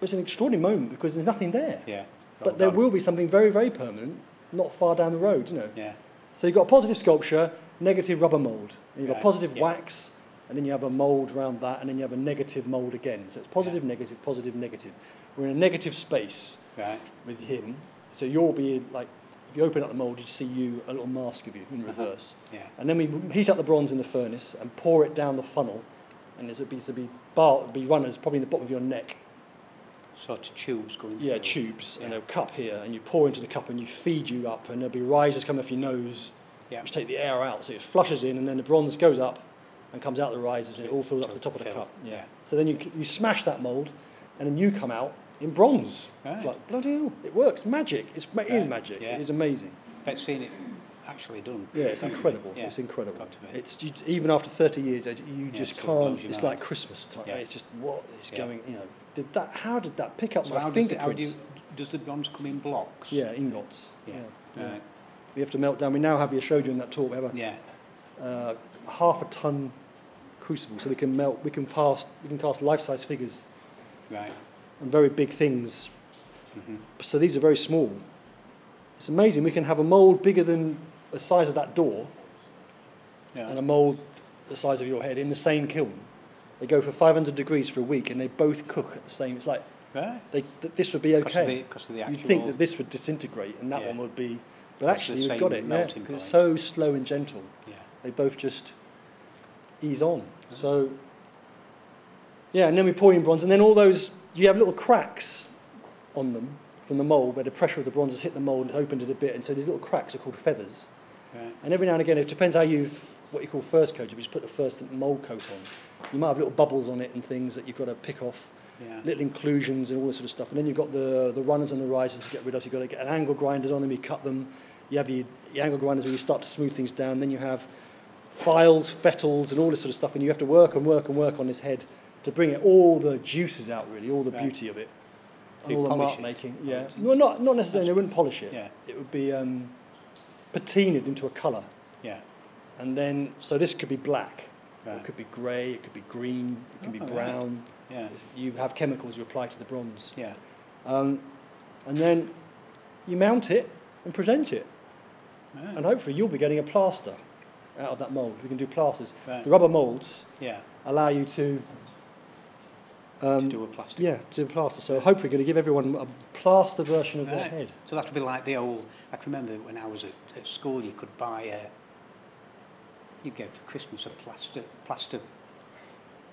it's an extraordinary moment because there's nothing there. Yeah. But there will be something very, very permanent not far down the road, you know. Yeah. So you've got a positive sculpture, negative rubber mould. And you've got positive yeah. wax, and then you have a mould around that, and then you have a negative mould again. So it's positive, negative, positive, negative. We're in a negative space Right. with him. So you'll be like, if you open up the mould, you see you, a little mask of you in Uh-huh. reverse. Yeah. And then we heat up the bronze in the furnace and pour it down the funnel. And there's a be, be, bar, be runners probably in the bottom of your neck. Sort of tubes going Yeah, through. tubes. And a cup here. And you pour into the cup and you feed you up. And there'll be risers coming off your nose, Yeah. which take the air out. So it flushes in and then the bronze goes up and comes out the risers and it all fills up to the top of the cup. yeah. So then you, you smash that mould and then you come out in bronze. It's like, bloody hell, it works. Magic. It's, it is Right, magic. yeah. It is amazing. But seeing it actually done. Yeah, it's incredible. Yeah, It's incredible. It's you, even after 30 years, you Yeah, just can't. It's like Christmas time. Yeah. It's just what is Yeah. going. You know, did that? How did that pick up So my does, fingerprints? how do you, does the bronze come in blocks? Yeah, ingots. Yeah. yeah. Right. We have to melt down. We now have. You showed you in that talk. We have a Yeah. uh, half a ton crucible, so we can melt. We can pass. We can cast life-size figures Right. and very big things. Mm-hmm. So these are very small. It's amazing. We can have a mold bigger than the size of that door Yeah. and a mold the size of your head in the same kiln. They go for 500 degrees for a week, and they both cook at the same. It's like right. they, th- this would be Because of okay. the, 'cause of the actual. You'd think that this would disintegrate, and that Yeah. one would be. But actually, you've got it. Yeah, it's so slow and gentle. Yeah. They both just ease on. So, yeah, and then we pour in bronze, and then all those you have little cracks on them from the mold where the pressure of the bronze has hit the mold and opened it a bit, and so these little cracks are called feathers. Right. And every now and again, it depends how you've what you call first coat. You just put the first mold coat on, you might have little bubbles on it and things that you've got to pick off, Yeah. little inclusions and all this sort of stuff. And then you've got the the runners and the risers to get rid of. You've got to get an angle grinders on them. You cut them. You have your, your angle grinders where you start to smooth things down. Then you have files, fettles, and all this sort of stuff. And you have to work and work and work on this head to bring it all the juices out, really, all the beauty of it. All the mark it? making. Yeah. Well, not, not necessarily, they wouldn't polish it. Yeah. It would be um, patinaed into a colour. Yeah. And then, so this could be black, Right. it could be grey, it could be green, it can be Oh, right. brown. Yeah. You have chemicals you apply to the bronze. Yeah. Um, and then you mount it and present it. Right. And hopefully you'll be getting a plaster out of that mould. We can do plasters. Right. The rubber moulds Yeah. allow you to, to um, do a plastic. yeah, to do a plaster. So hopefully you're going to give everyone a plaster version of their head. So that would be like the old. I can remember when I was at, at school, you could buy a. You'd get for Christmas a plaster, plaster,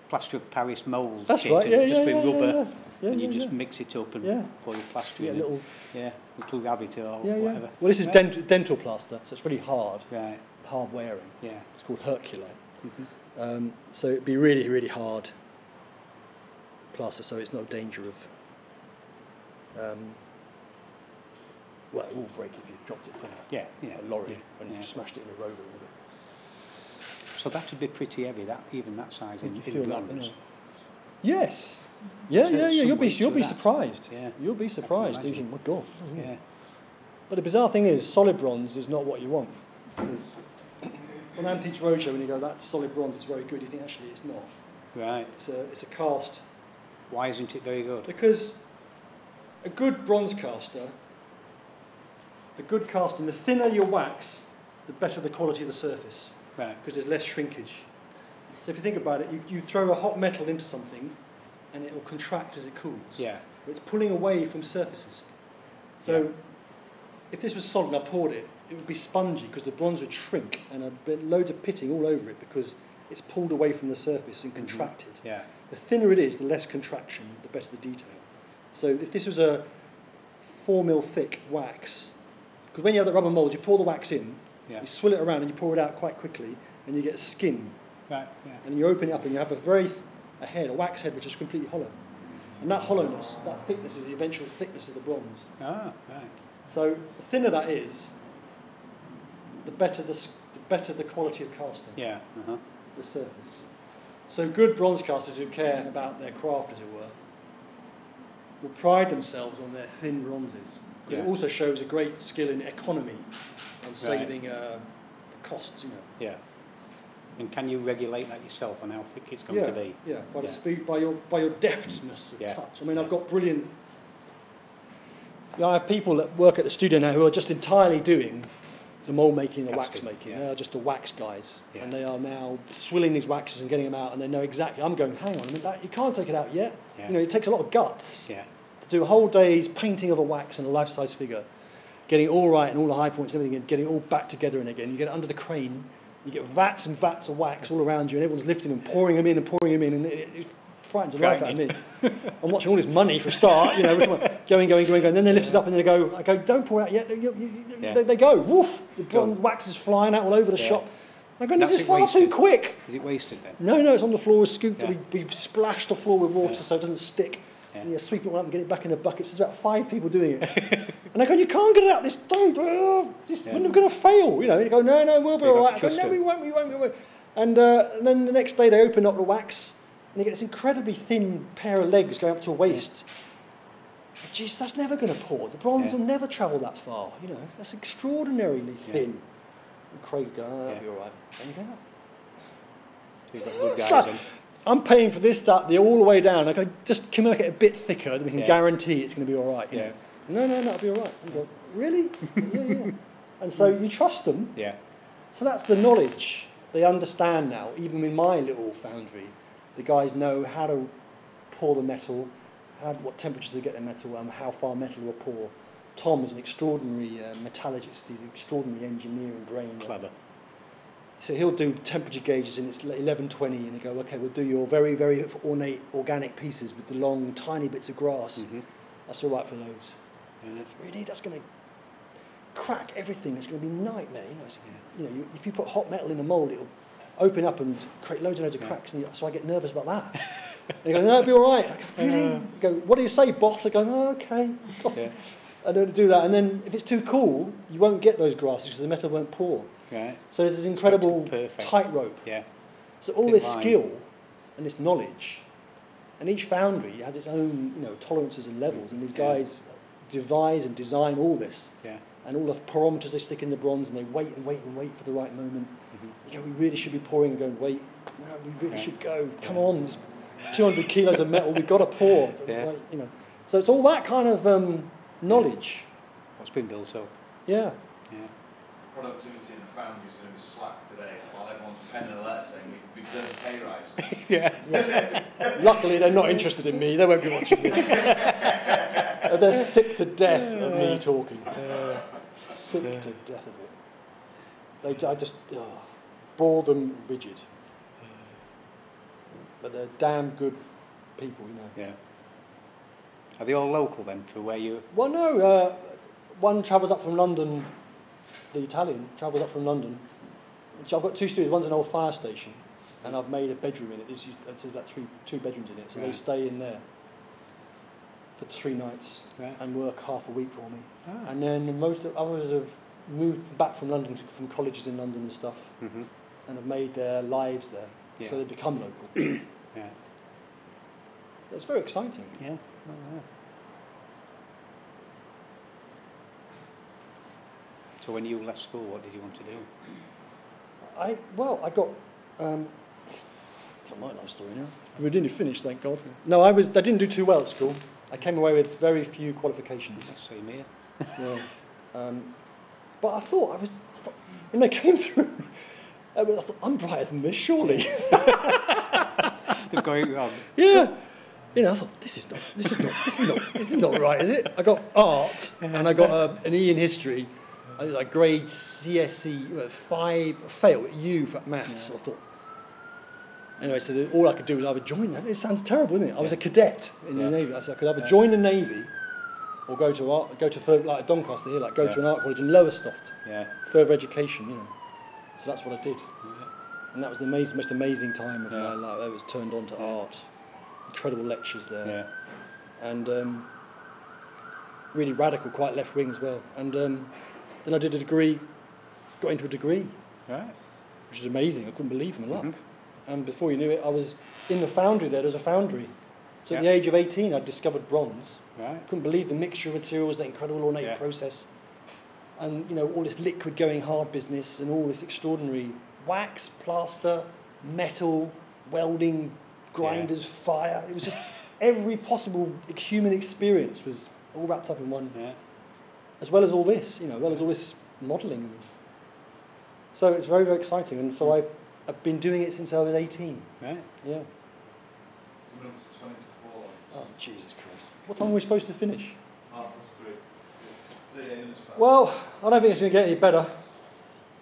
plaster of Paris mould. That's kit right, and yeah, just yeah, with yeah, rubber, yeah, and you just mix it up and pour your plaster Yeah, in. little, it. Yeah, little rabbit or whatever. Well, this is dent- dental plaster, so it's really hard. Right. hard wearing. Yeah. It's called Herculite. Mhm. Um, so it'd be really, really hard plaster, so it's no danger of. Um, well, it will break if you dropped it from a, Yeah, yeah. a lorry yeah, and you smashed it in a road or whatever. So that'd be pretty heavy, that even that size in, in feel that, bronze. Yes. Yeah, So yeah, yeah. You'll be you'll be that. surprised. Yeah. You'll be surprised. You think, my God. Yeah. But the bizarre thing is, solid bronze is not what you want. Because on Antiques Roadshow, when you go, that's solid bronze, it's very good, you think actually it's not. Right. It's a, it's a cast. Why isn't it very good? Because a good bronze caster, a good casting, the thinner your wax, the better the quality of the surface, Right. because there's less shrinkage. So if you think about it, you, you throw a hot metal into something, and it will contract as it cools. Yeah. It's pulling away from surfaces. So Yeah. if this was solid and I poured it, it would be spongy because the bronze would shrink and I'd be loads of pitting all over it because it's pulled away from the surface and Mhm. contracted. Yeah. The thinner it is, the less contraction, the better the detail. So if this was a four mil thick wax, because when you have the rubber mould, you pour the wax in, Yeah. you swill it around and you pour it out quite quickly, and you get skin. Right. Yeah. And you open it up and you have a very a head, a wax head, which is completely hollow. And that hollowness, that thickness, is the eventual thickness of the bronze. Ah. Right. So the thinner that is, the better the, the better the quality of casting, Yeah. Uh huh. the surface. So good bronze casters who care about their craft, as it were, will pride themselves on their thin bronzes. Because it also shows a great skill in economy and saving uh, costs, you know. Yeah. And can you regulate that yourself on how thick it's going yeah, to be? Yeah, by the Yeah. speed, by your by your deftness of Yeah. touch. I mean, I've got brilliant. Yeah, I have people that work at the studio now who are just entirely doing the mold making, the wax making. yeah. They are just the wax guys, and they are now swilling these waxes and getting them out, and they know exactly. I'm going, hang on, I mean, that, you can't take it out yet. You know, it takes a lot of guts Yeah. to do a whole day's painting of a wax and a life-size figure, getting it all right and all the high points and everything, and getting it all back together and again. You get it under the crane, you get vats and vats of wax all around you, and everyone's lifting them, pouring them in and pouring them in, and it, it frightens the life out of me. I'm watching all this money for a start, you know, going, going, going, going. And then they lift it up and they go, I go, don't pour out yet. You, you, you, Yeah. they, they go, woof, the wax is flying out all over the Yeah. shop. I go, this is far wasted. too quick. Is it wasted then? No, no, it's on the floor, scooped, Yeah. we, we splash the floor with water so it doesn't stick. Yeah. And you sweep it all up and get it back in the buckets. There's about five people doing it. and I go, you can't get it out this don't. Oh, this, Yeah. I'm going to fail, you know. And you go, no, no, we'll be all right. I go, no, we won't, we won't, we won't. And, uh, and then the next day they open up the wax and you get this incredibly thin pair of legs going up to a waist. Jeez, that's never going to pour. The bronze Yeah. will never travel that far. You know, that's extraordinarily Yeah. thin. And Craig oh, that'll Yeah. be all right. And you go, no. So you've got good It's guys like-. I'm paying for this, that, the all the way down. I go, just can make it a bit thicker, then we can Yeah. guarantee it's going to be all right. you Yeah. know? No, no, no, it'll be all right. Go, really? yeah, yeah. And so you trust them. Yeah. So that's the knowledge. They understand now, even in my little foundry, the guys know how to pour the metal, how, what temperatures to get the metal, and how far metal will pour. Tom is an extraordinary uh, metallurgist. He's an extraordinary engineer and brain. Clever. So he'll do temperature gauges and it's 1120 and he'll go, okay, we'll do your very, very ornate organic pieces with the long, tiny bits of grass. Mhm. That's all right for those. Yeah. Really, that's going to crack everything. It's going to be nightmare. You know, it's, you know you, if you put hot metal in a mould, it'll open up and create loads and loads of Yeah. cracks. And you, so I get nervous about that. and you go, no, it'll be all right. I go, really? Uh. Go, what do you say, boss? I go, oh, okay. Yeah. I don't do that. And then if it's too cool, you won't get those grasses because the metal won't pour. Right. So there's this incredible tightrope. Yeah. So all Thin this line. skill and this knowledge, and each foundry has its own, you know, tolerances and levels, and these Yeah. guys devise and design all this, Yeah. and all the parameters they stick in the bronze, and they wait and wait and wait for the right moment. Mhm. You go, we really should be pouring and going, wait, no, we really Yeah. should go. Come Yeah. on, there's 200 kilos of metal, we've got to pour. Yeah. Right, you know, so it's all that kind of um, knowledge. What's been built up? Yeah. Yeah. Productivity in the foundry is going to be slack today, while everyone's penning a letter saying we, we deserve a pay rise. yeah. Luckily, they're not interested in me. They won't be watching this. they're sick to death of me talking. sick to death of it. They, I just oh, bore them rigid. But they're damn good people, you know. Yeah. Are they all local then for where you? Well, no, uh, one travels up from London, the Italian travels up from London So I've got two studios. One's an old fire station, and I've made a bedroom in it. There's, there's about three, two bedrooms in it, so they stay in there for three nights Right. and work half a week for me. Ah. And then most of others have moved back from London, from colleges in London and stuff, Mhm. and have made their lives there, Yeah. so they become local. Yeah. it's very exciting. Yeah. Oh, yeah. So when you left school, what did you want to do? I well, I got. Um, it's my life story now. We didn't finish, thank God. No, I was. I didn't do too well at school. I came away with very few qualifications. Same here. yeah. Um, but I thought I was. I thought, when they came through, I, was, I thought I'm brighter than this, surely. They've got it wrong. yeah. You know, I thought this is not. This is not. This is not. This is not right, is it? I got art, and I got uh, an E in history. I like grade CSE five fail at U for maths. Yeah. I thought. Anyway, so all I could do was either join that. It sounds terrible, isn't it? I was a cadet in Yeah. the navy. I said I could either join the navy, or go to art, go to further, like a Doncaster here, like go to an art college in Lowestoft, Yeah. further education. You know. So that's what I did, yeah. and that was the amazing, most amazing time of my life. I was turned on to art. Incredible lectures there Yeah. and um, really radical, quite left wing as well. And um, then I did a degree, got into a degree, Right. which is amazing. I couldn't believe my luck. Mhm. And before you knew it, I was in the foundry there. There's a foundry. So at the age of 18, I discovered bronze. Right. couldn't believe the mixture of materials, that incredible ornate Yeah. process. And, you know, all this liquid going hard business and all this extraordinary wax, plaster, metal, welding, grinders, fire. It was just every possible human experience was all wrapped up in one Yeah. As well as all this, you know, as well as all this modelling. So it's very, very exciting. And so I, I've been doing it since I was 18. Right. Yeah. Coming up to 24, Oh, Jesus Christ. What time are we supposed to finish? half past three. It's 38 minutes past. Well, I don't think it's going to get any better.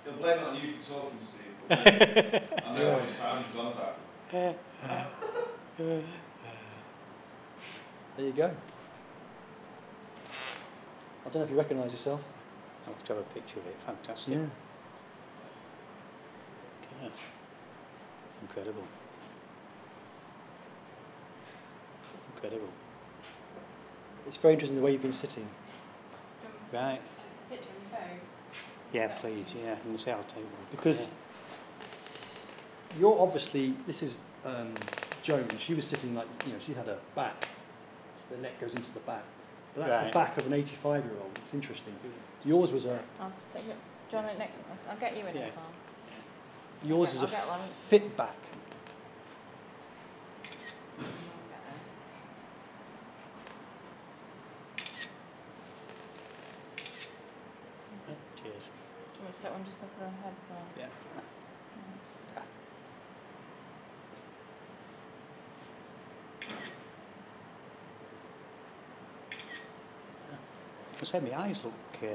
He'll blame it on you for talking, Steve. I know Yeah. how much time he's on about. There you go. I don't know if you recognise yourself. I'll have to have a picture of it. Fantastic. Yeah. Yeah. Incredible. Incredible. It's very interesting the way you've been sitting. Right. Picture phone. Yeah, please. Yeah. Gonna say I'll take one. Because you're obviously, this is um, Joan, she was sitting like, you know, she had a back, the neck goes into the back. But that's the back of an 85 year old. It's interesting. Yours was a, I'll take it. Do you want it next? I'll get you in Yeah. it. Tom. yours Okay, is a I'll get fit back. I'll get it. Yeah, Cheers. Do you want me to set one just off the head as well? Yeah. I said my eyes look. Uh,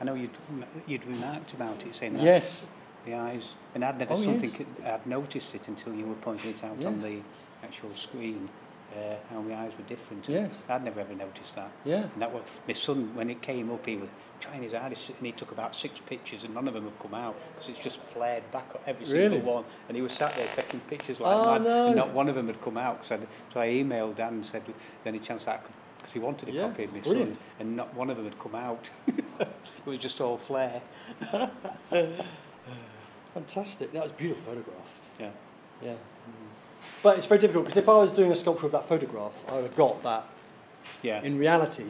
I know you'd you'd remarked about it, saying that Yes. the eyes, and I'd never Oh, something yes. I'd noticed it until you were pointing it out on the actual screen. Uh, how my eyes were different. Yes. I'd never ever noticed that. Yeah. And that was my son when it came up. He was trying his hardest, and he took about six pictures, and none of them have come out because it's just flared back on every Really? single one. And he was sat there taking pictures like Oh, mad, no. and not one of them had come out. So, I'd- so I emailed Dan and said, "Is there any chance that I could?" Because he wanted a Yeah, copy of my brilliant. son, and not one of them had come out. it was just all flare. Fantastic. That was a beautiful photograph. Yeah. Yeah. But it's very difficult because if I was doing a sculpture of that photograph, I would have got that. Yeah. In reality,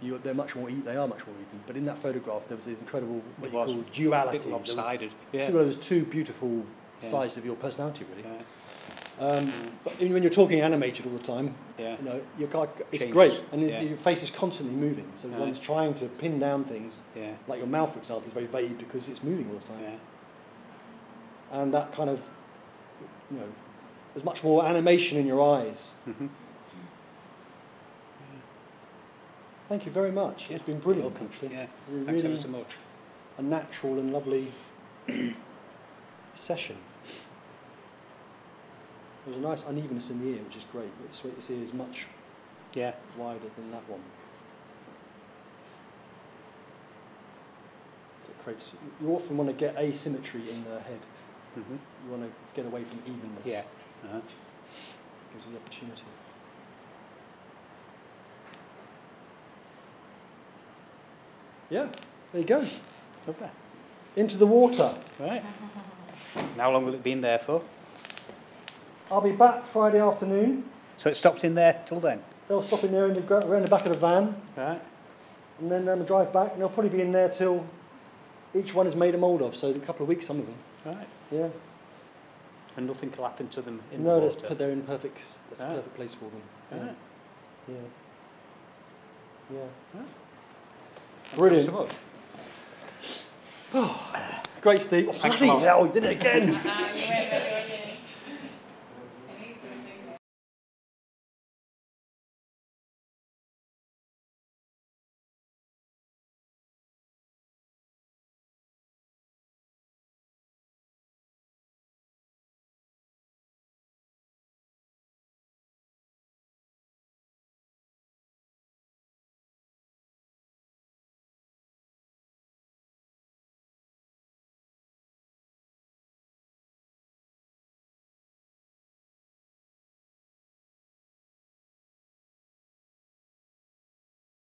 you, they're much more. They are much more even. But in that photograph, there was this incredible what It you was. call duality. was, lopsided. two, Yeah. there was two beautiful Yeah. sides of your personality, really. Yeah. Um, but when you're talking animated all the time, Yeah. you know, you're, quite- it's Changes. great, and Yeah. your face is constantly moving. So Right. one's trying to pin down things, Yeah. like your mouth, for example, is very vague because it's moving all the time. Yeah. And that kind of, you know, there's much more animation in your eyes. Mm-hmm. Thank you very much. It's been brilliant, actually. Yeah. Really Thanks ever so much. a natural and lovely session. There's a nice unevenness in the ear, which is great. This, this ear is much Yeah. wider than that one. It creates. You often want to get asymmetry in the head. hmm You want to get away from evenness. Yeah. Uh-huh. Gives you the opportunity. Yeah, there you go. Lovely. Into the water. Right. How long will it be in there for? I'll be back Friday afternoon. So it stops in there till then? They'll stop in there in the, around the back of the van Right. and then um, drive back. And they'll probably be in there till each one is made a mould of. So a couple of weeks, some of them. Right. Yeah. And nothing will happen to them in no, the that's, water? put- they're in perfect. That's Ah. a perfect place for them. Yeah. Right. Yeah. Yeah. Thanks Brilliant. so much. Great, Steve. Oh, Thanks a bloody hell, we did it again.